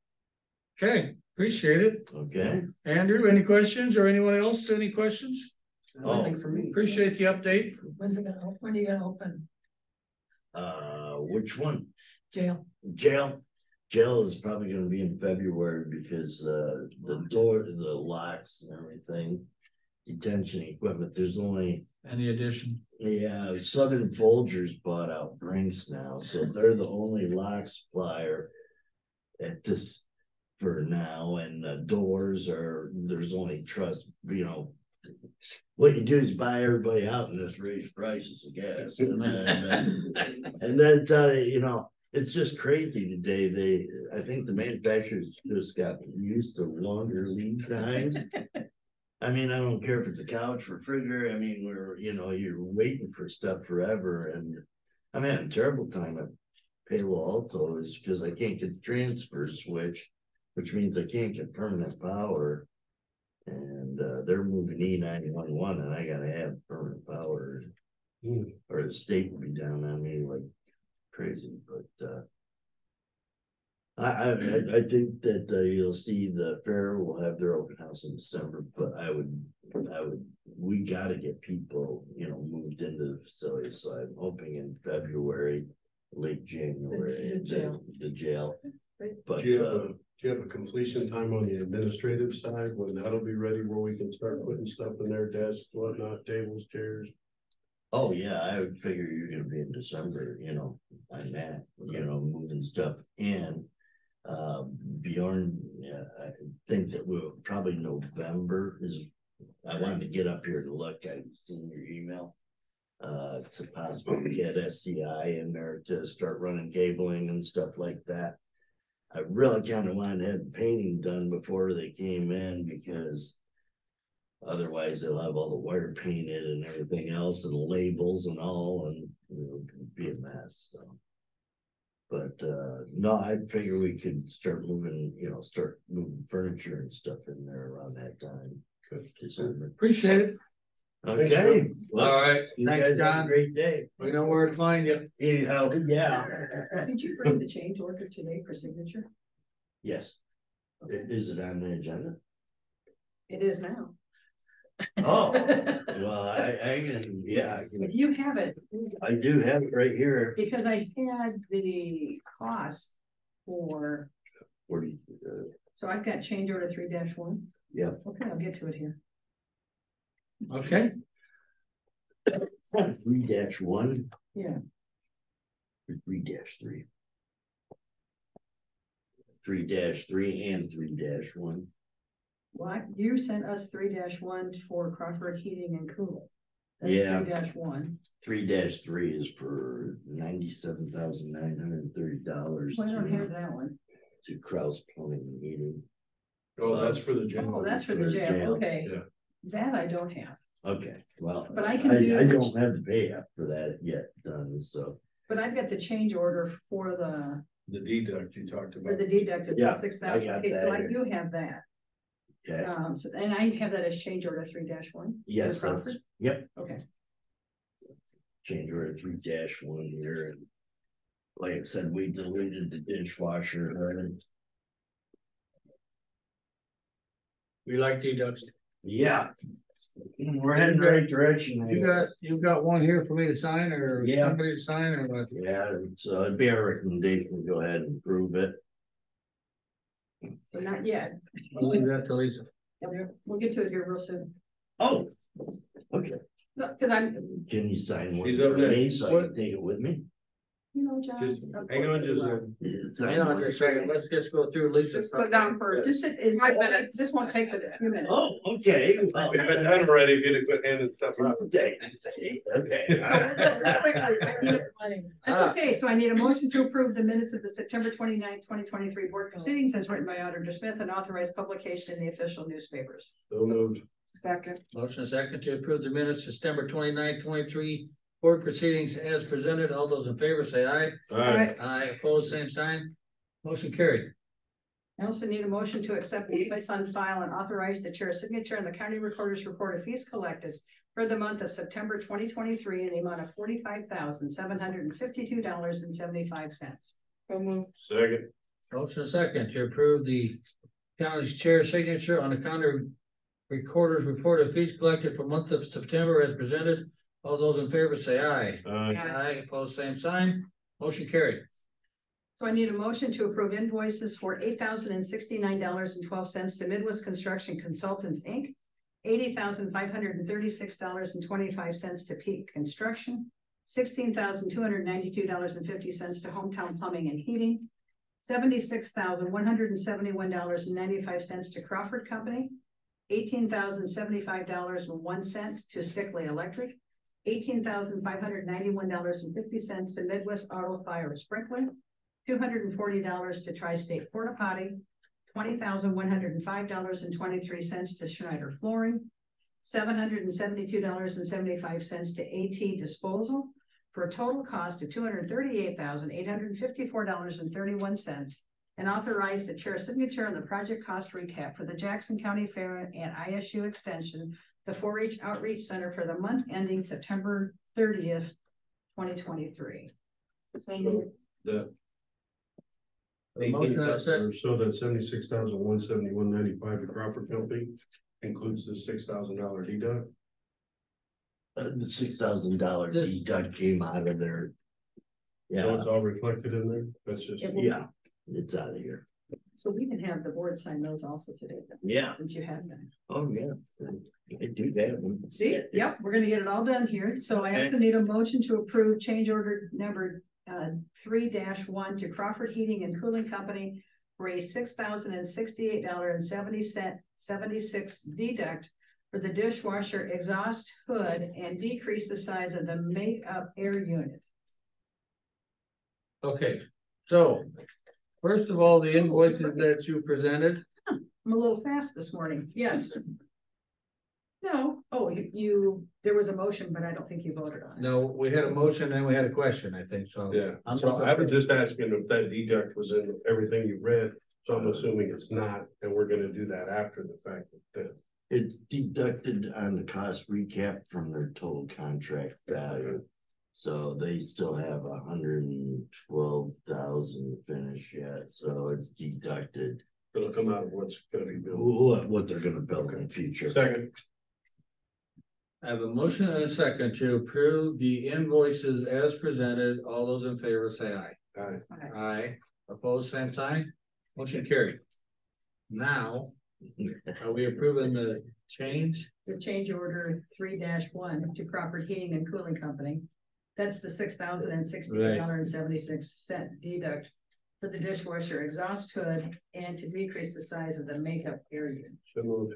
Okay, appreciate it. okay? Andrew, any questions or anyone else? Any questions? Oh. Nothing for me. Appreciate the update. When's it gonna, open? when are you gonna open Uh, which one? jail? Jail, jail is probably gonna be in February because uh the door, the locks and everything. Detention equipment, there's only, Any addition? yeah, Southern Folgers bought out Brinks now, so they're the only lock supplier. At this, for now, and uh, doors are, there's only trust, you know. What you do is buy everybody out and just raise prices, of gas, and then, uh, and then tell you, you know, it's just crazy today. They, I think the manufacturers just got used to longer lead times. I mean, I don't care if it's a couch, refrigerator, I mean, we're, you know, you're waiting for stuff forever and. I'm having a terrible time at Palo Alto is because I can't get the transfer switch, which means I can't get permanent power. And uh, they're moving E nine one one and I gotta have permanent power. Or the state will be down on me like crazy, but uh. I I I I think that uh, you'll see the fair will have their open house in December, but I would, I would, we gotta get people, you know, moved into the facility, so I'm hoping in February. Late January, the and jail. the jail, but Do you have uh, a, do you have a completion time on the administrative side when that'll be ready where we can start putting stuff in their desks, whatnot, tables, chairs? Oh, yeah, I would figure you're gonna be in December, you know, on that, you know, moving stuff in. Uh, Bjorn, yeah, I think that we'll probably November is, I wanted to get up here to look, I've seen your email. Uh, to possibly get SCI in there to start running cabling and stuff like that. I really kind of wanted to have the painting done before they came in because. Otherwise, they'll have all the wire painted and everything else and labels and all and it'd be a mess, so. But uh, no, I figure we could start moving, you know, start moving furniture and stuff in there around that time. December. Appreciate it. Okay. well, All right. You Thanks, guys have a John. great day. We know where to find you. Yeah, yeah, Did you bring the change order today for signature? yes. I- Is it on the agenda? It is now. Oh, (laughs) well, I, I can, yeah, I can, If you have it, I do have it right here. because I had the cost for, Forty, uh, so I've got change order three dash one. Yeah. Okay, I'll get to it here. Okay, three dash one. Yeah. Three dash three. Three dash three and three dash one. What, you sent us three dash one for Crawford Heating and Cooling. That's Yeah. Three dash one. Three dash three is for ninety-seven thousand nine hundred and thirty dollars. Well, I don't have that one. To Kraus Plumbing and Heating. Oh, that's for the jail. Oh, that's for the jail, jail, okay. yeah. That I don't have, Okay, well. But I can I, do- I don't have the pay app for that yet done, so, but I've got the change order for the The deduct you talked about. For about. the deduct of Yeah, the six I thousand, got okay, so that I do have that. Okay, Um, so, and I have that as change order three dash one. yes, that's, yep, Okay, change order three dash one here and. Like I said, we deleted the dishwasher, and We like deducts. Yeah. We're heading the right direction. You got, you got one here for me to sign or Yeah. somebody to sign or what? Yeah, so uh, it'd be a recommendation, to go ahead and approve it. but not yet. I'll leave that to Lisa. We'll get to it here real soon. Oh, okay, No, I'm, can you sign one She's for up next. me so I can take it with me? You know, Just of Hang on just a will. Hang on just a second, let's just go through Lisa. Just put down for, Just sit, it's, Five minutes. this won't take but a few minutes. Oh, okay. well, If it's done already, if you'd have quit handing stuff out. Okay, okay. (laughs) Okay, so I need a motion to approve the minutes of the September 29th, twenty twenty-three board proceedings as written by Auditor Smith and authorized publication in the official newspapers. So moved. second, Motion second to approve the minutes September 29th, twenty-three board proceedings as presented. All those in favor say aye. Alright, Aye, opposed, same sign. Motion carried. I also need a motion to accept and place on file and authorize the chair's signature on the county recorder's report of fees collected for the month of September twenty twenty-three in the amount of forty-five thousand, seven hundred and fifty-two dollars and seventy-five cents. so move, second, Motion second to approve the county's chair signature on the county recorder's report of fees collected for month of September as presented. All those in favor say aye. uh, Aye, opposed, same sign. Motion carried. So I need a motion to approve invoices for eight thousand and sixty-nine dollars and twelve cents to Midwest Construction Consultants, Inc. Eighty thousand five hundred and thirty-six dollars and twenty-five cents to Peak Construction. Sixteen thousand two hundred ninety-two dollars and fifty cents to Hometown Plumbing and Heating. Seventy-six thousand one hundred and seventy-one dollars and ninety-five cents to Crawford Company. Eighteen thousand seventy-five dollars and one cent to Stickley Electric. Eighteen thousand five hundred ninety-one dollars and fifty cents to Midwest Auto Fire Sprinkler two hundred and forty dollars to Tri-State Porta Potty, twenty thousand one hundred and five dollars and twenty-three cents to Schneider Flooring, seven hundred and seventy-two dollars and seventy-five cents to AT Disposal, for a total cost of two hundred and thirty-eight thousand eight hundred fifty-four dollars and thirty-one cents, and authorize the chair's signature on the project cost recap for the Jackson County Fair and ISU Extension, the four-H Outreach Center for the month ending September thirtieth, twenty twenty-three. the. The motion I said- Or So that seventy-six thousand one seventy-one ninety-five to Crawford Company includes the six thousand dollar deduct. Uh, the six thousand dollar This- deduct came out of there. So Yeah, it's all reflected in there, that's just. It will- yeah, it's out of here. So we can have the board sign those also today. then, Yeah. Since you have them. Oh, yeah. I do have them. See, yep, we're gonna get it all done here. So I also need a motion to approve change order number uh three one to Crawford Heating and Cooling Company for a six thousand and sixty-eight dollar and seventy cent, seventy-six deduct for the dishwasher exhaust hood and decrease the size of the makeup air unit. Okay, so first of all, the invoices that you presented, hmm, I'm a little fast this morning. Yes. No, oh, you, you, there was a motion, but I don't think you voted on it. no, we had a motion and we had a question, I think, so. Yeah, I'm so I was just asking if that deduct was in everything you read, so I'm assuming it's not, and we're gonna do that after the fact that. It's deducted on the cost recap from their total contract value. So they still have a hundred and twelve thousand to finish yet, so it's deducted. It'll come out of what's gonna be billed. What, what they're gonna build in the future. Second, I have a motion and a second to approve the invoices as presented. All those in favor say aye. aye, Aye, opposed, same sign. Motion carried. Now, (laughs) are we approving the change? The change order three one to Crawford Heating and Cooling Company. That's the six thousand and sixty-eight dollar and seventy-six cent deduct for the dishwasher exhaust hood and to decrease the size of the makeup air unit. so moved.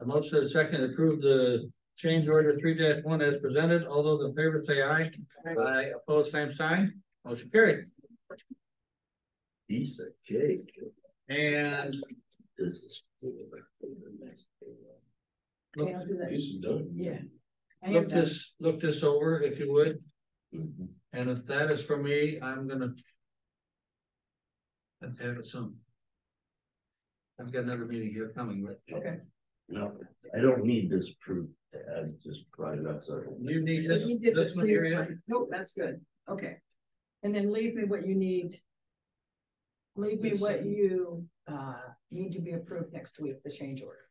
A motion and a second to approve the change order three dash one as presented. All those in favor say aye. Aye, opposed, same sign. Motion carried. Piece of cake. And This is. Okay, I'll do that. This is done. Yeah. I look this, look this over if you would. Mhm. And if that is for me, I'm gonna I've had it some. I've got another meeting here coming, but. Okay. No, I don't need this proof, I just brought it up, so. You need So this, you did this the one clear here, yeah? Nope, that's good, okay. And then leave me what you need. Leave me what you, uh, need to be approved next week, the change order.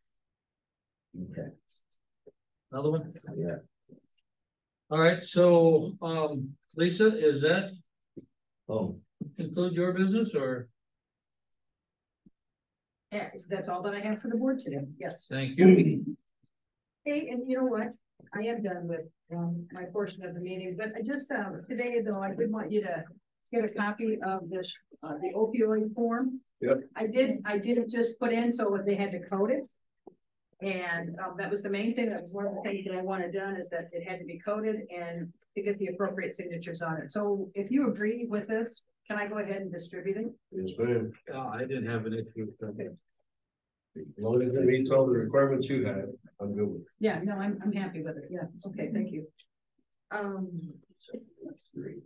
Okay, Another one? yeah. All right, so, um, Lisa, is that Oh, conclude your business or? Yes, that's all that I have for the board today, yes. Thank you. (clears throat) Hey, and you know what? I am done with, um, my portion of the meeting, but I just, um, today though, I did want you to get a copy of this, uh, the opioid form. Yep. I did, I didn't just put in, so they had to code it. And, um, that was the main thing, that was one of the things that I wanted done, is that it had to be coded and to get the appropriate signatures on it. So if you agree with this, can I go ahead and distribute it? Yes, ma'am. Uh, I didn't have an issue. with that. As long as it meets all the requirements you have, I'm good with it. Yeah, no, I'm, I'm happy with it, yeah, okay, thank you. Um, That's great.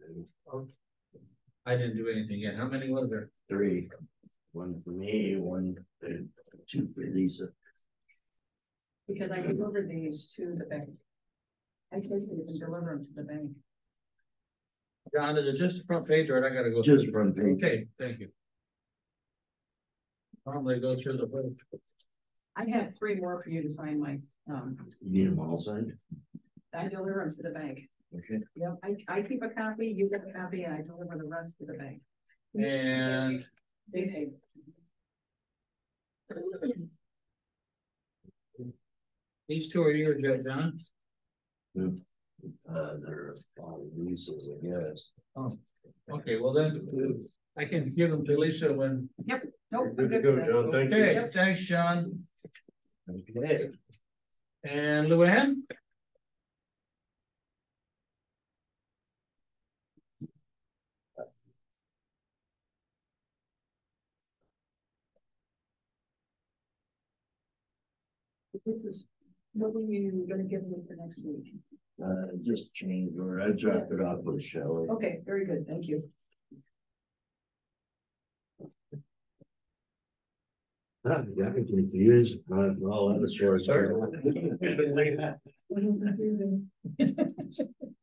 I didn't do anything yet. How many was there? Three, one for me, one, two for Lisa. Because I delivered these to the bank. I take these and deliver them to the bank. John, is it just the front page or I gotta go? Just the front page. Okay, thank you. Normally go through the whole. I have three more for you to sign my, um, You need them all signed? I deliver them to the bank. Okay. Yep, I, I keep a copy, you get a copy, and I deliver the rest to the bank. And They pay. These two are yours, yeah, John? Uh, they're uh, Lisa's, I guess. Oh, okay, well then, I can give them to Lisa when. Yep, Nope. I'm Good to go, with that. John, thank you. Okay, thanks, John. Okay. And Luann? This is, what were you gonna give me for next week? Uh, just change or I dropped it off with Shelley. Okay, very good, thank you. Ah, you got me confused, uh, well, that was short. Confusing. (laughs) (laughs)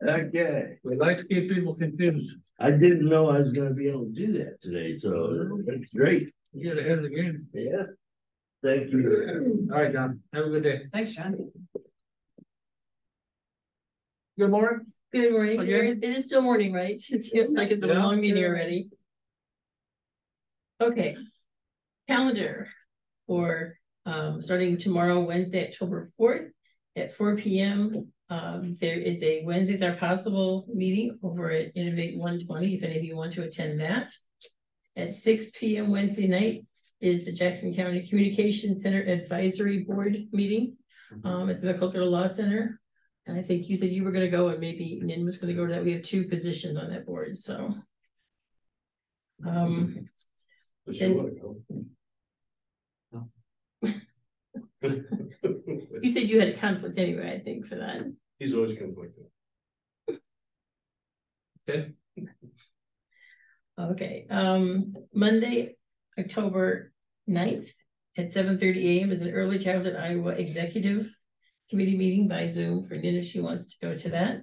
Okay, We like to keep people confused. I didn't know I was gonna be able to do that today, so it's great, You Get ahead of the game. yeah. Thank you. All right, John, have a good day. Thanks, John. Good morning. Good morning. Again? It is still morning, right? (laughs) It seems like it's been a long meeting already. Okay. Calendar for um starting tomorrow, Wednesday, October fourth at four P M. Um, there is a Wednesdays are possible meeting over at Innovate one twenty, if any of you want to attend that. At six P M Wednesday night is the Jackson County Communication Center Advisory Board meeting um at the Cultural Law Center. And I think you said you were gonna go and maybe Nin was gonna go to that. We have two positions on that board, so. Um, And- wanna go? (laughs) you said you had a conflict anyway, I think, for that. He's always conflicted. Okay. Okay, um, Monday, October 9th at seven thirty AM is an early childhood Iowa executive. Committee meeting by Zoom for Nina if she wants to go to that.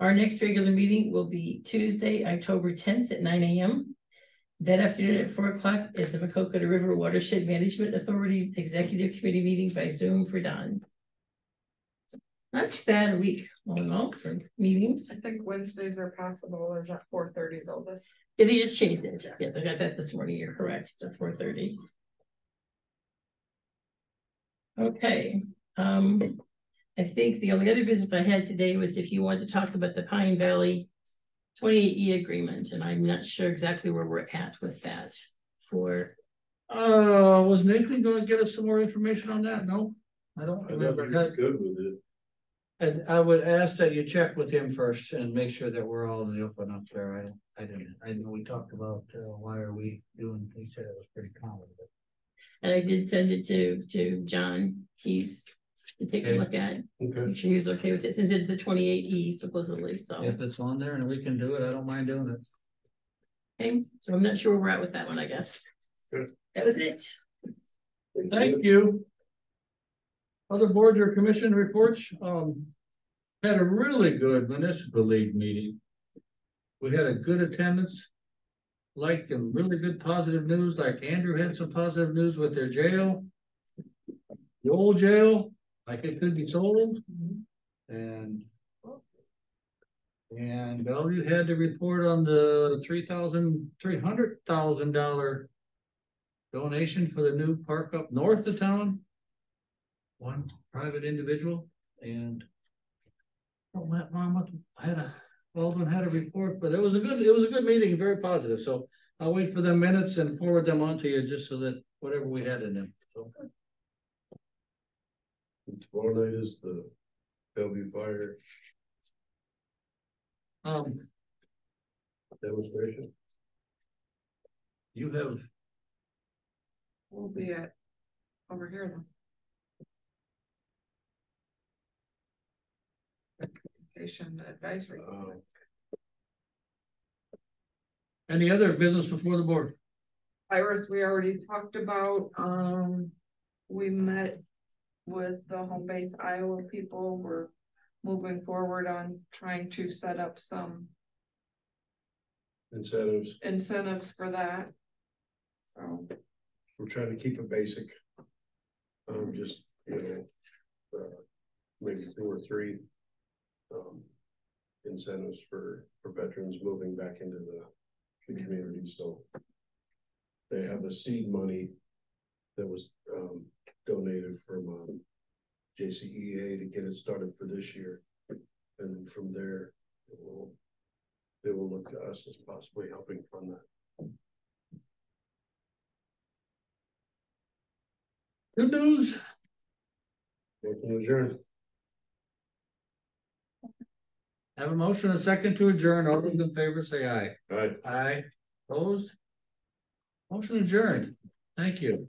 Our next regular meeting will be Tuesday, October tenth at nine AM. That afternoon at four o'clock is the Maquoketa River Watershed Management Authority's Executive Committee meeting by Zoom for Don. Not too bad a week, all in all, for meetings. I think Wednesdays are possible, is at four thirty though this. Yeah, they just changed it. Yes, I got that this morning. You're correct. It's at four thirty. Okay, um, I think the only other business I had today was if you want to talk about the Pine Valley twenty-eight E agreement, and I'm not sure exactly where we're at with that for, Uh, was Nathan gonna get us some more information on that? No? I don't I thought remember. he was good with it. And I would ask that you check with him first and make sure that we're all in the open up there. I, I didn't, I know we talked about, uh, why are we doing, he said it was pretty common, but. and I did send it to, to John Keys to take a Okay. look at, Okay. make sure he was okay with it, since it's the twenty-eight E supposedly, so. If it's on there and we can do it, I don't mind doing it. Okay, so I'm not sure where we're at with that one, I guess. Good. That was it. Thank you. Other boards or commission reports, um. Had a really good municipal league meeting. We had a good attendance. Like, and really good positive news, like Andrew had some positive news with their jail. The old jail, like it could be sold. And. And Bellevue had to report on the three thousand, three hundred thousand dollar. Donation for the new park up north of town. One private individual and. Oh, Matt Monmouth had a, Baldwin had a report, but it was a good, it was a good meeting, very positive, so I'll wait for the minutes and forward them on to you, just so that whatever we had in them, so. Tomorrow night is the Bellevue Fire Um, demonstration. you have, We'll be at, over here then. Patient advisory. Uh, any other business before the board? Iris, we already talked about, um, we met with the home base Iowa people, we're moving forward on trying to set up some incentives, incentives for that. So, we're trying to keep it basic. Um, just, you know, uh, maybe two or three. Um, incentives for, for veterans moving back into the, the community, so. They have a seed money that was, um, donated from, um, JCEA to get it started for this year. And from there, it will, they will look to us as possibly helping fund that. Good news, Motion adjourned. Have a motion, and a second to adjourn, all those in favor say aye. Right. Aye, opposed? Motion adjourned, thank you.